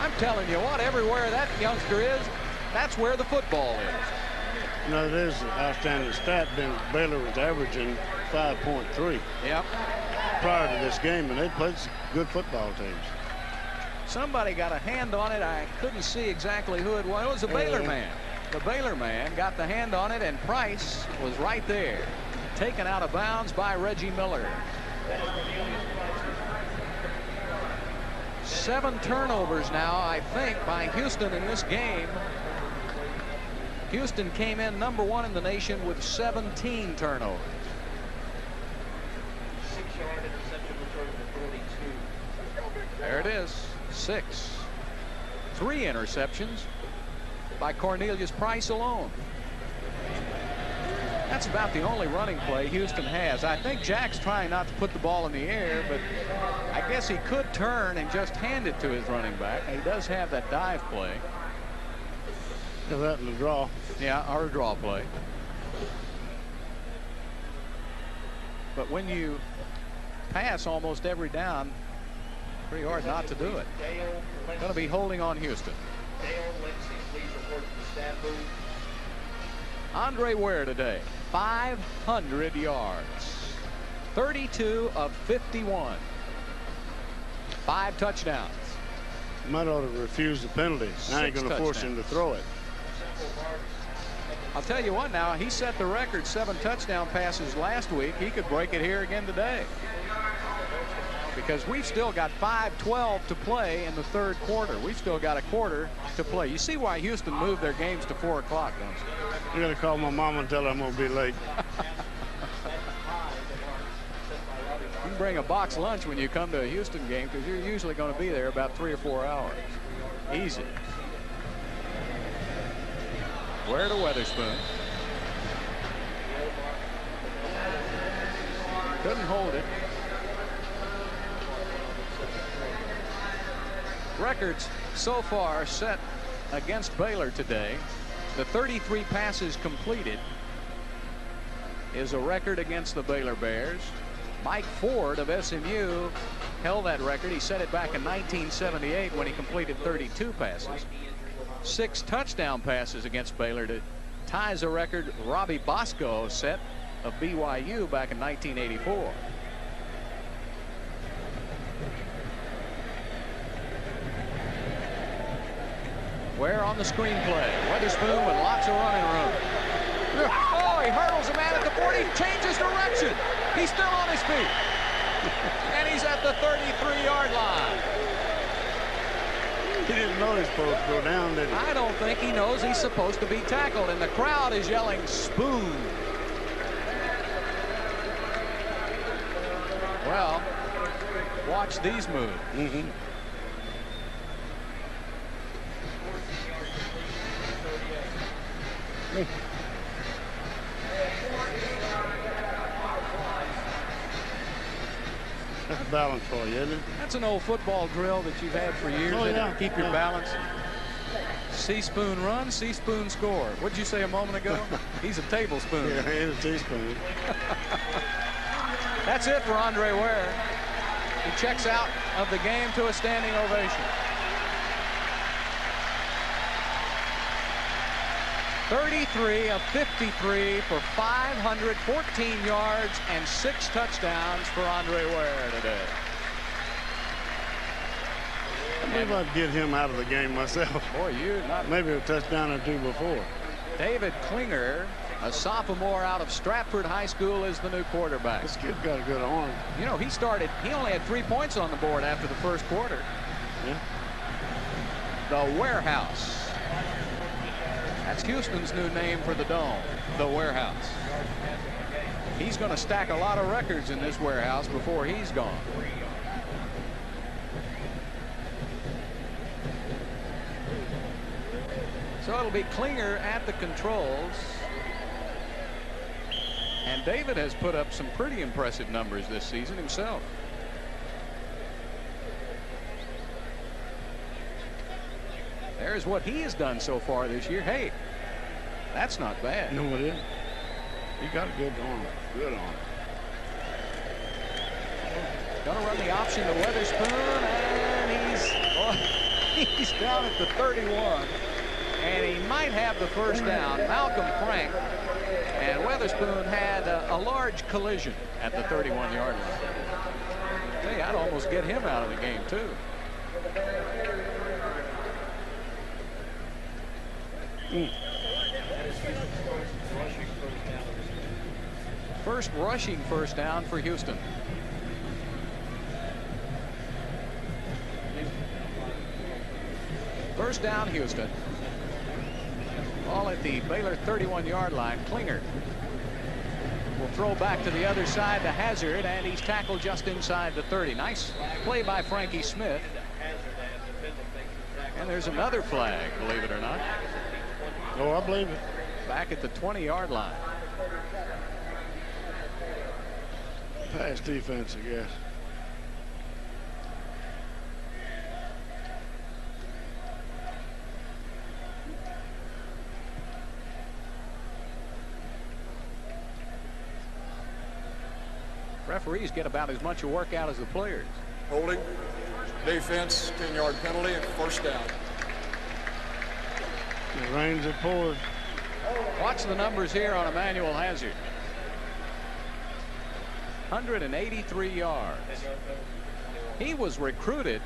I'm telling you what, everywhere that youngster is, that's where the football is. You know, it is an outstanding stat. Ben Baylor was averaging 5.3. Yep. Prior to this game, and they played good football teams. Somebody got a hand on it. I couldn't see exactly who it was. It was a Baylor man. The Baylor man got the hand on it, and Price was right there. Taken out of bounds by Reggie Miller. Seven turnovers now, I think, by Houston in this game. Houston came in number one in the nation with 17 turnovers. There it is six. Three interceptions by Cornelius Price alone. That's about the only running play Houston has. I think Jack's trying not to put the ball in the air, but I guess he could turn and just hand it to his running back. He does have that dive play. That in the draw. Yeah, or a draw play. But when you pass almost every down, Pretty hard not to do it. Going to be holding on Houston. Andre Ware today, 500 yards. 32 of 51. Five touchdowns. Might ought to refuse the penalty. I ain't going to force him to throw it. I'll tell you what now, he set the record seven touchdown passes last week. He could break it here again today because we've still got 5-12 to play in the third quarter. We've still got a quarter to play. You see why Houston moved their games to 4 o'clock, don't you? You got to call my mom and tell her I'm going to be late. you can bring a box lunch when you come to a Houston game because you're usually going to be there about three or four hours. Easy. Ware to Weatherspoon. Couldn't hold it. Records so far set against Baylor today. The 33 passes completed is a record against the Baylor Bears. Mike Ford of SMU held that record. He set it back in 1978 when he completed 32 passes. Six touchdown passes against Baylor to ties a record Robbie Bosco set of BYU back in 1984. Ware on the screenplay. Weatherspoon with lots of running room. Oh, he hurdles a man at the 40, changes direction. He's still on his feet. and he's at the 33-yard line. He didn't know he was supposed to go down, did he? I don't think he knows he's supposed to be tackled, and the crowd is yelling spoon. Well, watch these moves. Mm-hmm. That's balance for you, isn't it? That's an old football drill that you've had for years. Oh, yeah, Keep your yeah. balance. See spoon run, see spoon score. What'd you say a moment ago? He's a tablespoon. Yeah, he's a teaspoon. That's it for Andre Ware. He checks out of the game to a standing ovation. 33 of 53 for 514 yards and six touchdowns for Andre Ware today. I believe I'd get him out of the game myself. Boy, you not Maybe a touchdown or two before. David Klinger, a sophomore out of Stratford High School, is the new quarterback. This kid's got a good arm. You know, he started, he only had three points on the board after the first quarter. Yeah. The Warehouse. That's Houston's new name for the Dome, the Warehouse. He's going to stack a lot of records in this warehouse before he's gone. So it'll be Klinger at the controls. And David has put up some pretty impressive numbers this season himself. There's what he has done so far this year. Hey, that's not bad. No, it isn't. He got a good arm. Good arm. Gonna run the option to Weatherspoon, and he's oh, he's down at the 31, and he might have the first down. Malcolm Frank and Weatherspoon had a, a large collision at the 31-yard line. Hey, I'd almost get him out of the game too. Mm. First rushing first down for Houston. First down, Houston. All at the Baylor 31-yard line. Klinger will throw back to the other side to Hazard, and he's tackled just inside the 30. Nice play by Frankie Smith. And there's another flag, believe it or not, Oh, I believe it. back at the 20-yard line. Pass defense, I guess. Referees get about as much a workout as the players. Holding, defense, 10-yard penalty, and first down. The rains have poured. Watch the numbers here on Emmanuel Hazard. 183 yards. He was recruited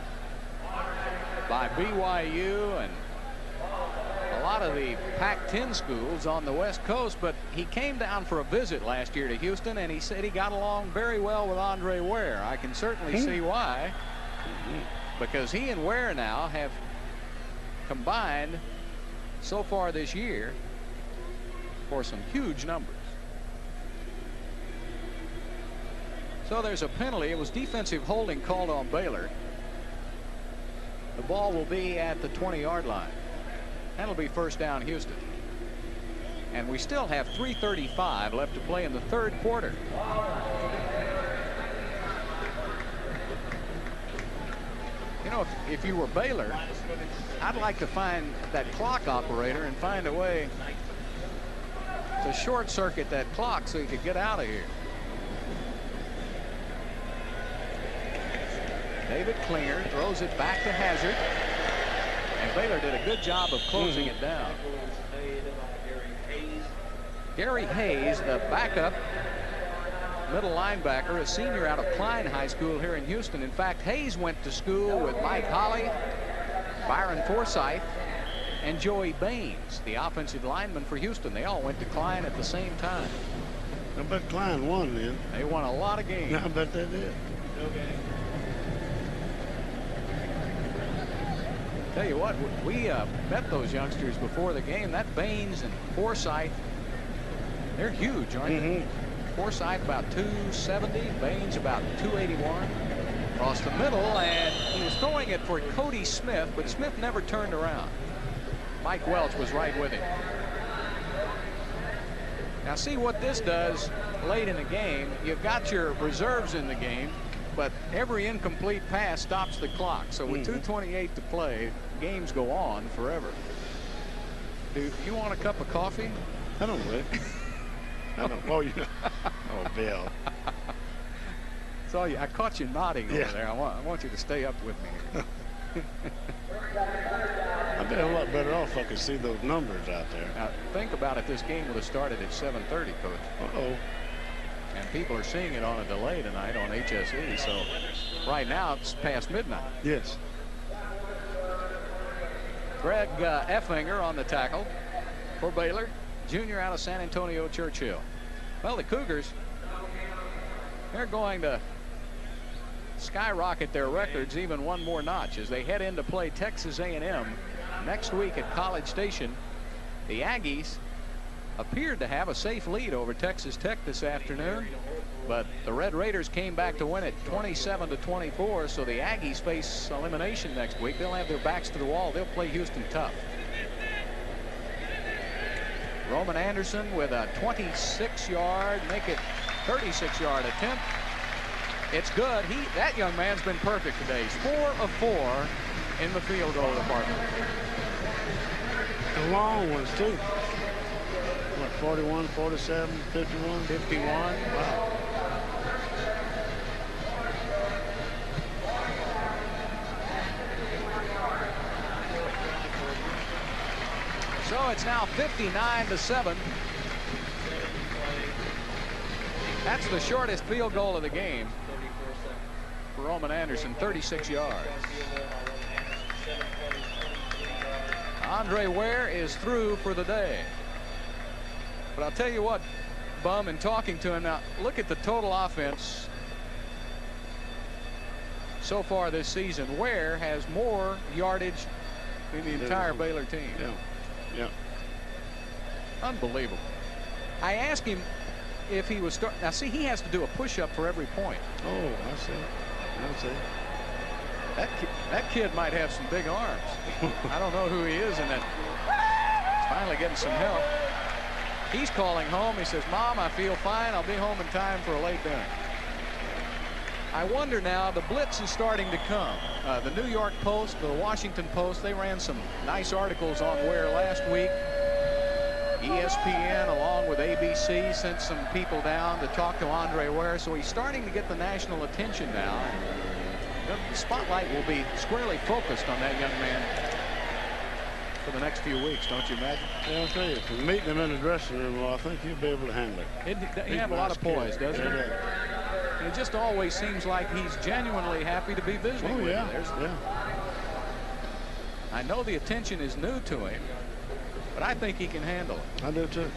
by BYU and a lot of the Pac-10 schools on the West Coast, but he came down for a visit last year to Houston, and he said he got along very well with Andre Ware. I can certainly hmm. see why, because he and Ware now have combined so far this year for some huge numbers. So there's a penalty. It was defensive holding called on Baylor. The ball will be at the 20-yard line. That'll be first down Houston. And we still have 3.35 left to play in the third quarter. You know, if, if you were Baylor, I'd like to find that clock operator and find a way to short circuit that clock so he could get out of here. David Klinger throws it back to Hazard. And Baylor did a good job of closing mm-hmm. it down. Gary Hayes, the backup middle linebacker, a senior out of Klein High School here in Houston. In fact, Hayes went to school with Mike Holly, Byron Forsyth, and Joey Baines, the offensive lineman for Houston. They all went to Klein at the same time. I bet Klein won then. They won a lot of games. I bet they did. Tell you what, we uh, met those youngsters before the game. That Baines and Forsyth, they're huge, aren't Mm-hmm. they? Forsyth about 270, Baines about 281. Across the middle, and he was throwing it for Cody Smith, but Smith never turned around. Mike Welch was right with him. Now see what this does late in the game. You've got your reserves in the game, but every incomplete pass stops the clock. So with Mhm. 2.28 to play, games go on forever. Do you want a cup of coffee? I don't really. I don't. Oh, you. know. Oh, Bill. Saw you. I caught you nodding Yeah. over there. I want, I want you to stay up with me. I'd be a lot better off if I could see those numbers out there. Now think about it. This game would have started at 7:30, coach. Uh-oh. And people are seeing it on a delay tonight on HSE. So right now it's past midnight. Yes. Greg uh, Effinger on the tackle for Baylor. Junior out of San Antonio Churchill. Well, the Cougars, they're going to skyrocket their records even one more notch as they head in to play Texas A&M next week at College Station. The Aggies appeared to have a safe lead over Texas Tech this afternoon, but the Red Raiders came back to win it 27 to 24. So the Aggies face elimination next week. They'll have their backs to the wall. They'll play Houston tough. Roman Anderson with a 26 yard, make it 36 yard attempt. It's good. He that young man's been perfect today. He's four of four in the field goal department. The long ones, too. What, 41, 47, 51? 51. Wow. So it's now 59 to 7. That's the shortest field goal of the game for Roman Anderson, 36 yards. Andre Ware is through for the day. But I'll tell you what, Bum, in talking to him now, look at the total offense so far this season. Ware has more yardage than the entire Baylor team. Yeah. Yeah. Unbelievable. I asked him if he was start. Now, see, he has to do a push-up for every point. Oh, I see. That kid, that kid might have some big arms. I don't know who he is, and that he's finally getting some help. He's calling home. He says, "Mom, I feel fine. I'll be home in time for a late dinner." I wonder now, the blitz is starting to come. Uh, the New York Post, the Washington Post, they ran some nice articles on Ware last week. ESPN, along with ABC, sent some people down to talk to Andre Ware, so he's starting to get the national attention now. The spotlight will be squarely focused on that young man for the next few weeks, don't you imagine? Yeah, I'll tell you, if you meet him in the dressing room, well, I think he'll be able to handle it. It, he have a lot of poise, kid. doesn't Yeah, he? it just always seems like he's genuinely happy to be visiting Oh, with yeah. Yeah. I know the attention is new to him, but I think he can handle it. I do, too.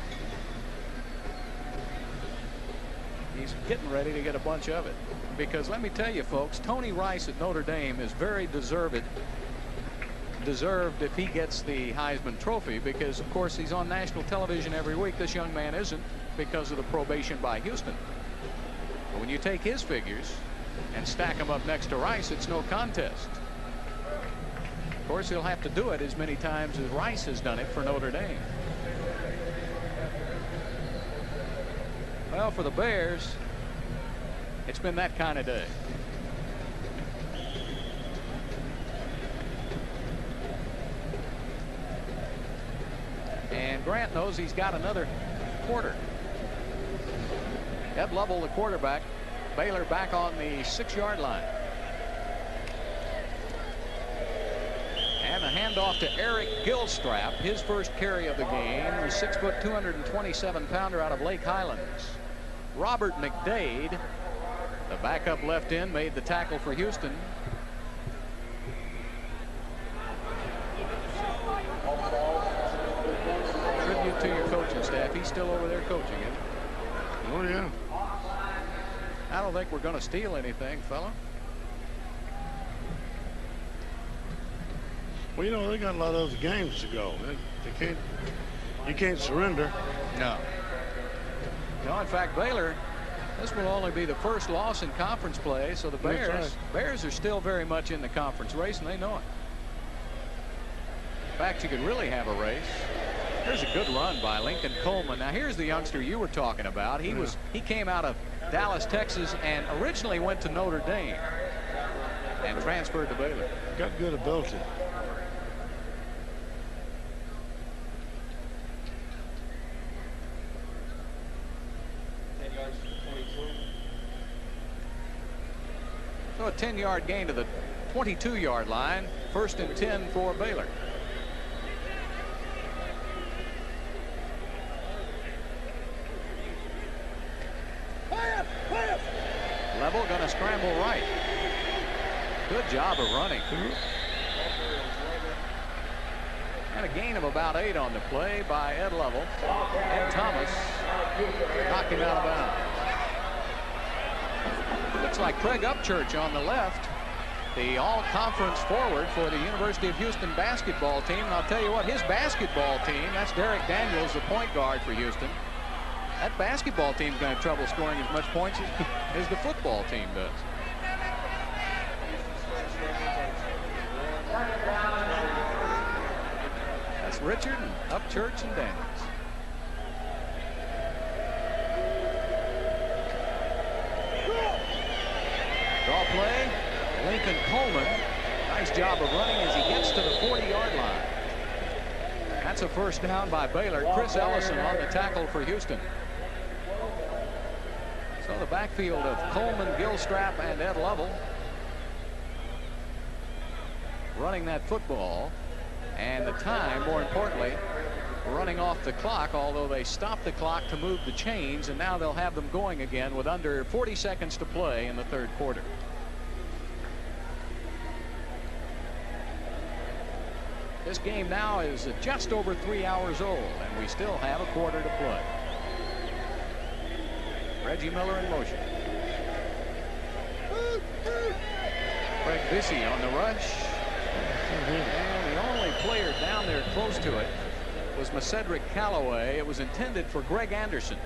He's getting ready to get a bunch of it. Because let me tell you, folks, Tony Rice at Notre Dame is very deserved deserved if he gets the Heisman Trophy because, of course, he's on national television every week. This young man isn't because of the probation by Houston. But when you take his figures and stack them up next to Rice, it's no contest. Of course, he'll have to do it as many times as Rice has done it for Notre Dame. Well, for the Bears, it's been that kind of day. And Grant knows he's got another quarter. Ed Lovell, the quarterback. Baylor back on the six-yard line. And a handoff to Eric Gilstrap, his first carry of the game, the six foot 227 pounder out of Lake Highlands. Robert McDade, the backup left end, made the tackle for Houston. Tribute to your coaching staff. He's still over there coaching it. Oh, yeah. I don't think we're going to steal anything, fella. Well, you know, they got a lot of other games to go. They, can't, you can't surrender. No. No, in fact, Baylor, this will only be the first loss in conference play, so the Bears, right. Bears are still very much in the conference race, and they know it. In fact, you could really have a race. Here's a good run by Lincoln Coleman. Now, here's the youngster you were talking about. He was he came out of Dallas, Texas, and originally went to Notre Dame and transferred to Baylor. Got good ability. So a 10-yard gain to the 22-yard line. First and 10 for Baylor. Lovell going to scramble right. Good job of running. And a gain of about eight on the play by Ed Lovell. Ed Thomas knocked him out of bounds. Like Craig Upchurch on the left, the all-conference forward for the University of Houston basketball team. And I'll tell you what, his basketball team, that's Derek Daniels, the point guard for Houston. That basketball team's going to have trouble scoring as much points as, as the football team does. That's Richard and Upchurch and Daniels. Play. Lincoln Coleman. Nice job of running as he gets to the 40-yard line. That's a first down by Baylor. Chris Ellison on the tackle for Houston. So the backfield of Coleman, Gilstrap, and Ed Lovell running that football. And the time, more importantly, running off the clock, although they stopped the clock to move the chains, and now they'll have them going again with under 40 seconds to play in the third quarter. This game now is just over three hours old, and we still have a quarter to play. Reggie Miller in motion. Craig Veasey on the rush. And the only player down there close to it was Macedric Calloway. It was intended for Greg Anderson.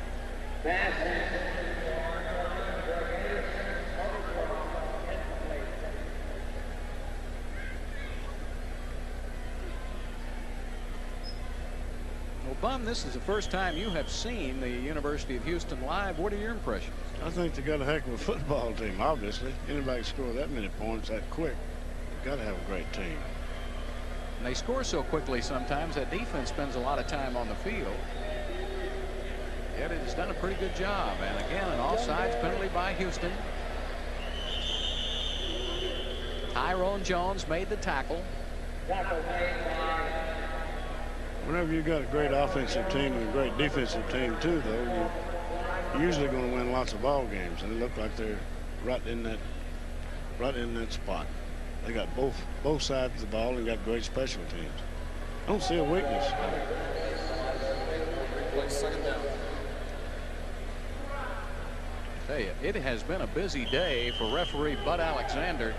Well, Bum, this is the first time you have seen the University of Houston live. What are your impressions? I think they got a heck of a football team, obviously. Anybody score that many points that quick, you've got to have a great team. And they score so quickly sometimes that defense spends a lot of time on the field. Yet it has done a pretty good job. And again, an offsides penalty by Houston. Tyrone Jones made the tackle. Whenever you've got a great offensive team and a great defensive team too, though, you're usually going to win lots of ball games, and it looked like they're right in that, right in that spot. They got both both sides of the ball and got great special teams. I don't see a weakness. Tell you, it has been a busy day for referee Bud Alexander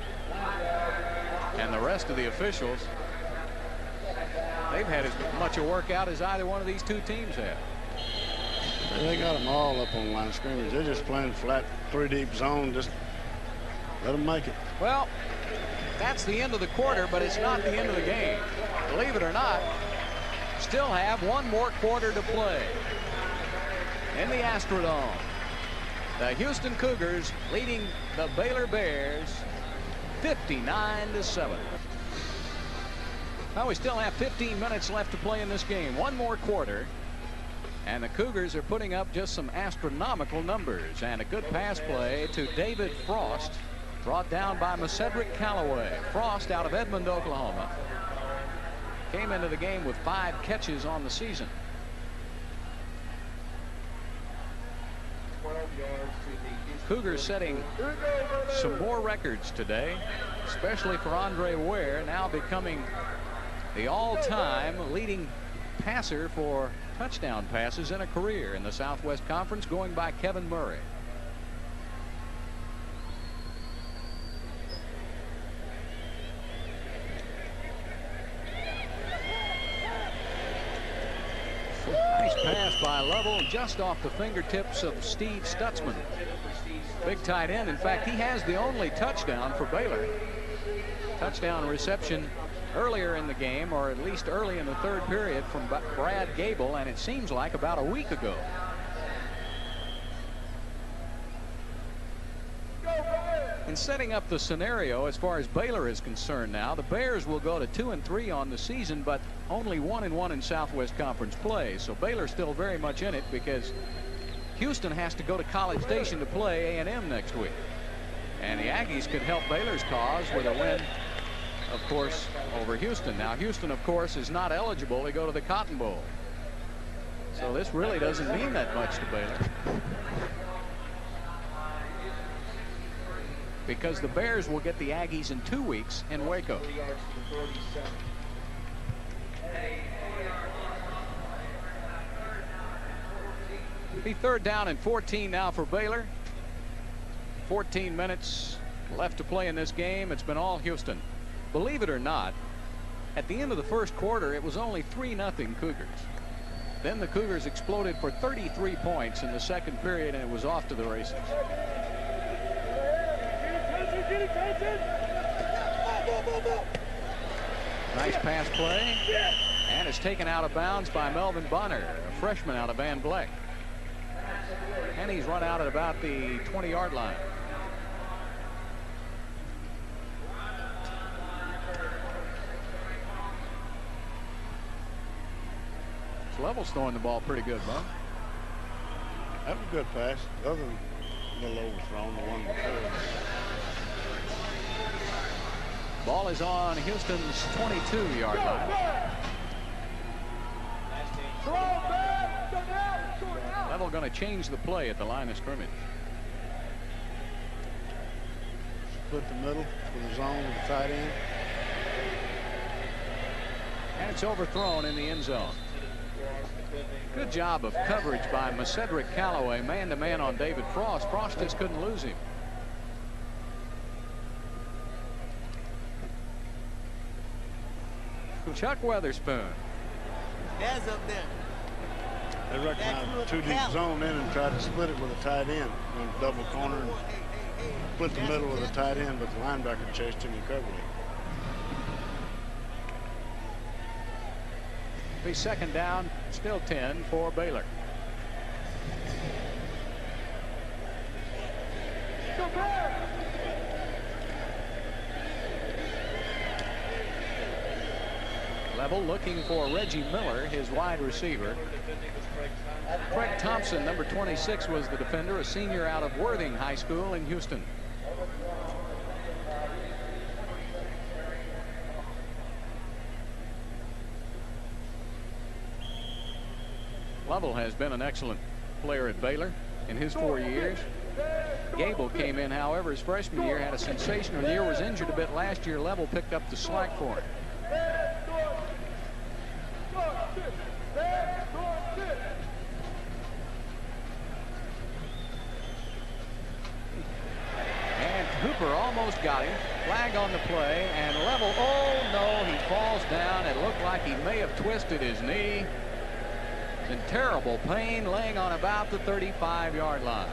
and the rest of the officials. They've had as much a workout as either one of these two teams have. They got them all up on line of scrimmage. They're just playing flat, three deep zone. Just let them make it. Well, that's the end of the quarter, but it's not the end of the game. Believe it or not, still have one more quarter to play. In the Astrodome, the Houston Cougars leading the Baylor Bears 59 to 7. Well, we still have 15 minutes left to play in this game. One more quarter. And the Cougars are putting up just some astronomical numbers. And a good pass play to David Frost. Brought down by Macedric Callaway. Frost out of Edmond, Oklahoma. Came into the game with five catches on the season. Cougars setting some more records today, especially for Andre Ware, now becoming the all-time leading passer for touchdown passes in a career in the Southwest Conference going by Kevin Murray. Nice pass by Lovell just off the fingertips of Steve Stutzman. Big tight end. In fact, he has the only touchdown for Baylor. Touchdown reception earlier in the game, or at least early in the third period from Brad Goebel, and it seems like about a week ago. In setting up the scenario as far as Baylor is concerned now, the Bears will go to two and three on the season, but only one and one in Southwest Conference play. So Baylor's still very much in it because Houston has to go to College Station to play A&M next week. And the Aggies could help Baylor's cause with a win of course, over Houston. Now, Houston, of course, is not eligible to go to the Cotton Bowl. So this really doesn't mean that much to Baylor. Because the Bears will get the Aggies in two weeks in Waco. Be third down and 14 now for Baylor. 14 minutes left to play in this game. It's been all Houston. Believe it or not, at the end of the first quarter, it was only 3-0 Cougars. Then the Cougars exploded for 33 points in the second period, and it was off to the races. Nice pass play. And it's taken out of bounds by Melvin Bonner, a freshman out of Van Vleck. And he's run out at about the 20-yard line. Lovell's throwing the ball pretty good, Bob. That was a good pass. The other little overthrown, the one before. Ball is on Houston's 22-yard line. Lovell going to change the play at the line of scrimmage. Split the middle for the zone with the tight end. And it's overthrown in the end zone. Good job of coverage by Macedric Calloway, man-to-man -man on David Frost. Frost just couldn't lose him. Chuck Weatherspoon. That's up there. They recognized two deep zone in and tried to split it with a tight end. Went double corner and split the middle with a tight end, but the linebacker chased him and covered him. Be second down, still 10 for Baylor. Lovell looking for Reggie Miller, his wide receiver. Craig Thompson, number 26, was the defender, a senior out of Worthing High School in Houston. Lovell has been an excellent player at Baylor in his four years. Goebel came in, however, his freshman year, had a sensational year, was injured a bit last year. Lovell picked up the slack for him. And Hooper almost got him. Flag on the play, and Lovell, oh no, he falls down. It looked like he may have twisted his knee pain, laying on about the 35-yard line.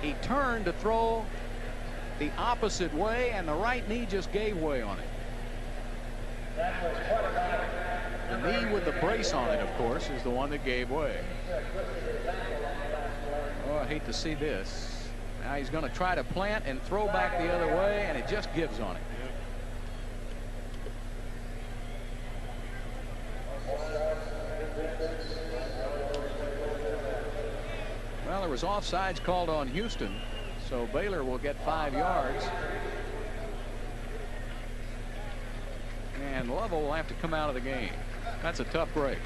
He turned to throw the opposite way, and the right knee just gave way on it. The knee with the brace on it, of course, is the one that gave way. Oh, I hate to see this. Now he's going to try to plant and throw back the other way, and it just gives on it. Well, there was offsides called on Houston, so Baylor will get five yards. And Lovell will have to come out of the game. That's a tough break.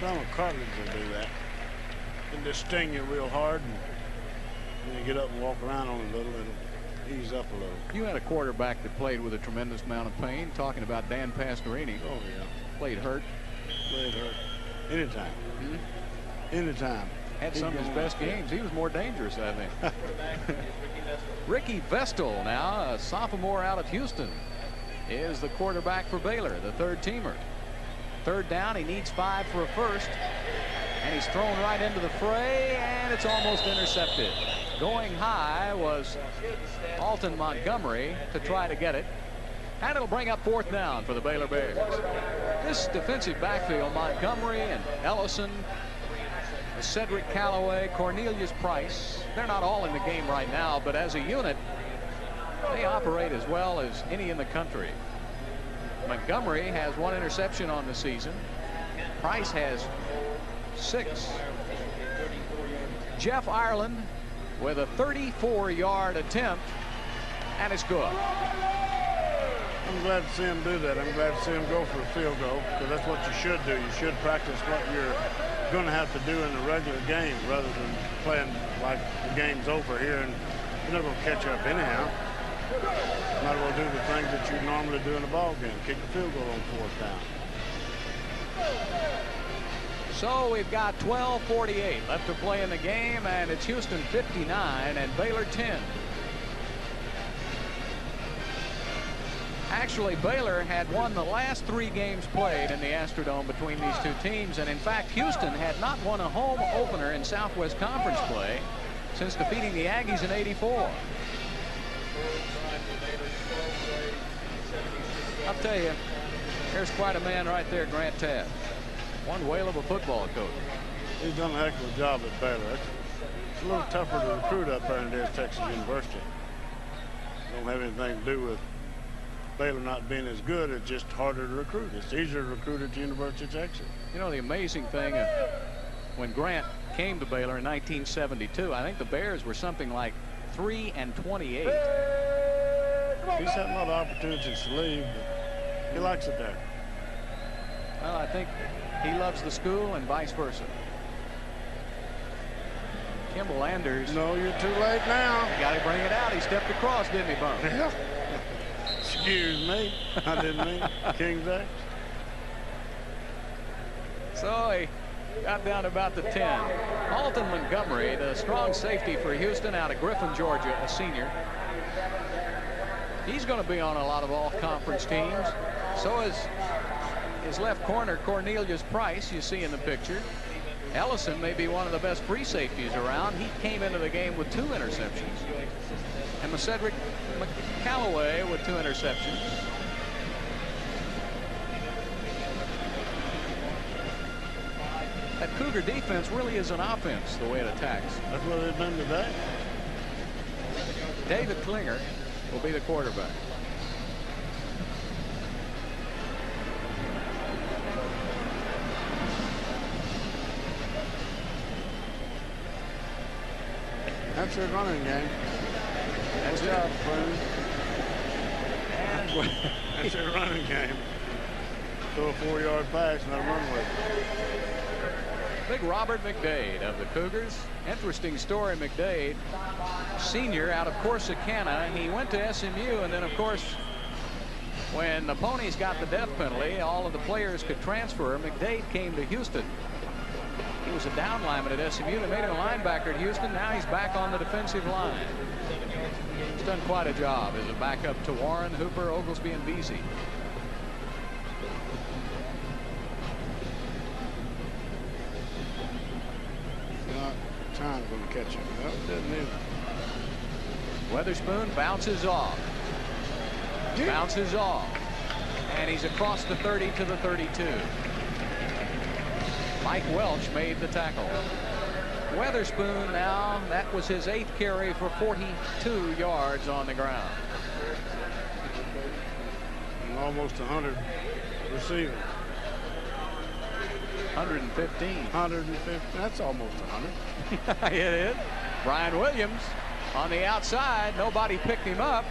A cartilage will do that. Can just sting you real hard and when you get up and walk around on a little, it'll ease ease up a little. You had a quarterback that played with a tremendous amount of pain. Talking about Dan Pastorini. Oh, yeah. Played hurt. Played hurt. Anytime. Hmm? Anytime. Had some of his best games. He was more dangerous, I think. Ricky Vestal now, a sophomore out of Houston, is the quarterback for Baylor, the third teamer. Third down, he needs five for a first. And he's thrown right into the fray, and it's almost intercepted. Going high was Alton Montgomery to try to get it. And it'll bring up fourth down for the Baylor Bears. This defensive backfield, Montgomery and Ellison, Cedric Callaway, Cornelius Price, they're not all in the game right now, but as a unit, they operate as well as any in the country. Montgomery has one interception on the season. Price has six. Jeff Ireland with a 34-yard attempt, and it's good. I'm glad to see him do that. I'm glad to see him go for a field goal because that's what you should do. You should practice what you're going to have to do in a regular game rather than playing like the game's over here and you're not going to catch up anyhow. Might as well do the things that you normally do in a ball game. Kick a field goal on fourth down. So we've got 12:48 left to play in the game, and it's Houston 59 and Baylor 10. Actually, Baylor had won the last three games played in the Astrodome between these two teams, and in fact, Houston had not won a home opener in Southwest Conference play since defeating the Aggies in '84. I'll tell you, there's quite a man right there, Grant Teaff. One whale of a football coach. He's done a heck of a job at Baylor. It's, it's a little tougher to recruit up there than it is Texas University. Don't have anything to do with Baylor not being as good. It's just harder to recruit. It's easier to recruit at the University of Texas. You know, the amazing thing, uh, when Grant came to Baylor in 1972, I think the Bears were something like 3 and 28. He's had a lot of opportunities to leave, but he likes it there. Well, I think he loves the school and vice versa. Kimble Anders. No, you're too late now. Got to bring it out. He stepped across, didn't he, Bum? Yeah. Excuse me. I didn't mean King's X. So he got down about the 10. Alton Montgomery, the strong safety for Houston out of Griffin, Georgia, a senior. He's going to be on a lot of all-conference teams. So is his left corner, Cornelius Price, you see in the picture. Ellison may be one of the best free safeties around. He came into the game with two interceptions. And Cedric Callaway with two interceptions. That Cougar defense really is an offense, the way it attacks. That's what they've done today. David Klinger will be the quarterback. That's their running game. That's Good it. job, That's their running game. Throw a four-yard pass them run with it. Big Robert McDade of the Cougars. Interesting story, McDade, senior out of Corsicana. He went to SMU, and then, of course, when the Ponies got the death penalty, all of the players could transfer. McDade came to Houston. He was a down lineman at SMU. They made him a linebacker at Houston. Now he's back on the defensive line. He's done quite a job as a backup to Warren, Hooper, Oglesby, and Veasey. Not time going to catch him. No, it didn't either. Weatherspoon bounces off. Bounces off. And he's across the 30 to the 32. Mike Welch made the tackle. Weatherspoon now, that was his eighth carry for 42 yards on the ground. And almost 100 receiving. 115. 115. That's almost 100. it is. Brian Williams on the outside. Nobody picked him up.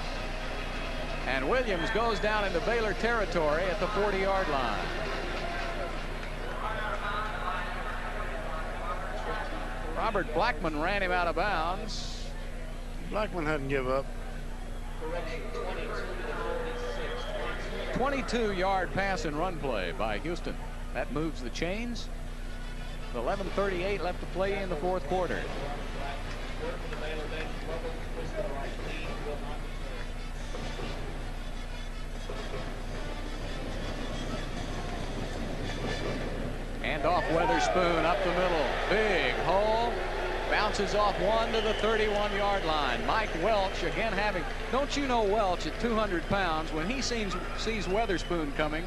And Williams goes down into Baylor territory at the 40-yard line. Robert Blackmon ran him out of bounds. Blackmon hadn't give up. 22-yard pass and run play by Houston. That moves the chains. 11.38 left to play in the fourth quarter. And off Weatherspoon up the middle. Big hole. Bounces off one to the 31-yard line. Mike Welch again having. Don't you know Welch at 200 pounds when he sees sees Weatherspoon coming?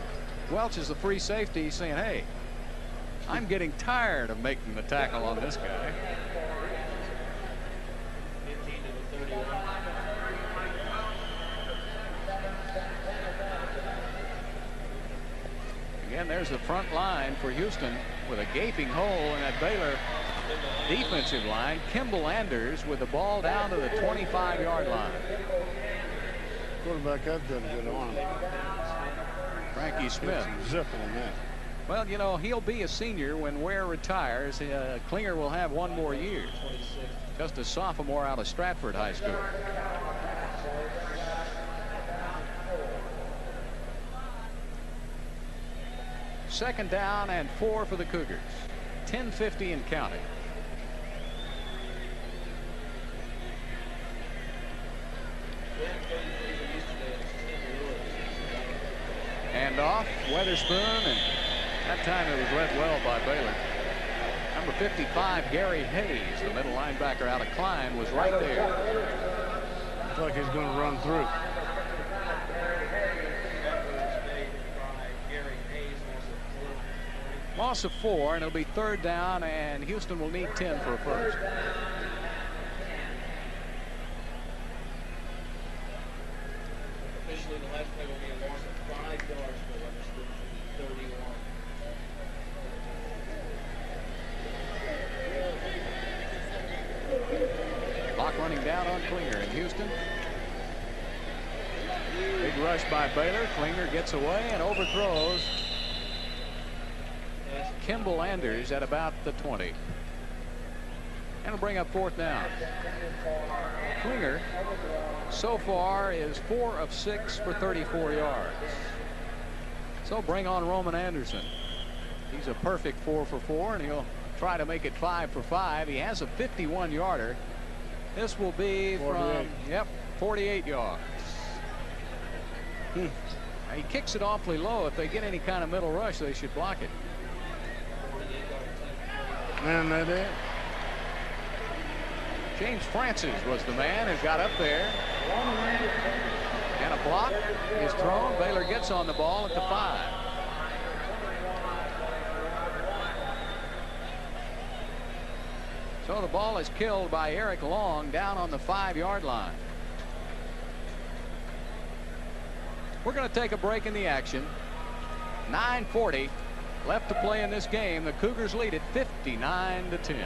Welch is the free safety saying, "Hey, I'm getting tired of making the tackle on this guy." Again, there's the front line for Houston with a gaping hole in that Baylor defensive line. Kimble Anders with the ball down to the 25-yard line. Quarterback got a good arm. Frankie Smith. Zip on that. Well, you know, he'll be a senior when Ware retires. Uh, Klinger will have one more year. Just a sophomore out of Stratford High School. Second down and four for the Cougars. 10-50 and counting. Hand off, Weatherspoon, and that time it was led well by Baylor. Number 55, Gary Hayes, the middle linebacker out of Klein, was right there. Looks like he's going to run through. Loss of four, and it'll be third down, and Houston will need 10 for a first. Officially, the last play will be a loss of five yards for Weatherspoon from the 31. Clock running down on Klinger in Houston. Big rush by Baylor. Klinger gets away and overthrows Kimble Anders at about the 20. And it'll bring up fourth down. Klinger so far is four of six for 34 yards. So bring on Roman Anderson. He's a perfect four for four, and he'll try to make it five for five. He has a 51 yarder. This will be 48. from, yep, 48 yards. Hmm. He kicks it awfully low. If they get any kind of middle rush, they should block it. Man, that is. James Francis was the man who got up there. And a block is thrown. Baylor gets on the ball at the five. So the ball is killed by Eric Long down on the five-yard line. We're going to take a break in the action. 9:40 left to play in this game. The Cougars lead it 59 to 10.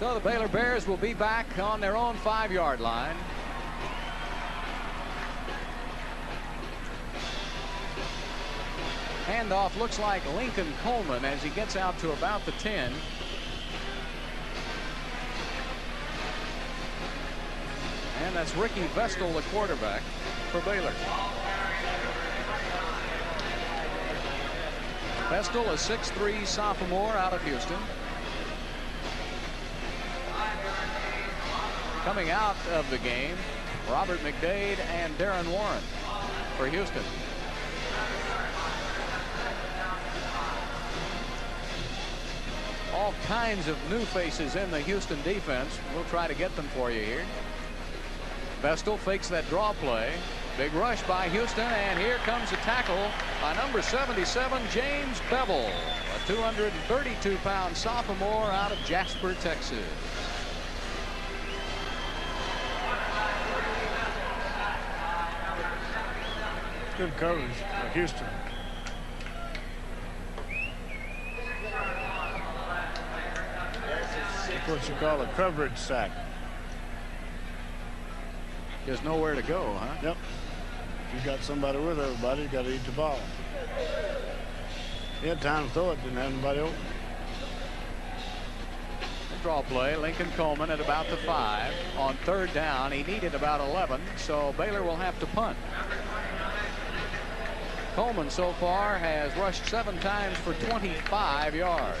So the Baylor Bears will be back on their own five-yard line. Handoff looks like Lincoln Coleman as he gets out to about the 10. And that's Ricky Vestal, the quarterback for Baylor. Vestal, a 6'3 sophomore out of Houston. Coming out of the game, Robert McDade and Darren Warren for Houston. All kinds of new faces in the Houston defense. We'll try to get them for you here. Vestal fakes that draw play. Big rush by Houston, and here comes a tackle by number 77, James Bevel, a 232-pound sophomore out of Jasper, Texas. Good coverage by uh, Houston. what you call a coverage sack. There's nowhere to go, huh? Yep. If you got somebody with everybody, you got to eat the ball. He had time to throw it, didn't have anybody open. Draw play, Lincoln Coleman at about the five. On third down, he needed about 11, so Baylor will have to punt. Coleman so far has rushed seven times for 25 yards.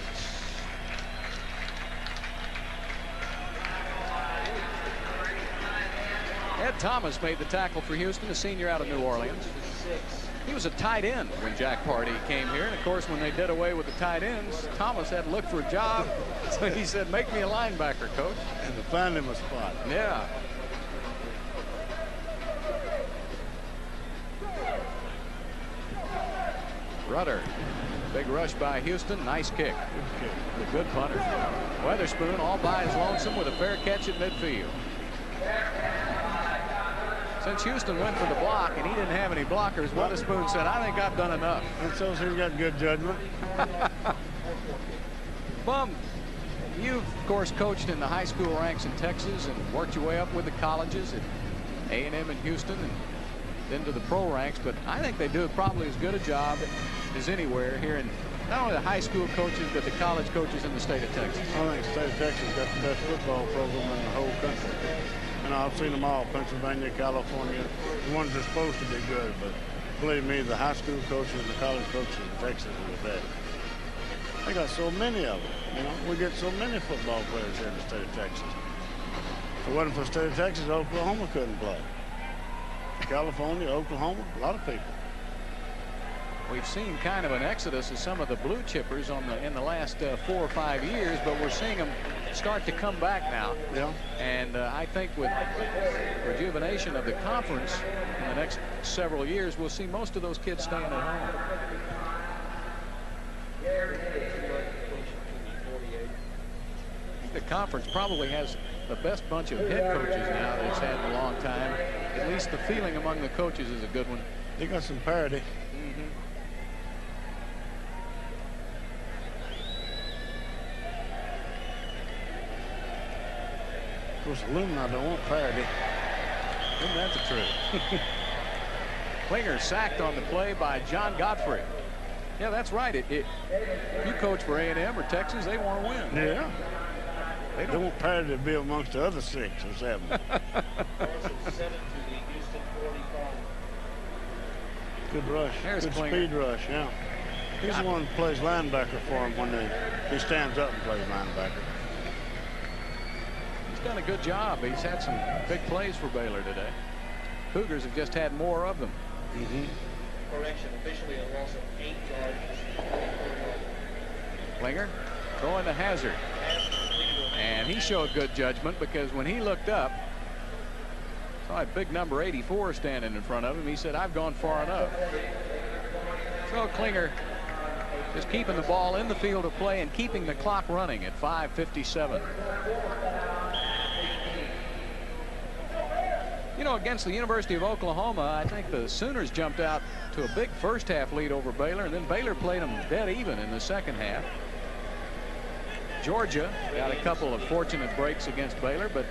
Ed Thomas made the tackle for Houston, a senior out of New Orleans. He was a tight end when Jack Pardee came here. And of course, when they did away with the tight ends, Thomas had to look for a job. So he said, make me a linebacker, coach. And to find him a spot. Yeah. Rudder. Big rush by Houston. Nice kick. Good kick. Good punter. Weatherspoon all by his lonesome with a fair catch at midfield. Since Houston went for the block and he didn't have any blockers, Weatherspoon said, I think I've done enough. That shows he's got good judgment. Bum, you've, of course, coached in the high school ranks in Texas and worked your way up with the colleges at A&M in Houston and then to the pro ranks, but I think they do probably as good a job as anywhere here in not only the high school coaches, but the college coaches in the state of Texas. I think the state of Texas got the best football program in the whole country. And I've seen them all, Pennsylvania, California, the ones that are supposed to be good. But believe me, the high school coaches and the college coaches in Texas are the best. They got so many of them. You know, we get so many football players here in the state of Texas. If it wasn't for the state of Texas, Oklahoma couldn't play. California, Oklahoma, a lot of people. We've seen kind of an exodus of some of the blue chippers on the in the last uh, four or five years, but we're seeing them start to come back now. Yeah. And uh, I think with rejuvenation of the conference in the next several years, we'll see most of those kids staying at home. The conference probably has the best bunch of head coaches now that it's had in a long time. At least the feeling among the coaches is a good one. They got some parity. Mm-hmm. Of course, alumni don't want parity. Isn't that the truth? Klinger sacked on the play by John Godfrey. Yeah, that's right. It, it, if you coach for A&M or Texas, they want to win. Yeah. They They don't. want parity to be amongst the other six or seven. Good rush. There's Good Klinger. speed rush, yeah. He's the one that plays linebacker for him when they, he stands up and plays linebacker. He's done a good job. He's had some big plays for Baylor today. Cougars have just had more of them. Mm-hmm. Correction, officially a loss of eight yards. Klinger throwing the Hazard. And he showed good judgment because when he looked up, saw a big number 84 standing in front of him. He said, I've gone far enough. So Klinger is keeping the ball in the field of play and keeping the clock running at 5.57. You know, against the University of Oklahoma, I think the Sooners jumped out to a big first half lead over Baylor, and then Baylor played them dead even in the second half. Georgia got a couple of fortunate breaks against Baylor, but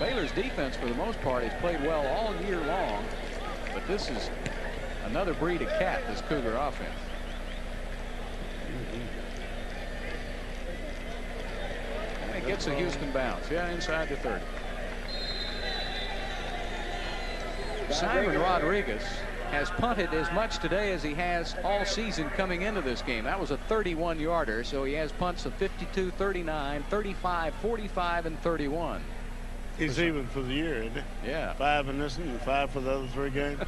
Baylor's defense, for the most part, has played well all year long. But this is another breed of cat, this Cougar offense. And it gets a Houston bounce. Yeah, inside the 30. Simon Rodriguez has punted as much today as he has all season coming into this game. That was a 31 yarder, so he has punts of 52, 39, 35, 45, and 31. He's even for the year, isn't he? Yeah. Five in this one and five for the other three games.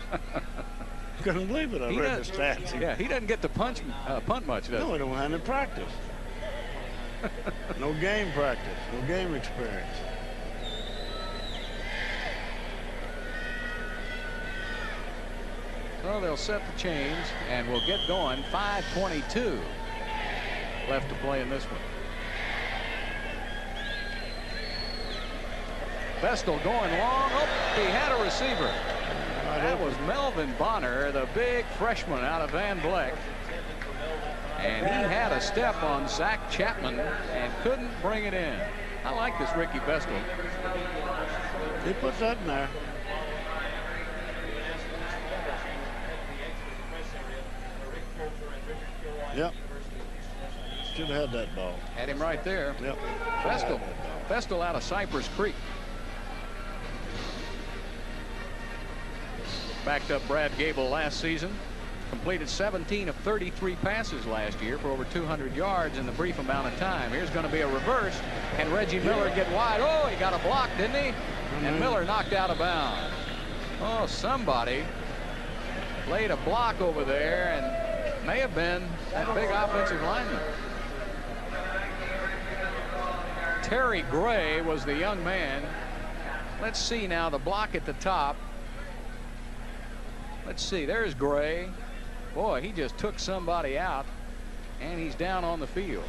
Couldn't believe it. I He read does- the stats. Yeah, he doesn't get to punch, uh, punt much, does No, he? No, he don't have any practice. no game practice. No game experience. So they'll set the chains, and we'll get going. 5.22 left to play in this one. Vestal going long. Oh, he had a receiver. That was Melvin Bonner, the big freshman out of Van Vleck. And he had a step on Zach Chapman and couldn't bring it in. I like this Ricky Vestal. He puts that in there. Yep. Should have had that ball. Had him right there. Yep. Vestal. Vestal out of Cypress Creek. Backed up Brad Goebel last season. Completed 17 of 33 passes last year for over 200 yards in the brief amount of time. Here's going to be a reverse. And Reggie Miller get wide? Oh, he got a block, didn't he? And mm-hmm. Miller knocked out of bounds. Oh, somebody laid a block over there and may have been that big offensive lineman. Terry Gray was the young man. Let's see now the block at the top. Let's see, there's Gray. Boy, he just took somebody out, and he's down on the field.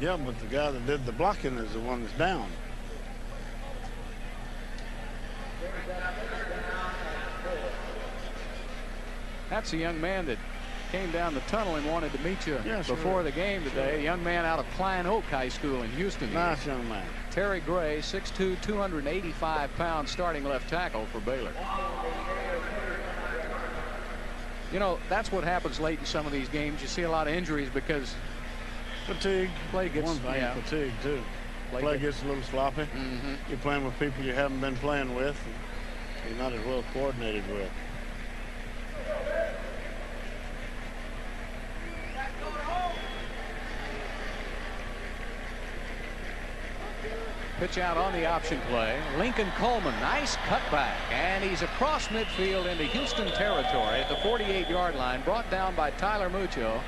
Yeah, but the guy that did the blocking is the one that's down. That's a young man that came down the tunnel and wanted to meet you sure. before the game today. A young man out of Klein Oak High School in Houston. Nice young man. Terry Gray, 6'2", 285 pounds, starting left tackle for Baylor. You know, that's what happens late in some of these games. You see a lot of injuries because Fatigue. Play gets- one thing. yeah. Fatigue too. Play Play, get- gets a little sloppy. Mhm. You're playing with people you haven't been playing with. You're not as well coordinated with. Pitch out on the option play. Lincoln Coleman, nice cutback. And he's across midfield into Houston territory at the 48-yard line, brought down by Tyler Mucho,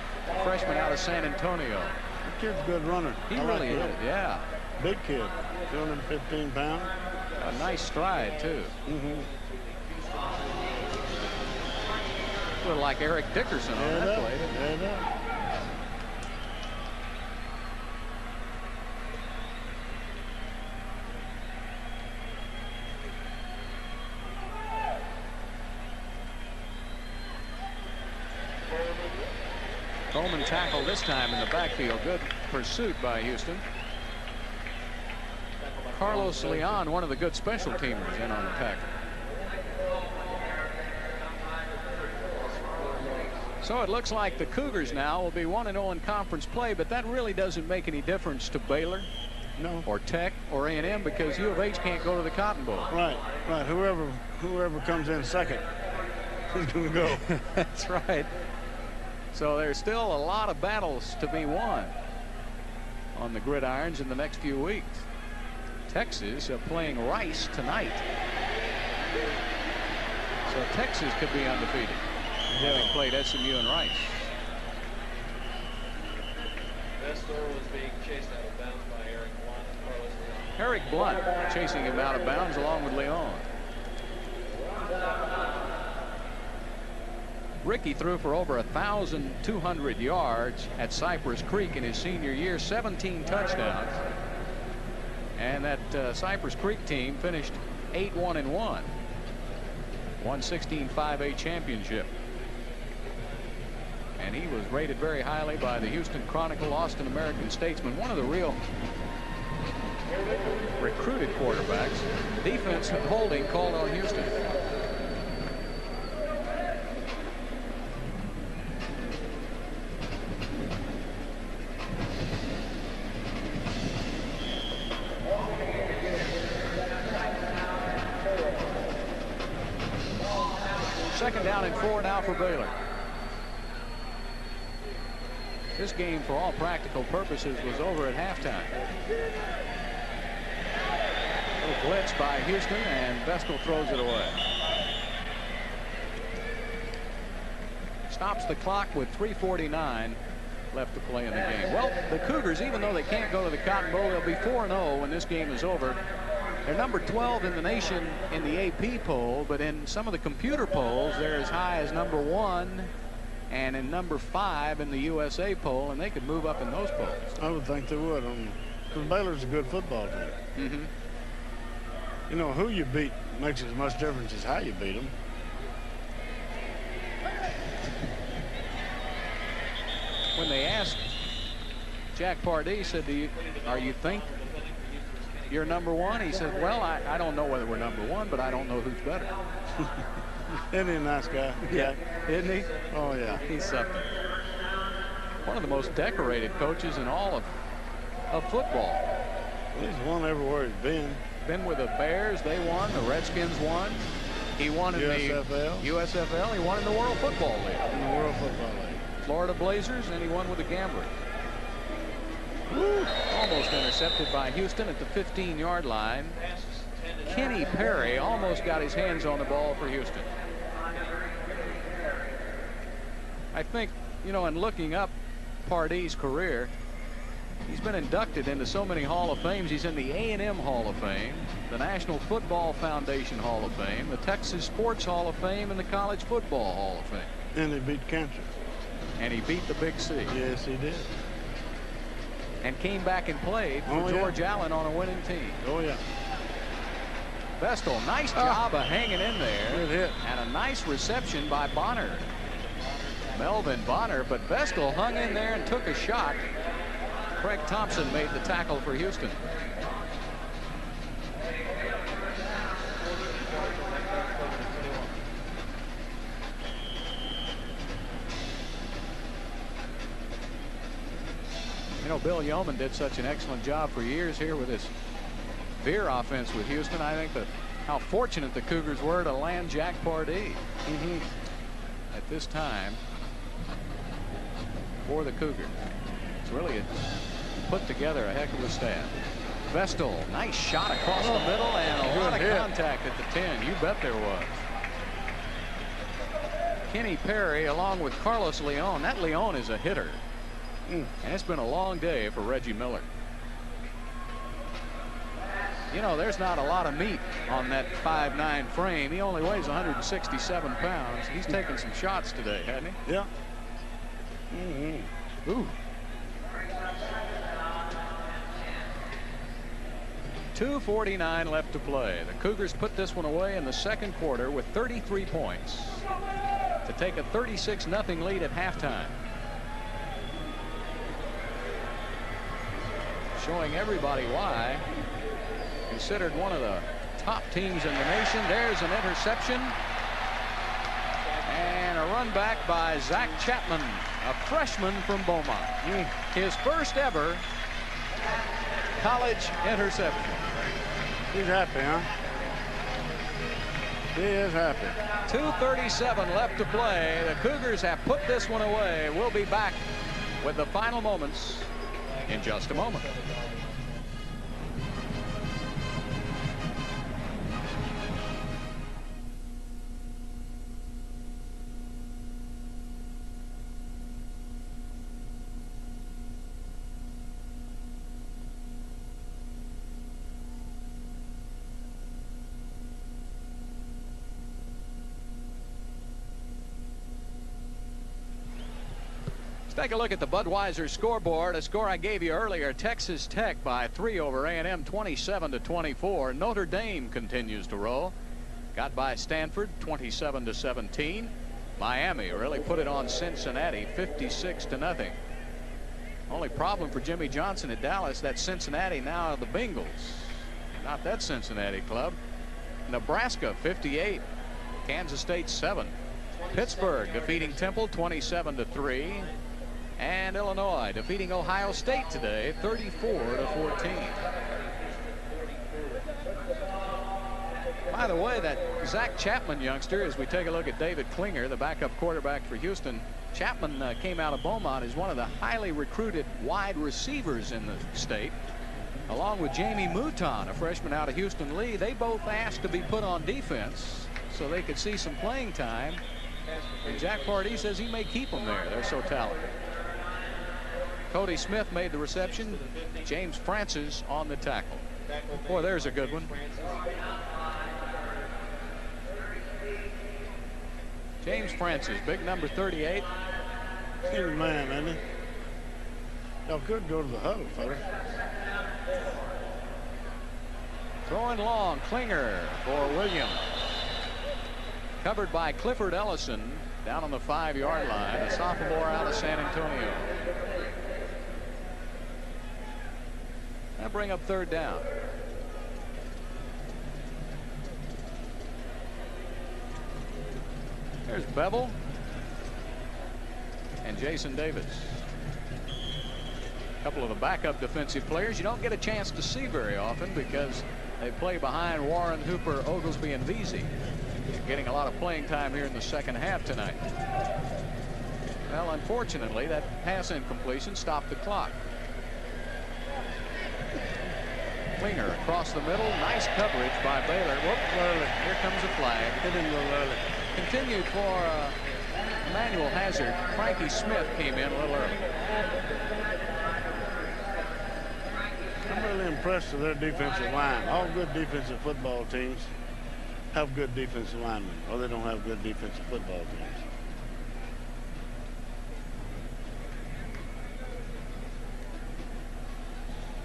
freshman out of San Antonio. The kid's a good runner. He I like really him. is, yeah. Big kid, 215 pounds. A nice stride, too. Mm-hmm. A little like Eric Dickerson on Yeah, that that, play. Didn't it? yeah, that. Coleman tackled this time in the backfield. Good pursuit by Houston. Carlos Leon, one of the good special teamers, in on the tackle. So it looks like the Cougars now will be 1-0 in conference play, but that really doesn't make any difference to Baylor No. or Tech or A&M because U of H can't go to the Cotton Bowl. Right, right. Whoever whoever comes in second is going to go. That's right. So there's still a lot of battles to be won on the gridirons in the next few weeks. Texas are playing Rice tonight. So Texas could be undefeated, having played SMU and Rice. Vestal was being chased out of bounds by Eric Blunt and Carlos Leon. Eric Blunt chasing him out of bounds along with Leon. Ricky threw for over 1,200 yards at Cypress Creek in his senior year, 17 touchdowns. And that uh, Cypress Creek team finished 8-1 and 1. Won 16-5A championship. And he was rated very highly by the Houston Chronicle, Austin American Statesman, one of the real recruited quarterbacks. Defense holding called on Houston. Second down and four now for Baylor. This game, for all practical purposes, was over at halftime. Little blitz by Houston, and Vestal throws it away. Stops the clock with 3.49 left to play in the game. Well, the Cougars, even though they can't go to the Cotton Bowl, they'll be 4-0 when this game is over. They're number 12 in the nation in the AP poll, but in some of the computer polls, they're as high as number one and in number five in the USA poll, and they could move up in those polls. I would think they would. Because Baylor's a good football team. Mm-hmm. You know, who you beat makes as much difference as how you beat them. When they asked Jack Pardee, said, "Do you are you think you're number one? He said, well, I, I don't know whether we're number one, but I don't know who's better. Isn't he a nice guy? Yeah, isn't he? Oh, yeah. He's something. One of the most decorated coaches in all of, of football. He's won everywhere he's been. Been with the Bears, they won. The Redskins won. He won in USFL. the USFL. He won in the World Football League. In the World Football League. Florida Blazers, and he won with the Gamblers. Almost intercepted by Houston at the 15-yard line. Kenny Perry almost got his hands on the ball for Houston. I think, you know, in looking up Pardee's career, he's been inducted into so many Hall of Fames. He's in the A&M Hall of Fame, the National Football Foundation Hall of Fame, the Texas Sports Hall of Fame, and the College Football Hall of Fame. And he beat cancer. And he beat the Big C. Yes, he did. And came back and played for Oh, yeah. George Allen on a winning team. Oh, yeah. Vestal, nice ah. job of hanging in there. Good hit. And a nice reception by Bonner. Melvin Bonner, but Vestal hung in there and took a shot. Craig Thompson made the tackle for Houston. You know, Bill Yeoman did such an excellent job for years here with his veer offense with Houston. I think that how fortunate the Cougars were to land Jack Pardee mm-hmm. at this time for the Cougars. It's really a, put together a heck of a staff. Vestal, nice shot across the middle and a Good lot of hit. contact at the 10. You bet there was. Kenny Perry along with Carlos Leon. That Leon is a hitter. And it's been a long day for Reggie Miller. You know, there's not a lot of meat on that 5'9 frame. He only weighs 167 pounds. He's taken some shots today, hasn't he? Yeah. Mm-hmm. Ooh. Two forty-nine left to play. The Cougars put this one away in the second quarter with 33 points to take a 36 nothing lead at halftime. Showing everybody why. Considered one of the top teams in the nation. There's an interception. And a run back by Zach Chapman, a freshman from Beaumont. His first ever college interception. He's happy, huh? He is happy. 2.37 left to play. The Cougars have put this one away. We'll be back with the final moments in just a moment. Take a look at the Budweiser scoreboard. A score I gave you earlier. Texas Tech by three over A&M, 27 to 24. Notre Dame continues to roll. Got by Stanford, 27 to 17. Miami really put it on Cincinnati, 56 to nothing. Only problem for Jimmy Johnson at Dallas, that Cincinnati now the Bengals. Not that Cincinnati club. Nebraska, 58. Kansas State, 7. Pittsburgh defeating Temple 27 to 3 and Illinois defeating Ohio State today 34 to 14. By the way, that Zach Chapman youngster, as we take a look at David Klingler, the backup quarterback for Houston, Chapman uh, came out of Beaumont as one of the highly recruited wide receivers in the state. Along with Jamie Mouton, a freshman out of Houston Lee, they both asked to be put on defense so they could see some playing time. And Jack Pardee says he may keep them there. They're so talented. Cody Smith made the reception. James Francis on the tackle. Boy, there's a good one. James Francis, big number 38. He's a man, isn't he? Y'all could go to the huddle, fella. Throwing long, Klingler for Williams. Covered by Clifford Ellison down on the five-yard line, a sophomore out of San Antonio. That bring up third down. There's Bevel and Jason Davis. A couple of the backup defensive players you don't get a chance to see very often because they play behind Warren Hooper, Oglesby, and Veasey. They're getting a lot of playing time here in the second half tonight. Well, unfortunately, that pass incompletion stopped the clock. Klingler across the middle. Nice coverage by Baylor. Whoop, early. Here comes a flag. Hit him a little early. Continued for uh, Emmanuel Hazard. Frankie Smith came in a little early. I'm really impressed with their defensive line. All good defensive football teams have good defensive linemen, or they don't have good defensive football teams.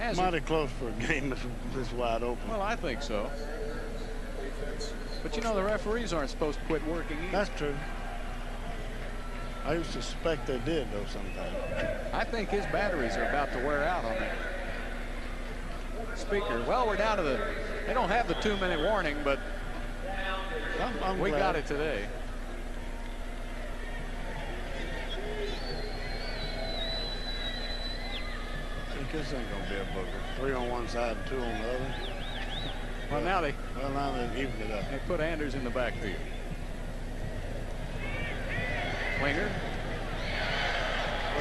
Hazard. Mighty close for a game this, this wide open. Well, I think so. But you know, the referees aren't supposed to quit working either. That's true. I used to suspect they did, though, sometimes. I think his batteries are about to wear out on that speaker. Well, we're down to the, they don't have the two minute warning, but I'm, I'm we glad. got it today. Think this ain't gonna be a booger. Three on one side and two on the other. Well, now they, Well, now they've evened it up. they put Anders in the backfield. Klingler.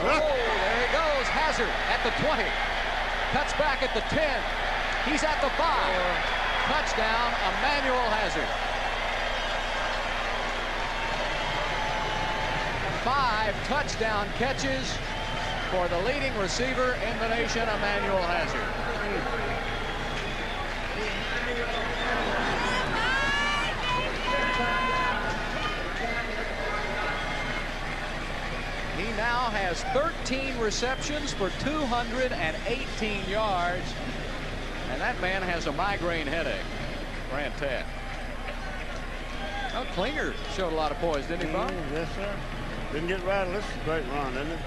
Oh, there he goes. Hazard at the 20. Cuts back at the 10. He's at the 5. Touchdown, Emmanuel Hazard. Five touchdown catches for the leading receiver in the nation, Emmanuel Hazard. He now has 13 receptions for 218 yards. And that man has a migraine headache. Grant Teaff. Well, Klingler showed a lot of poise, didn't he, Bob? Mm, yes, sir. Didn't get rattled. This is a great run, isn't it?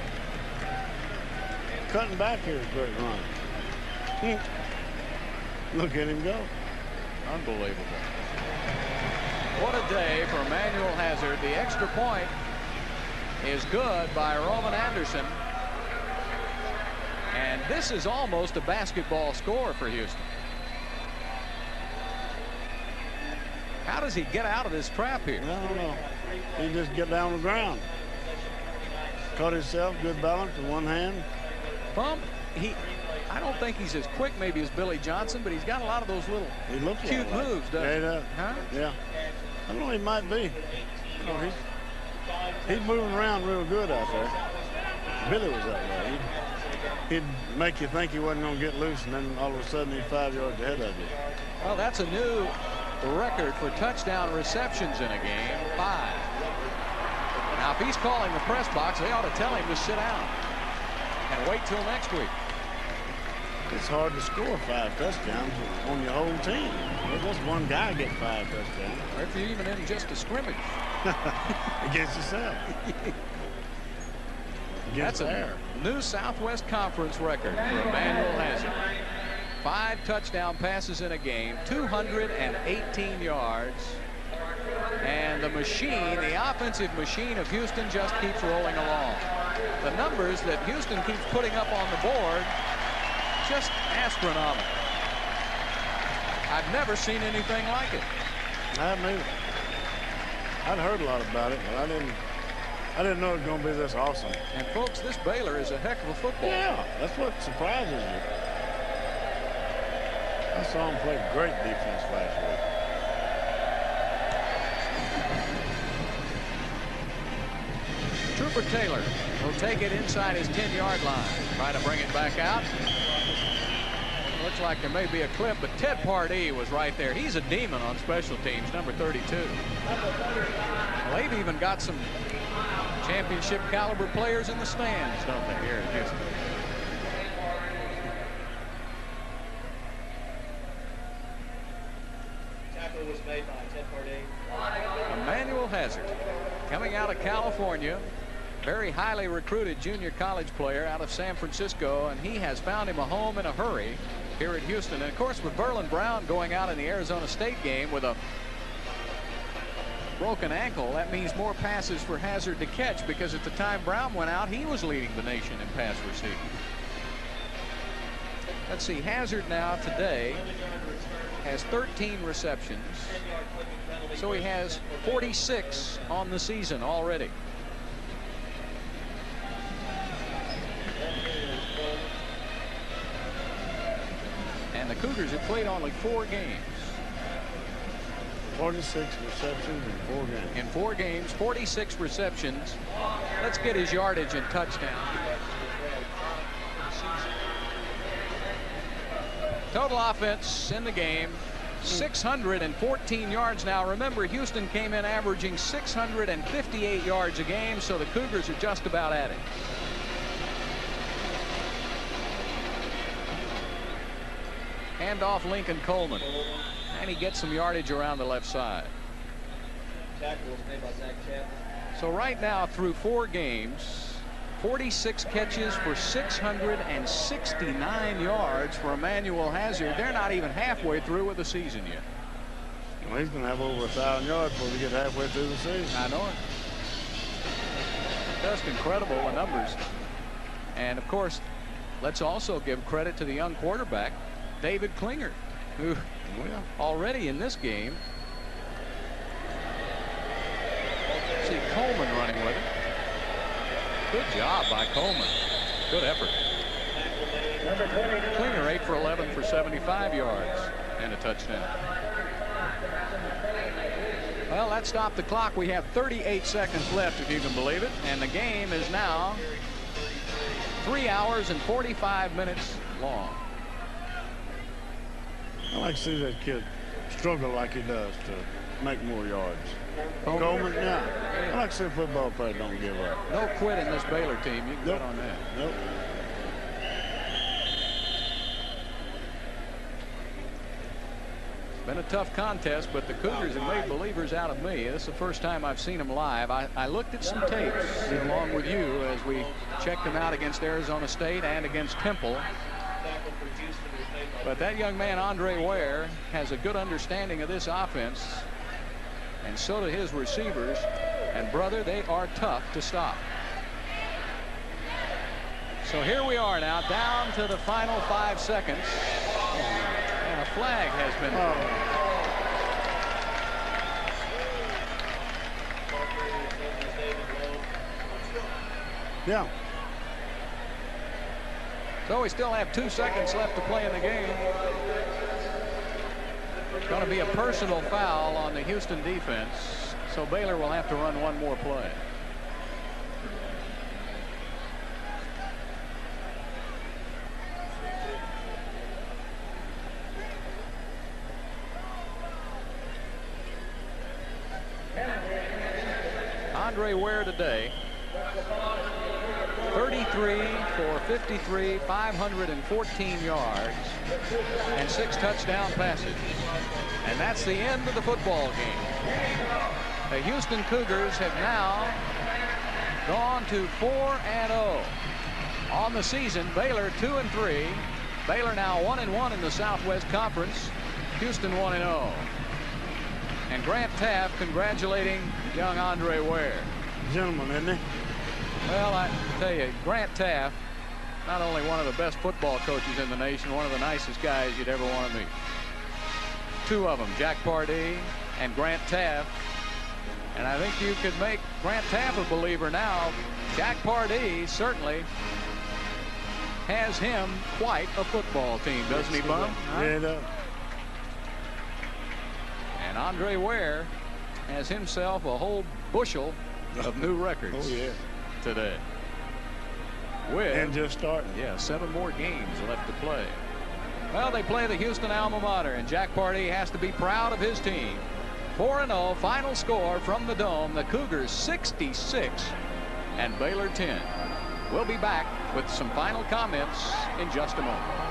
Cutting back here is a great run. Hmm. Look at him go. Unbelievable. What a day for Emmanuel Hazard. The extra point is good by Roman Anderson. And this is almost a basketball score for Houston. How does he get out of this trap here? I don't know. He just get down on the ground. Caught himself, good balance with one hand. Bump, he, I don't think he's as quick maybe as Billy Johnson, but he's got a lot of those little He looks cute like- moves, doesn't he he? does. Huh? Yeah. I don't know, he might be. Oh, you know, he's, he's moving around real good out there. Billy was that there. He'd, he'd make you think he wasn't going to get loose, and then all of a sudden he's five yards ahead of you. Well, that's a new record for touchdown receptions in a game, five. Now, if he's calling the press box, they ought to tell him to sit down and wait till next week. It's hard to score five touchdowns on your whole team. Let just one guy get five touchdowns Or if you're even in just a scrimmage. against yourself. That's air. a new Southwest Conference record for Emmanuel Hazard. Five touchdown passes in a game, 218 yards. And the machine, the offensive machine of Houston just keeps rolling along. The numbers that Houston keeps putting up on the board, just astronomical. I've never seen anything like it. I haven't either. I'd heard a lot about it, but I didn't. I didn't know it was going to be this awesome. And folks, this Baylor is a heck of a football. Yeah, that's what surprises you. I saw him play great defense last week. Trooper Taylor will take it inside his 10-yard line. Try to bring it back out. Looks like there may be a clip, but Ted Pardee was right there. He's a demon on special teams, number 32. Well, they've even got some championship caliber players in the stands, don't they, here Houston? Tackle was made by Ted Pardee. Emmanuel Hazard coming out of California. Very highly recruited junior college player out of San Francisco, and he has found him a home in a hurry here at Houston. And of course, with Verlin Brown going out in the Arizona State game with a broken ankle, that means more passes for Hazard to catch because at the time Brown went out, he was leading the nation in pass receiving. Let's see, Hazard now today has 13 receptions. So he has 46 on the season already. Cougars have played only four games. 46 receptions in four games. In four games, 46 receptions. Let's get his yardage and touchdown. Total offense in the game, 614 yards now. Remember, Houston came in averaging 658 yards a game, so the Cougars are just about at it. Hand off Lincoln Coleman. And he gets some yardage around the left side. Tackle was made by Zach Chapman. So right now, through four games, 46 catches for 669 yards for Emmanuel Hazard. They're not even halfway through with the season yet. Well, he's going to have over a thousand yards before we get halfway through the season. I know it. Just incredible the numbers. And of course, let's also give credit to the young quarterback, David Klingler, who already in this game. See Coleman running with it. Good job by Coleman. Good effort. Klingler 8 for 11 for 75 yards and a touchdown. Well, that stopped the clock. We have 38 seconds left, if you can believe it. And the game is now three hours and 45 minutes long. I like to see that kid struggle like he does to make more yards. Oh, Coleman? Coleman, yeah. I like to see a football player don't give up. No quit in this Baylor team. You can Nope. on that. Nope. Been a tough contest, but the Cougars have made believers out of me. This is the first time I've seen them live. I, I looked at some tapes along with you as we checked them out against Arizona State and against Temple. Tackle for Houston was made by But that young man, Andre Ware, has a good understanding of this offense, and so do his receivers. And, brother, they are tough to stop. So here we are now, down to the final five seconds. And a flag has been. Oh. Yeah. So we still have two seconds left to play in the game. It's going to be a personal foul on the Houston defense. So Baylor will have to run one more play. Andre Ware today 33 for 53, 514 yards, and six touchdown passes. And that's the end of the football game. The Houston Cougars have now gone to 4 and 0 on the season. Baylor 2 and 3. Baylor now 1 and 1 in the Southwest Conference. Houston 1 and 0. And Grant Teaff congratulating young Andre Ware. Gentleman, isn't he? Well, I tell you, Grant Teaff, not only one of the best football coaches in the nation, one of the nicest guys you'd ever want to meet. Two of them, Jack Pardee and Grant Teaff. And I think you could make Grant Teaff a believer now. Jack Pardee certainly has him quite a football team, doesn't he, Bum? He. And Andre Ware has himself a whole bushel of new records Oh, yeah. today. With And just starting. Yeah, seven more games left to play. Well, they play the Houston alma mater, and Jack Pardee has to be proud of his team. 4-0 final score from the Dome. The Cougars 66 and Baylor 10. We'll be back with some final comments in just a moment.